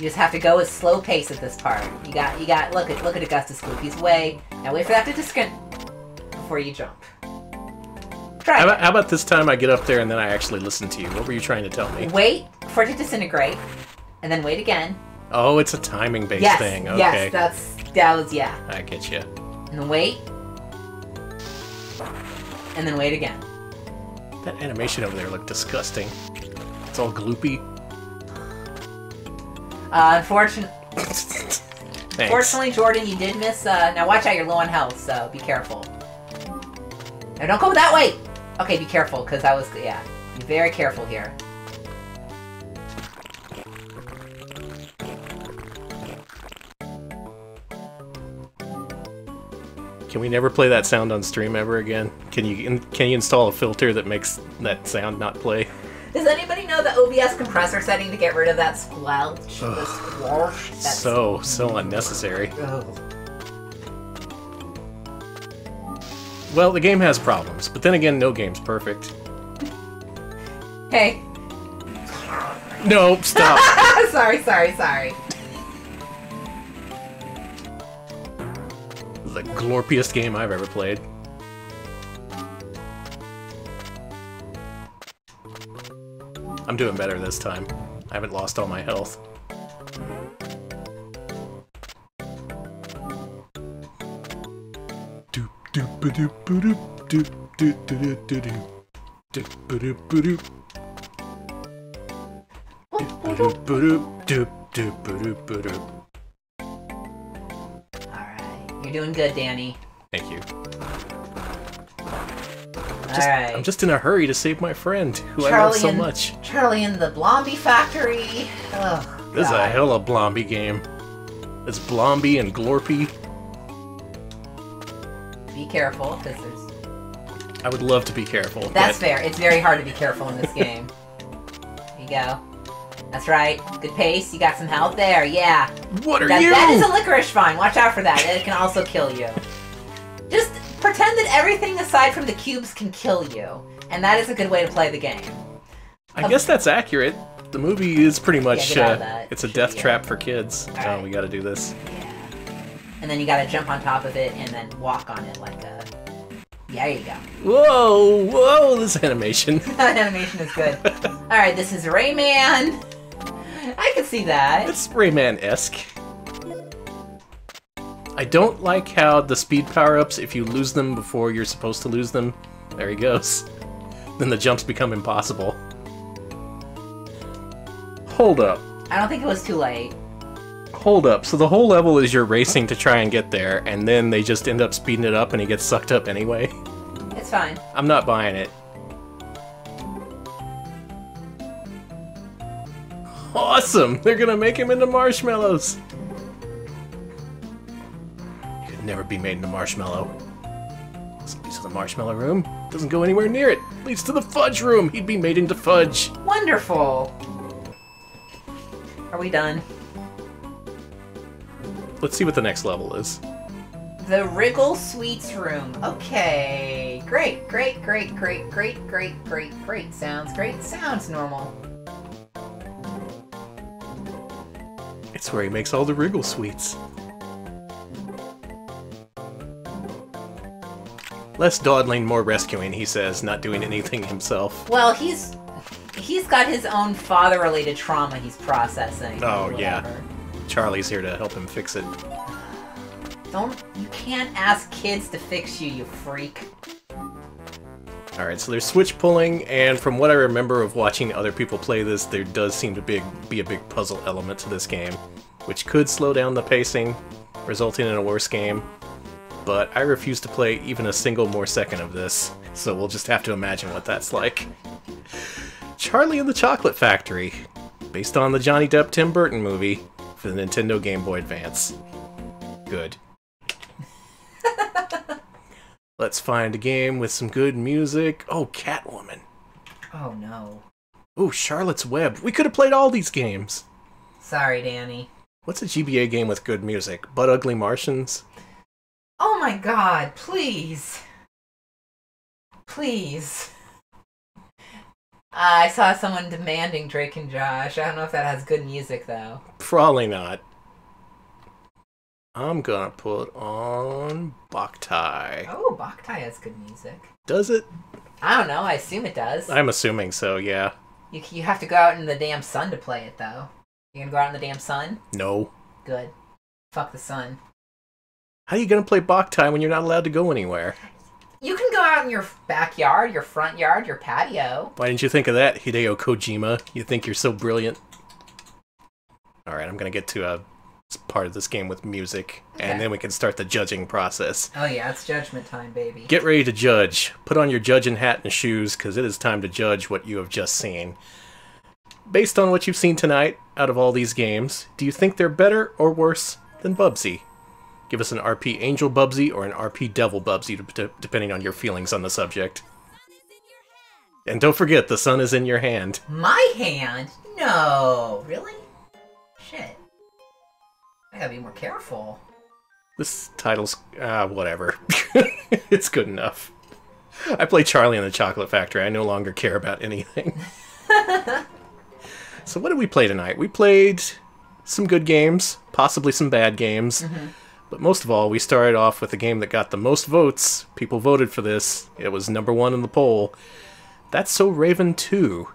Speaker 2: You just have to go with slow pace at this part. You got you got look at look at Augustus Gloop. He's way now wait for that to discon before you jump. Try
Speaker 1: How
Speaker 2: it.
Speaker 1: about, how about this time I get up there and then I actually listen to you? What were you trying to tell me?
Speaker 2: Wait for it to disintegrate, and then wait again.
Speaker 1: Oh, it's a timing based
Speaker 2: yes,
Speaker 1: thing. Okay,
Speaker 2: yes, that's that was yeah.
Speaker 1: I get you.
Speaker 2: And then wait, and then wait again.
Speaker 1: That animation over there looked disgusting. It's all gloopy.
Speaker 2: Uh, unfortunately, fortunately, Jordan, you did miss. Uh, now watch out, you're low on health, so be careful. Now don't go that way. Okay, be careful, because I was yeah. Be very careful here.
Speaker 1: Can we never play that sound on stream ever again? Can you can you install a filter that makes that sound not play?
Speaker 2: Does anybody know the OBS compressor setting to get rid of that squelch? the squelch? That's
Speaker 1: So so unnecessary.
Speaker 2: Ugh.
Speaker 1: Well, the game has problems, but then again, no game's perfect.
Speaker 2: Hey.
Speaker 1: No, stop. *laughs*
Speaker 2: sorry, sorry, sorry.
Speaker 1: the glorpiest game I've ever played. I'm doing better this time. I haven't lost all my health.
Speaker 2: Alright. You're doing good, Danny.
Speaker 1: Thank you. Just. I'm just in a hurry to save my friend, who I love so
Speaker 2: and-
Speaker 1: much.
Speaker 2: Charlie in the Blomby Factory. Ugh.
Speaker 1: This is a
Speaker 2: God.
Speaker 1: hella Blomby game. It's Blomby and Glorpy.
Speaker 2: Be careful, because there's.
Speaker 1: I would love to be careful.
Speaker 2: That's
Speaker 1: but
Speaker 2: fair. It's very hard to be careful in this game. *laughs* There you go. That's right. Good pace. You got some health there. Yeah.
Speaker 1: What are
Speaker 2: That,
Speaker 1: you?
Speaker 2: that is a licorice vine. Watch out for that. It can also kill you. Just pretend that everything aside from the cubes can kill you. And that is a good way to play the game.
Speaker 1: I guess that's accurate. The movie is pretty much
Speaker 2: out
Speaker 1: uh, it's a death
Speaker 2: be, uh,
Speaker 1: trap for kids. Oh, we got to do this. Yeah.
Speaker 2: And then you gotta jump on top of it and then walk on it like a. Yeah, there you go. *laughs*
Speaker 1: Whoa, whoa! This animation. *laughs*
Speaker 2: that animation is good. *laughs* Alright, this is Rayman. I can see that.
Speaker 1: It's Rayman-esque. I don't like how the speed power-ups, if you lose them before you're supposed to lose them, there he goes. *laughs* Then the jumps become impossible. Hold up.
Speaker 2: I don't think it was too late.
Speaker 1: Hold up. So the whole level is you're racing to try and get there, and then they just end up speeding it up and he gets sucked up anyway?
Speaker 2: It's fine.
Speaker 1: I'm not buying it. Awesome! They're gonna make him into marshmallows! Never be made into marshmallow. This leads to the marshmallow room. Doesn't go anywhere near it. Leads to the fudge room. He'd be made into fudge.
Speaker 2: Wonderful. Are we done?
Speaker 1: Let's see what the next level is.
Speaker 2: The Wriggle Sweets Room. Okay. Great, great, great, great, great, great, great, great. Sounds great. Sounds normal.
Speaker 1: It's where he makes all the Wriggle sweets. Less dawdling, more rescuing, he says, not doing anything himself.
Speaker 2: Well, he's he's got his own father-related trauma he's processing.
Speaker 1: Oh, yeah. Charlie's here to help him fix it.
Speaker 2: Don't you can't ask kids to fix you, you freak.
Speaker 1: Alright, so there's switch pulling, and from what I remember of watching other people play this, there does seem to be, be a big puzzle element to this game, which could slow down the pacing, resulting in a worse game. But I refuse to play even a single more second of this, so we'll just have to imagine what that's like. Charlie and the Chocolate Factory, based on the Johnny Depp Tim Burton movie for the Nintendo Game Boy Advance. Good. *laughs* Let's find a game with some good music. Oh, Catwoman.
Speaker 2: Oh no.
Speaker 1: Oh, Charlotte's Web. We could have played all these games.
Speaker 2: Sorry, Danny.
Speaker 1: What's a GBA game with good music? Butt Ugly Martians?
Speaker 2: Oh my god, please. Please. Uh, I saw someone demanding Drake and Josh. I don't know if that has good music though.
Speaker 1: Probably not. I'm gonna put on Boktai.
Speaker 2: Oh, Boktai has good music.
Speaker 1: Does it?
Speaker 2: I don't know. I assume it does.
Speaker 1: I'm assuming so, yeah.
Speaker 2: You, you have to go out in the damn sun to play it though. You gonna go out in the damn sun?
Speaker 1: No.
Speaker 2: Good. Fuck the sun.
Speaker 1: How are you gonna play Boktai when you're not allowed to go anywhere?
Speaker 2: You can go out in your backyard, your front yard, your patio.
Speaker 1: Why didn't you think of that, Hideo Kojima? You think you're so brilliant? Alright, I'm gonna get to uh, a part of this game with music,
Speaker 2: Okay.
Speaker 1: and then we can start the judging process.
Speaker 2: Oh yeah, it's judgment time, baby.
Speaker 1: Get ready to judge. Put on your judging hat and shoes, because it is time to judge what you have just seen. Based on what you've seen tonight, out of all these games, do you think they're better or worse than Bubsy? Give us an RP Angel Bubsy or an RP Devil Bubsy, depending on your feelings on the subject. And don't forget, the sun is in your hand.
Speaker 2: My hand? No. Really? Shit. I gotta be more careful.
Speaker 1: This title's ah whatever. *laughs* it's good enough. I play Charlie in the Chocolate Factory. I no longer care about anything. *laughs* so what did we play tonight? We played some good games, possibly some bad games. But most of all, we started off with the game that got the most votes. People voted for this. It was number one in the poll. That's So Raven 2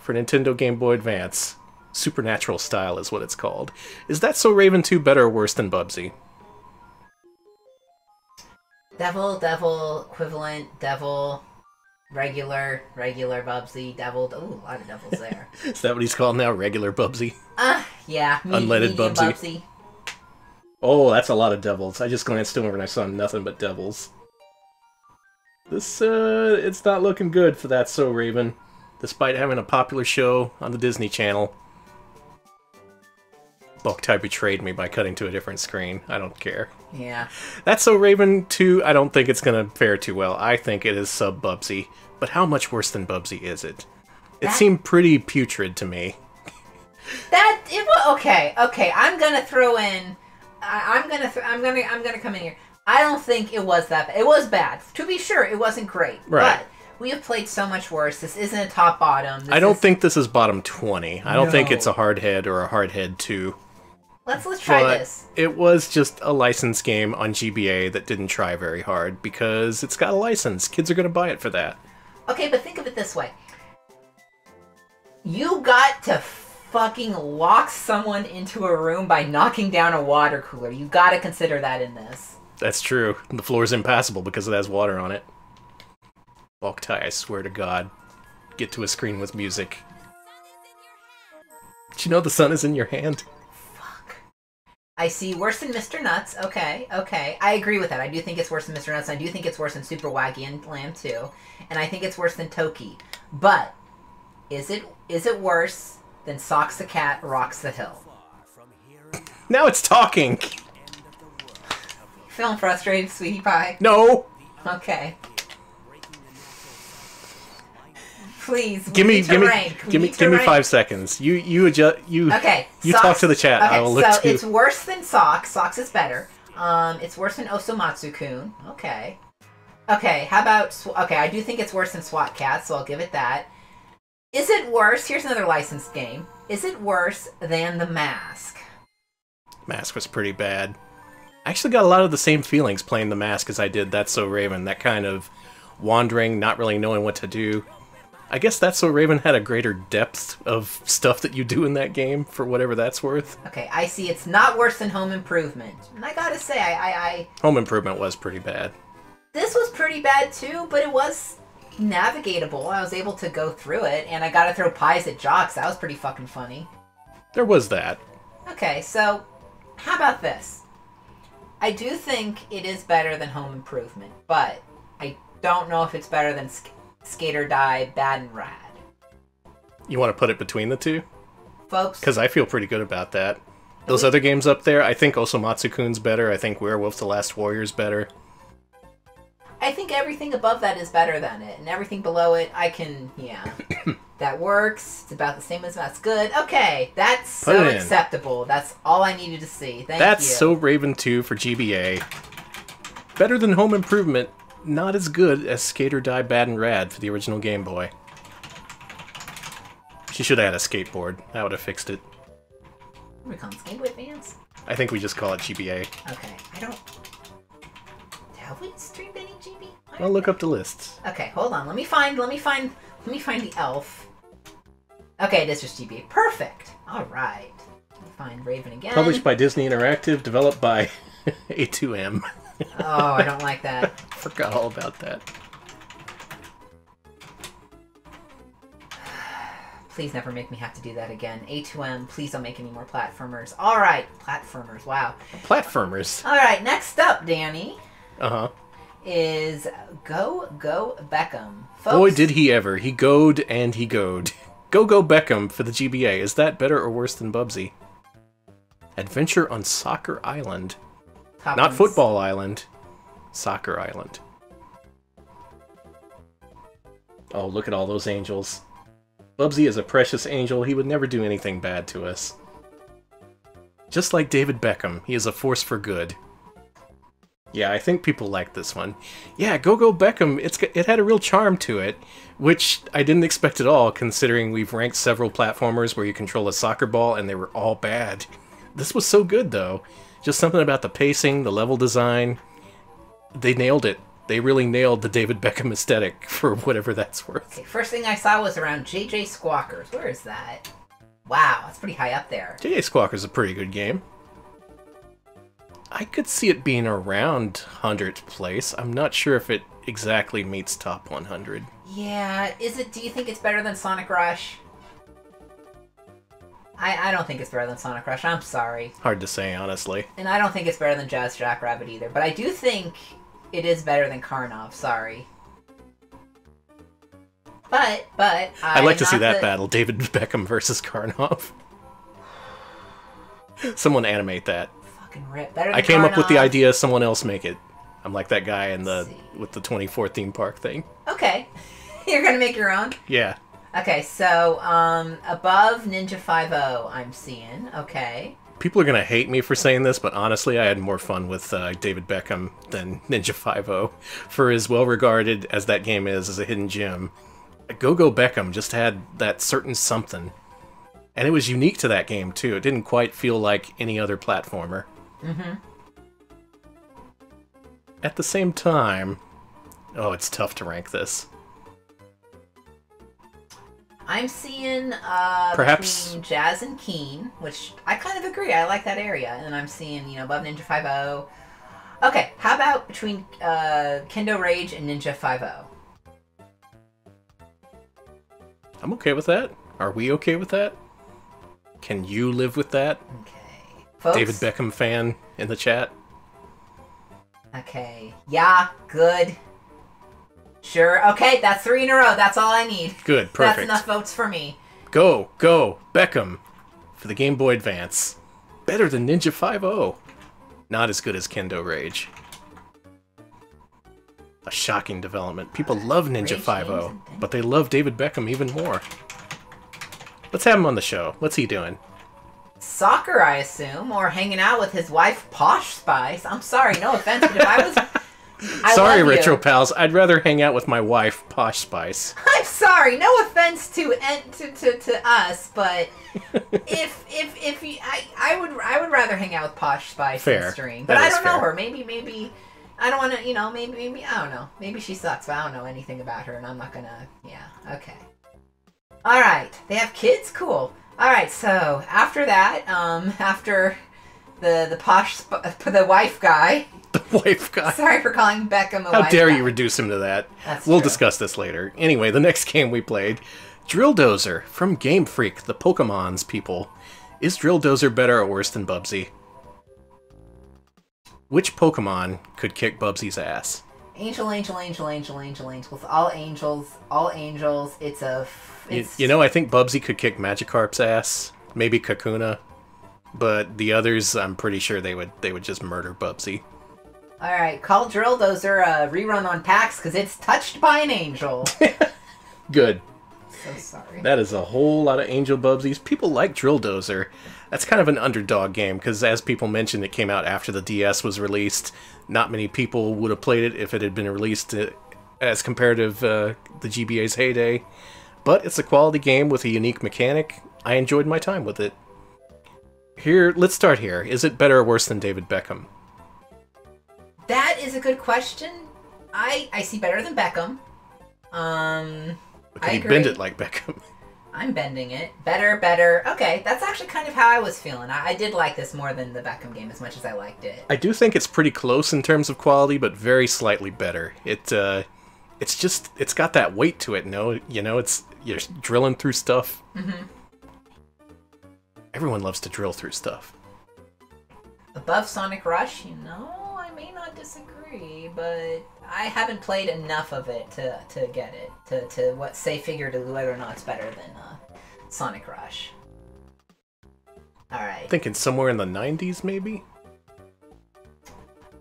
Speaker 1: for Nintendo Game Boy Advance. Supernatural style is what it's called. Is that So Raven 2 better or worse than Bubsy?
Speaker 2: Devil, devil, equivalent, devil. Regular, regular Bubsy, deviled. Ooh, a lot of devils there. *laughs*
Speaker 1: Is that what he's called now? Regular Bubsy?
Speaker 2: Uh, yeah. Me-
Speaker 1: Unleaded Bubsy.
Speaker 2: Bubsy.
Speaker 1: Oh, that's a lot of devils. I just glanced over and I saw nothing but devils. This, uh, it's not looking good for that So Raven, despite having a popular show on the Disney Channel. Boktai betrayed me by cutting to a different screen. I don't care.
Speaker 2: Yeah.
Speaker 1: That's So Raven 2, I don't think it's gonna fare too well. I think it is sub Bubsy. But how much worse than Bubsy is it? It
Speaker 2: That-
Speaker 1: seemed pretty putrid to me.
Speaker 2: That it was okay. Okay, I'm gonna throw in. I, I'm gonna. Th- I'm gonna. I'm gonna come in here. I don't think it was that. Bad. It was bad. To be sure, it wasn't great.
Speaker 1: Right.
Speaker 2: But we have played so much worse. This isn't a top bottom. This
Speaker 1: I don't
Speaker 2: is-
Speaker 1: think this is bottom 20. I don't think it's a hard head or a hard head 2.
Speaker 2: Let's let's try
Speaker 1: but
Speaker 2: this.
Speaker 1: it was just a license game on GBA that didn't try very hard because it's got a license. Kids are going to buy it for that.
Speaker 2: Okay, but think of it this way. You got to fucking locks someone into a room by knocking down a water cooler. You got to consider that in this.
Speaker 1: That's true. The floor is impassable because it has water on it. Boktai, I swear to God. Get to a screen with music. Did you know the sun is in your hand?
Speaker 2: Fuck. I see worse than Mr. Nuts. Okay, okay. I agree with that. I do think it's worse than Mr. Nuts. I do think it's worse than Super Wagyan Land 2. And I think it's worse than Toki. But is it is it worse than Socks the Cat Rocks the Hill?
Speaker 1: Now it's talking!
Speaker 2: Feeling frustrated, sweetie pie?
Speaker 1: No!
Speaker 2: Okay. Please,
Speaker 1: Give me, give me,
Speaker 2: rank.
Speaker 1: Give me, give me
Speaker 2: rank.
Speaker 1: five seconds. You, you adjust, you.
Speaker 2: Okay.
Speaker 1: You
Speaker 2: Socks-
Speaker 1: talk to the chat.
Speaker 2: Okay,
Speaker 1: I will look
Speaker 2: so
Speaker 1: to.
Speaker 2: it's worse than Socks. Socks is better. Um, it's worse than Osomatsu-kun. Okay. Okay, how about... Okay, I do think it's worse than SWAT Cat, so I'll give it that. Is it worse... Here's another licensed game. Is it worse than The Mask?
Speaker 1: Mask was pretty bad. I actually got a lot of the same feelings playing the mask as I did That's So Raven. That kind of wandering, not really knowing what to do. I guess That's So Raven had a greater depth of stuff that you do in that game, for whatever that's worth.
Speaker 2: Okay, I see it's not worse than Home Improvement. And I gotta say, I... I, I
Speaker 1: Home Improvement was pretty bad.
Speaker 2: this was pretty bad too, but it was navigatable. I was able to go through it, and I gotta throw pies at jocks. That was pretty fucking funny.
Speaker 1: There was that.
Speaker 2: Okay, so how about this? I do think it is better than Home Improvement, but I don't know if it's better than Sk- Skate or Die Bad 'n Rad.
Speaker 1: You want to put it between the two?
Speaker 2: Folks,
Speaker 1: Because I feel pretty good about that. Those other games up there, I think Osomatsu-kun's better. I think Werewolf the Last Warrior's better.
Speaker 2: I think everything above that is better than it, and everything below it, I can, yeah. *coughs* that works. It's about the same as that's good. Okay, that's
Speaker 1: Put
Speaker 2: so acceptable. That's all I needed to see. Thank you.
Speaker 1: That's
Speaker 2: you.
Speaker 1: So Raven 2 for GBA. Better than Home Improvement, not as good as Skate or Die Bad 'n Rad for the original Game Boy. She should have had a skateboard. That would have fixed it.
Speaker 2: Recon Game Boy Advance?
Speaker 1: I think we just call it GBA.
Speaker 2: Okay, I don't. Have we streamed any?
Speaker 1: I'll look up the lists.
Speaker 2: Okay, hold on. Let me find. Let me find. Let me find the elf. Okay, this is GBA. Perfect. All right. Let me find Raven again.
Speaker 1: Published by Disney Interactive, developed by *laughs* A2M.
Speaker 2: Oh, I don't like that. *laughs*
Speaker 1: Forgot all about that. *sighs*
Speaker 2: Please never make me have to do that again. A2M, please don't make any more platformers. All right, platformers. Wow.
Speaker 1: Platformers.
Speaker 2: All right, next up, Danny,
Speaker 1: Uh huh.
Speaker 2: Is Go Go Beckham. Folks,
Speaker 1: Boy, did he ever. He goed and he goed. *laughs* Go Go Beckham for the GBA. Is that better or worse than Bubsy? Adventure on Soccer Island. Not Football Island. Soccer Island. Oh, look at all those angels. Bubsy is a precious angel. He would never do anything bad to us. Just like David Beckham, he is a force for good. Yeah, I think people like this one. Yeah, Go Go Beckham, it's it had a real charm to it, which I didn't expect at all, considering we've ranked several platformers where you control a soccer ball and they were all bad. This was so good, though. Just something about the pacing, the level design. They nailed it. They really nailed the David Beckham aesthetic *laughs* for whatever that's worth.
Speaker 2: Okay, first thing I saw was around JJ Squawkers. Where is that? Wow, that's pretty high up there.
Speaker 1: JJ Squawker's is a pretty good game. I could see it being around 100th place. I'm not sure if it exactly meets top 100.
Speaker 2: Yeah, is it? Do you think it's better than Sonic Rush? I, I don't think it's better than Sonic Rush. I'm sorry.
Speaker 1: Hard to say, honestly.
Speaker 2: And I don't think it's better than Jazz Jackrabbit either. But I do think it is better than Karnov. Sorry. But, but...
Speaker 1: I'd like to see that
Speaker 2: the-
Speaker 1: battle David *laughs* Beckham versus Karnov. Someone animate that.
Speaker 2: Fucking rip. Better
Speaker 1: I came up with the idea, someone else make it. I'm like that guy in the with the 24 theme park thing.
Speaker 2: Okay. *laughs* You're gonna make your own?
Speaker 1: Yeah.
Speaker 2: Okay, so, um, above Ninja 5 I'm seeing. Okay.
Speaker 1: People are gonna hate me for saying this, but honestly, I had more fun with uh, David Beckham than *laughs* Ninja 5 For as well regarded as that game is as a hidden gem, Go Go Beckham just had that certain something, and it was unique to that game too. It didn't quite feel like any other platformer.
Speaker 2: Mm-hmm.
Speaker 1: At the same time, oh, it's tough to rank this.
Speaker 2: I'm seeing uh
Speaker 1: Perhaps-
Speaker 2: between Jazz and Keen, which I kind of agree. I like that area, and I'm seeing you know above Ninja 5 Okay, how about between uh, Kendo Rage and Ninja 5
Speaker 1: I'm okay with that. Are we okay with that? Can you live with that?
Speaker 2: Okay, folks.
Speaker 1: David Beckham fan in the chat.
Speaker 2: Okay, yeah, good. Sure. Okay, that's three in a row. That's all I need.
Speaker 1: Good, perfect.
Speaker 2: That's enough votes for me.
Speaker 1: Go, go, Beckham for the Game Boy Advance. Better than Ninja 5 Not as good as Kendo Rage. A shocking development. People love Ninja
Speaker 2: Rage
Speaker 1: 5
Speaker 2: games
Speaker 1: but they love David Beckham even more. Let's have him on the show. What's he doing?
Speaker 2: Soccer, I assume, or hanging out with his wife, Posh Spice. I'm sorry, no offense, but if I was, *laughs* I
Speaker 1: Sorry. Retro Pals. I'd rather hang out with my wife, Posh Spice. *laughs*
Speaker 2: I'm sorry, no offense to to, to, to us, but *laughs* if if if you, I I would I would rather hang out with Posh Spice
Speaker 1: Fair.
Speaker 2: than String, but
Speaker 1: That
Speaker 2: I don't know
Speaker 1: fair.
Speaker 2: her. Maybe maybe I don't want to. You know, maybe maybe I don't know. Maybe she sucks, but I don't know anything about her, and I'm not gonna. Yeah. Okay. All right. They have kids. Cool. All right. So after that, um, *laughs* after the the posh sp- *laughs* the wife guy. *laughs*
Speaker 1: The wife guy.
Speaker 2: Sorry for calling Beckham a wife.
Speaker 1: How dare
Speaker 2: guy.
Speaker 1: you reduce him to that?
Speaker 2: That's
Speaker 1: we'll
Speaker 2: true.
Speaker 1: discuss this later. Anyway, the next game we played, Drill Dozer from Game Freak, the Pokemon's people. Is Drill Dozer better or worse than Bubsy? Which Pokemon could kick Bubsy's ass?
Speaker 2: Angel, angel, angel, angel, angel, angels. All angels, all angels. It's a.
Speaker 1: You, you know, I think Bubsy could kick Magikarp's ass, maybe Kakuna, but the others, I'm pretty sure they would they would just murder Bubsy.
Speaker 2: All right, call Drill Dozer a rerun on PAX because it's touched by an angel. *laughs*
Speaker 1: Good.
Speaker 2: so sorry.
Speaker 1: That is a whole lot of Angel Bubsies. People like Drill Dozer. That's kind of an underdog game because, as people mentioned, it came out after the DS was released. Not many people would have played it if it had been released uh, as comparative uh, the GBA's heyday. But it's a quality game with a unique mechanic. I enjoyed my time with it. Here, let's start here. Is it better or worse than David Beckham?
Speaker 2: That is a good question. I I see better than Beckham. Um,
Speaker 1: Can
Speaker 2: I
Speaker 1: you bend
Speaker 2: agree.
Speaker 1: it like Beckham? *laughs*
Speaker 2: I'm bending it. Better, better. Okay, that's actually kind of how I was feeling. I, I did like this more than the Beckham game as much as I liked it.
Speaker 1: I do think it's pretty close in terms of quality, but very slightly better. It uh, it's just it's got that weight to it. No, you know, it's you're drilling through stuff.
Speaker 2: hmm
Speaker 1: Everyone loves to drill through stuff.
Speaker 2: Above Sonic Rush, you know, I may not disagree, but I haven't played enough of it to, to get it to, to what say figure to whether or not it's better than uh, Sonic Rush. All right.
Speaker 1: Thinking somewhere in the 90s, maybe.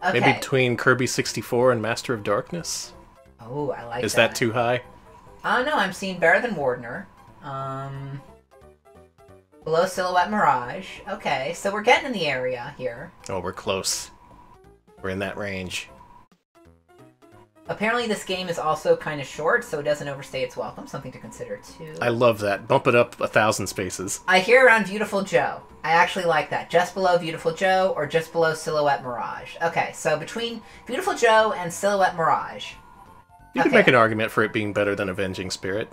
Speaker 2: Okay.
Speaker 1: Maybe between Kirby 64 and Master of Darkness.
Speaker 2: Oh, I like
Speaker 1: Is
Speaker 2: that.
Speaker 1: that too high?
Speaker 2: I don't know. I'm seeing better than Wardner. Um, below Silhouette Mirage. Okay, so we're getting in the area here.
Speaker 1: Oh, we're close. We're in that range.
Speaker 2: Apparently, this game is also kind of short, so it doesn't overstay its welcome. Something to consider too.
Speaker 1: I love that. Bump it up a thousand spaces.
Speaker 2: I hear around Viewtiful Joe. I actually like that. Just below Viewtiful Joe or just below Silhouette Mirage. Okay, so between Viewtiful Joe and Silhouette Mirage.
Speaker 1: You could
Speaker 2: Okay.
Speaker 1: make an argument for it being better than Avenging Spirit.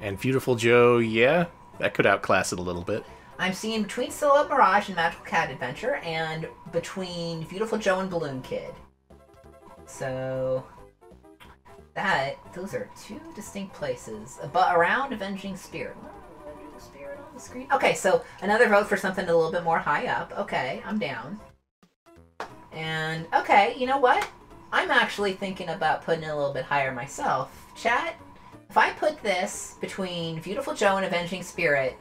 Speaker 1: And Viewtiful Joe, yeah, that could outclass it a little bit.
Speaker 2: I'm seeing between Silhouette Mirage and Magical Cat Adventure and between Viewtiful Joe and Balloon Kid. So that those are two distinct places, but around Avenging Spirit. Avenging Spirit on the screen. Okay, so another vote for something a little bit more high up. Okay, I'm down. And okay, you know what? I'm actually thinking about putting it a little bit higher myself. Chat, if I put this between Viewtiful Joe and Avenging Spirit,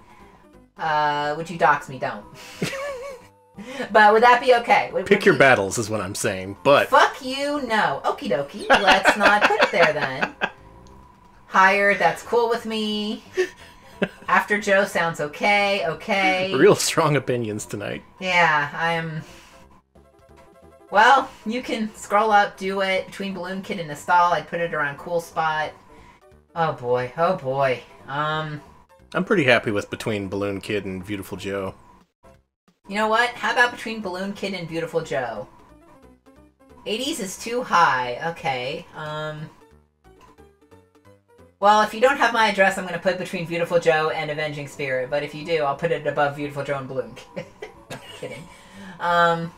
Speaker 2: uh, would you dox me? Don't. *laughs* but would that be okay? Would,
Speaker 1: Pick
Speaker 2: would
Speaker 1: your
Speaker 2: you-
Speaker 1: battles is what I'm saying. But
Speaker 2: Fuck you, no. Okie dokie. Let's not put it there then. *laughs* Higher, that's cool with me. After Joe sounds okay, okay.
Speaker 1: real strong opinions tonight.
Speaker 2: Yeah, I'm. Well, you can scroll up, do it between Balloon Kid and Nostal. I'd put it around Cool Spot. Oh boy, oh boy. Um,
Speaker 1: I'm pretty happy with between Balloon Kid and Viewtiful Joe.
Speaker 2: you know what? How about between Balloon Kid and Viewtiful Joe? 80s is too high. Okay. Um. Well, if you don't have my address, I'm going to put between Viewtiful Joe and Avenging Spirit. But if you do, I'll put it above Viewtiful Joe and Balloon Kid. *laughs* Kidding. Um.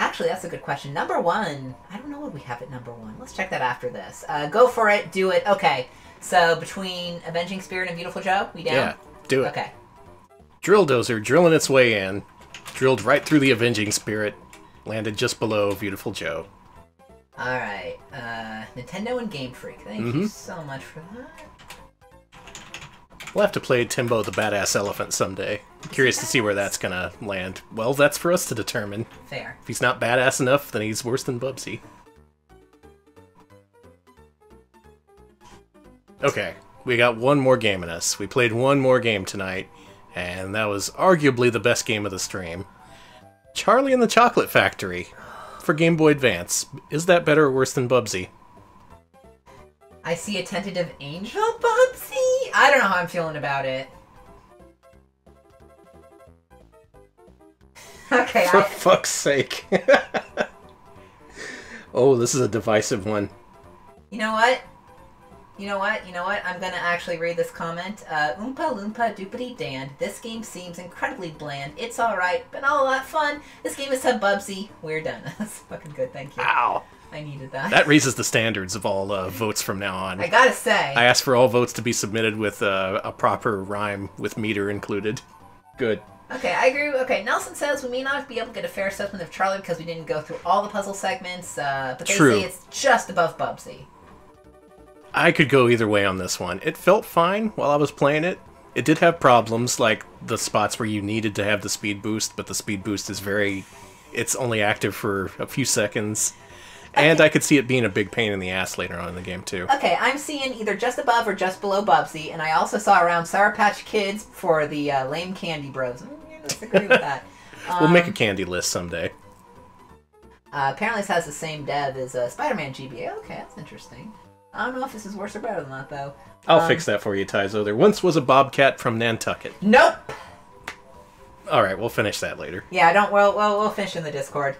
Speaker 2: Actually, that's a good question. Number one, I don't know what we have at number one. Let's check that after this. Uh, go for it. Do it. Okay. So between Avenging Spirit and Viewtiful Joe, we down?
Speaker 1: Yeah, do it.
Speaker 2: Okay.
Speaker 1: Drill Dozer drilling its way in, drilled right through the Avenging Spirit, landed just below Viewtiful Joe.
Speaker 2: All right. Uh, Nintendo and Game Freak. Thank you
Speaker 1: Mhm.
Speaker 2: so much for that.
Speaker 1: We'll have to play Timbo the Badass Elephant someday. Curious to see where that's gonna land. Well, that's for us to determine.
Speaker 2: Fair.
Speaker 1: If he's not badass enough, then he's worse than Bubsy. Okay, we got one more game in us. We played one more game tonight, and that was arguably the best game of the stream. Charlie and the Chocolate Factory for Game Boy Advance. Is that better or worse than Bubsy?
Speaker 2: I see a tentative angel Bubsy. I don't know how I'm feeling about it. *laughs* Okay,
Speaker 1: For
Speaker 2: I,
Speaker 1: fuck's sake. *laughs* oh, this is a divisive one.
Speaker 2: you know what? You know what? You know what? I'm gonna actually read this comment. Uh, Oompa Loompa Doopity Dan. This game seems incredibly bland. It's alright, but not a lot of fun. This game is sub Bubsy. We're done. *laughs* That's fucking good, thank you.
Speaker 1: Ow.
Speaker 2: I needed that.
Speaker 1: That raises the standards of all uh, votes from now on.
Speaker 2: I gotta say.
Speaker 1: I asked for all votes to be submitted with uh, a proper rhyme with meter included. Good.
Speaker 2: Okay, I agree. Okay, Nelson says we may not be able to get a fair assessment of Charlie because we didn't go through all the puzzle segments, uh, but they
Speaker 1: True.
Speaker 2: say it's just above Bubsy.
Speaker 1: I could go either way on this one. It felt fine while I was playing it. It did have problems, like the spots where you needed to have the speed boost, but the speed boost is very. It's only active for a few seconds. And I could see it being a big pain in the ass later on in the game, too.
Speaker 2: Okay, I'm seeing either just above or just below Bubsy, and I also saw around Sour Patch Kids for the uh, lame Candy Bros. Mm, I disagree with that. *laughs*
Speaker 1: We'll make a
Speaker 2: Um,
Speaker 1: candy list someday.
Speaker 2: Uh, apparently, this has the same dev as uh, Spider-Man GBA. Okay, that's interesting. I don't know if this is worse or better than that, though.
Speaker 1: I'll
Speaker 2: um,
Speaker 1: fix that for you, Tyzo. There once was a Bobcat from Nantucket.
Speaker 2: Nope.
Speaker 1: Alright, we'll finish that later.
Speaker 2: Yeah, I don't. Well, well, we'll finish in the Discord.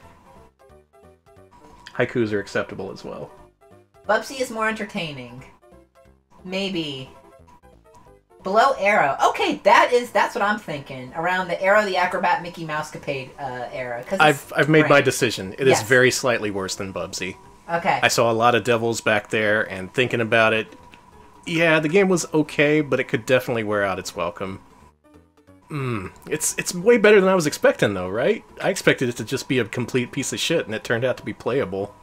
Speaker 1: Haikus are acceptable as well.
Speaker 2: Bubsy is more entertaining. Maybe. Below Aero. Okay, that is that's what I'm thinking. Around the Aero the Acrobat Mickey Mousecapade uh, era. Cause
Speaker 1: I've I've made my decision. It is
Speaker 2: Yes.
Speaker 1: very slightly worse than Bubsy.
Speaker 2: Okay.
Speaker 1: I saw a lot of devils back there, and thinking about it, yeah, the game was okay, but it could definitely wear out its welcome. Mm, it's it's way better than I was expecting, though, right? I expected it to just be a complete piece of shit, and it turned out to be playable.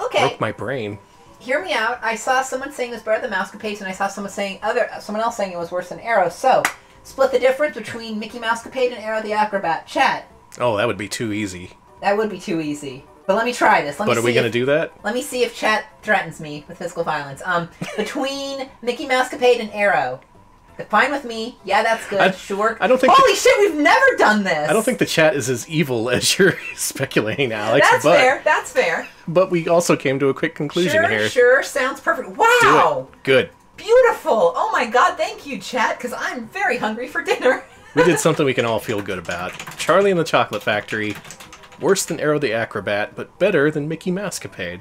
Speaker 2: okay.
Speaker 1: Broke my brain.
Speaker 2: Hear me out. I saw someone saying it was better than Mousecapades, and I saw someone saying other someone else saying it was worse than Aero. So split the difference between Mickey Mousecapade and Aero the Acrobat. Chat.
Speaker 1: Oh, that would be too easy.
Speaker 2: That would be too easy. But let me try this. Let
Speaker 1: But are we gonna
Speaker 2: if-
Speaker 1: do that?
Speaker 2: Let me see if chat threatens me with physical violence. Um, between Mickey Mousecapade and Aero. Fine with me. Yeah, that's good.
Speaker 1: I-
Speaker 2: sure.
Speaker 1: I don't think
Speaker 2: Holy shit, we've never done this.
Speaker 1: I don't think the chat is as evil as *laughs* you're speculating, Alex.
Speaker 2: that's
Speaker 1: but
Speaker 2: fair. That's fair.
Speaker 1: but we also came to a quick conclusion
Speaker 2: Sure,
Speaker 1: here.
Speaker 2: sure. Sounds perfect. Wow.
Speaker 1: Good.
Speaker 2: Beautiful. Oh my god, thank you, chat, because I'm very hungry for dinner. *laughs*
Speaker 1: We did something we can all feel good about. Charlie and the Chocolate Factory, worse than Aero the Acrobat, but better than Mickey Mousecapade.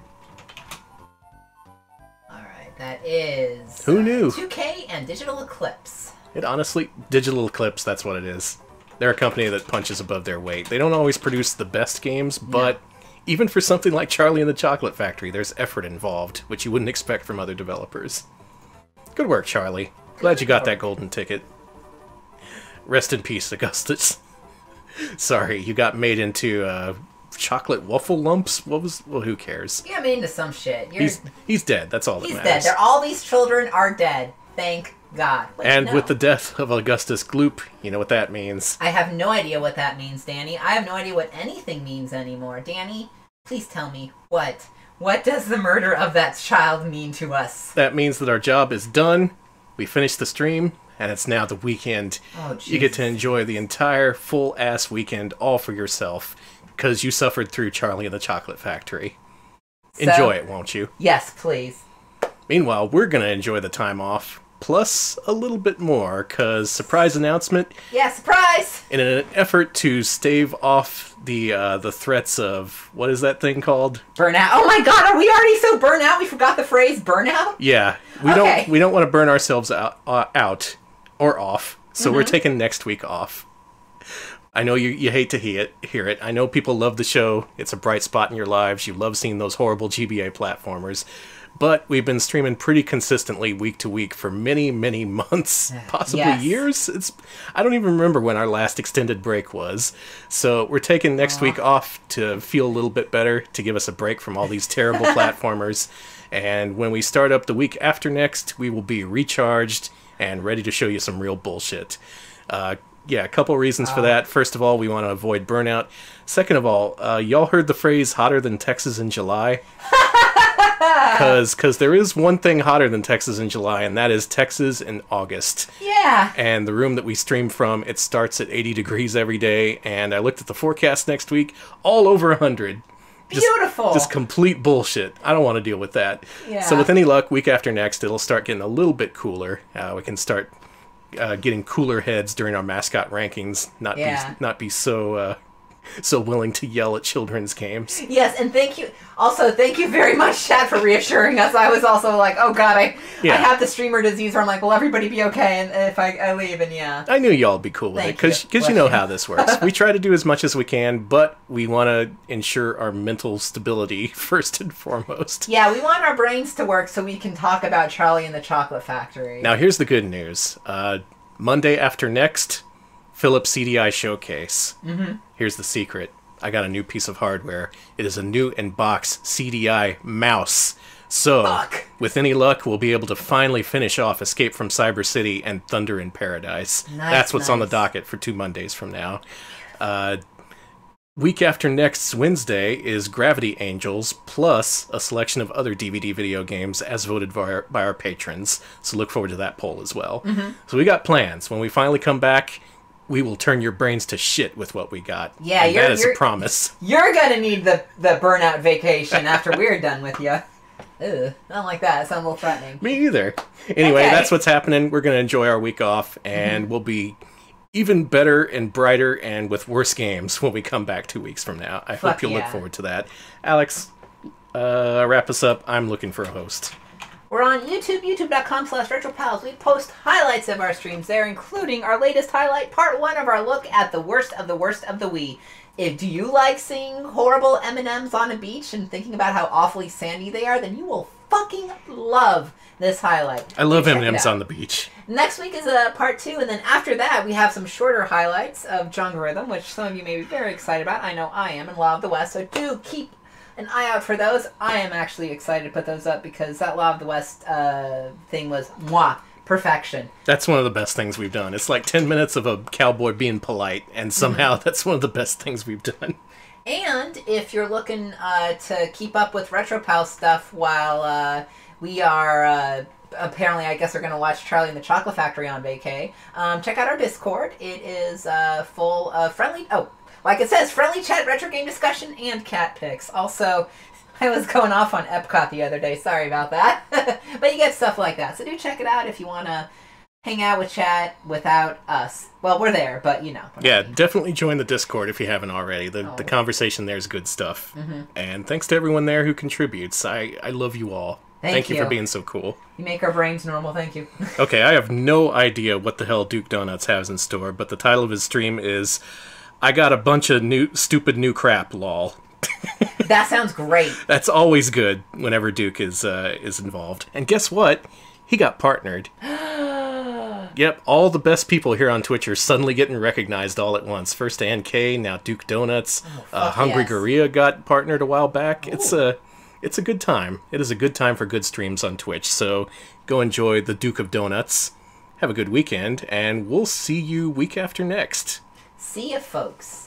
Speaker 2: That is.
Speaker 1: Who
Speaker 2: uh,
Speaker 1: knew?
Speaker 2: 2K and Digital Eclipse.
Speaker 1: It honestly, Digital Eclipse, that's what it is. They're a company that punches above their weight. They don't always produce the best games, but even for something like Charlie and the Chocolate Factory, there's effort involved, which you wouldn't expect from other developers. Good work, Charlie. Glad you got that golden ticket. Rest in peace, Augustus. *laughs* Sorry, you got made into uh, chocolate waffle lumps. What was? Well, who cares?
Speaker 2: Got me into some shit. You're,
Speaker 1: He's he's dead. That's all that
Speaker 2: he's
Speaker 1: matters.
Speaker 2: dead. They're, all these children are dead. Thank God. Wait,
Speaker 1: and
Speaker 2: no.
Speaker 1: with the death of Augustus Gloop, you know what that means.
Speaker 2: I have no idea what that means, Danny. I have no idea what anything means anymore. Danny, please tell me what. What does the murder of that child mean to us?
Speaker 1: That means that our job is done. We finished the stream, and it's now the weekend.
Speaker 2: Oh,
Speaker 1: You get to enjoy the entire full ass weekend all for yourself because you suffered through Charlie and the Chocolate Factory.
Speaker 2: So-
Speaker 1: Enjoy it, won't you?
Speaker 2: Yes, please.
Speaker 1: Meanwhile, we're gonna enjoy the time off, plus a little bit more, cause surprise announcement.
Speaker 2: Yeah, surprise!
Speaker 1: In an effort to stave off the uh, the threats of what is that thing called?
Speaker 2: Burnout. Oh my god, are we already so burnout? We forgot the phrase burnout?
Speaker 1: Yeah, we
Speaker 2: Okay.
Speaker 1: don't we don't want to burn ourselves out uh, out or off, so
Speaker 2: Mm-hmm.
Speaker 1: we're taking next week off. I know you, you hate to hear it, hear it. I know people love the show. It's a bright spot in your lives. You love seeing those horrible GBA platformers. But we've been streaming pretty consistently week to week for many, many *laughs* months, possibly
Speaker 2: Yes.
Speaker 1: years. It's I don't even remember when our last extended break was. So we're taking next week off to feel a little bit better, to give us a break from all these terrible *laughs* platformers. And when we start up the week after next, we will be recharged and ready to show you some real bullshit. Uh, yeah, a couple reasons for that. First of all, we want to avoid burnout. Second of all, uh, y'all heard the phrase "hotter than Texas in July." *laughs* Because cause there is one thing hotter than Texas in July, and that is Texas in August.
Speaker 2: Yeah.
Speaker 1: And the room that we stream from, it starts at 80 degrees every day. And I looked at the forecast next week, all over 100. Just,
Speaker 2: Beautiful.
Speaker 1: Just complete bullshit. I don't want to deal with that.
Speaker 2: Yeah.
Speaker 1: So with any luck, week after next, it'll start getting a little bit cooler. Uh, we can start uh, getting cooler heads during our mascot rankings. Not
Speaker 2: Yeah.
Speaker 1: be not be so uh, so willing to yell at children's games.
Speaker 2: Yes, and thank you. Also, thank you very much, Chad, for reassuring us. I was also like, oh god, I, I have the streamer disease where I'm like, will everybody be okay and if I, I leave? And yeah.
Speaker 1: I knew y'all'd be cool with
Speaker 2: Thank
Speaker 1: it because
Speaker 2: you.
Speaker 1: you know
Speaker 2: you.
Speaker 1: how this works. we try to do as much as we can, but we want to ensure our mental stability *laughs* first and foremost.
Speaker 2: Yeah, we want our brains to work so we can talk about Charlie and the Chocolate Factory.
Speaker 1: Now, here's the good news. Uh, Monday after next, Philips CDI Showcase. Mm-hmm. Here's the secret. I got a new piece of hardware. It is a new in-box CDI mouse. So,
Speaker 2: Fuck.
Speaker 1: with any luck, we'll be able to finally finish off Escape from Cyber City and Thunder in Paradise.
Speaker 2: Nice,
Speaker 1: That's what's on the docket for two Mondays from now. Uh, week after next Wednesday is Gravity Angels plus a selection of other DVD video games as voted by our, by our patrons. So look forward to that poll as well.
Speaker 2: Mm-hmm.
Speaker 1: So we got plans. When we finally come back, we will turn your brains to shit with what we got.
Speaker 2: Yeah,
Speaker 1: and
Speaker 2: you're-
Speaker 1: that is
Speaker 2: you're-
Speaker 1: a promise.
Speaker 2: You're gonna need the, the burnout vacation after we're done with you. Ugh, I don't like that. It sounds a little threatening.
Speaker 1: Me either. Anyway,
Speaker 2: Okay.
Speaker 1: that's what's happening. We're gonna enjoy our week off, and
Speaker 2: Mm-hmm.
Speaker 1: we'll be even better and brighter and with worse games when we come back two weeks from now. I
Speaker 2: Fuck
Speaker 1: hope you'll
Speaker 2: yeah.
Speaker 1: look forward to that. Alex, uh, wrap us up. I'm looking for a host.
Speaker 2: We're on YouTube, youtube.com slash retropals. We post highlights of our streams there, including our latest highlight, part one of our look at the worst of the worst of the Wii. If do you like seeing horrible M&Ms on a beach and thinking about how awfully sandy they are, then you will fucking love this highlight.
Speaker 1: I love M&M's on the beach.
Speaker 2: Next week is a part two, and then after that, we have some shorter highlights of Jungle Rhythm, which some of you may be very excited about. I know I am, and Law of the West. So do keep an eye out for those. I am actually excited to put those up because that Law of the West uh, thing was moi perfection.
Speaker 1: That's one of the best things we've done. It's like 10 minutes of a cowboy being polite, and somehow
Speaker 2: Mm-hmm.
Speaker 1: that's one of the best things we've done.
Speaker 2: And if you're looking uh, to keep up with RetroPal stuff while uh, we are uh, apparently, I guess, we're going to watch Charlie and the Chocolate Factory on vacay, um, check out our Discord. It is uh, full of friendly. Oh, like it says, friendly chat, retro game discussion, and cat pics. Also, *laughs* I was going off on Epcot the other day. Sorry about that. *laughs* but you get stuff like that. So do check it out if you want to hang out with chat without us. Well, we're there, but you know.
Speaker 1: Yeah, definitely join the Discord if you haven't already. The, the
Speaker 2: Oh. Mm-hmm.
Speaker 1: conversation there is good stuff. And thanks to everyone there who contributes. I, I love you all.
Speaker 2: Thank
Speaker 1: you
Speaker 2: you.
Speaker 1: for being so cool.
Speaker 2: You make our brains normal. Thank you.
Speaker 1: Okay, I have no idea what the hell Duke Donuts has in store, but the title of his stream is I got a bunch of new stupid new crap, lol. *laughs*
Speaker 2: that sounds great.
Speaker 1: That's always good whenever Duke is uh, is involved. And guess what? He got partnered. *gasps* Yep, all the best people here on Twitch are suddenly getting recognized all at once. First Ann K, now Duke Donuts. uh,
Speaker 2: fuck
Speaker 1: Hungry
Speaker 2: yes.
Speaker 1: Gorilla got partnered a while back. It's a it's a good time. It is a good time for good streams on Twitch. So go enjoy the Duke of Donuts. Have a good weekend, and we'll see you week after next.
Speaker 2: See ya, folks.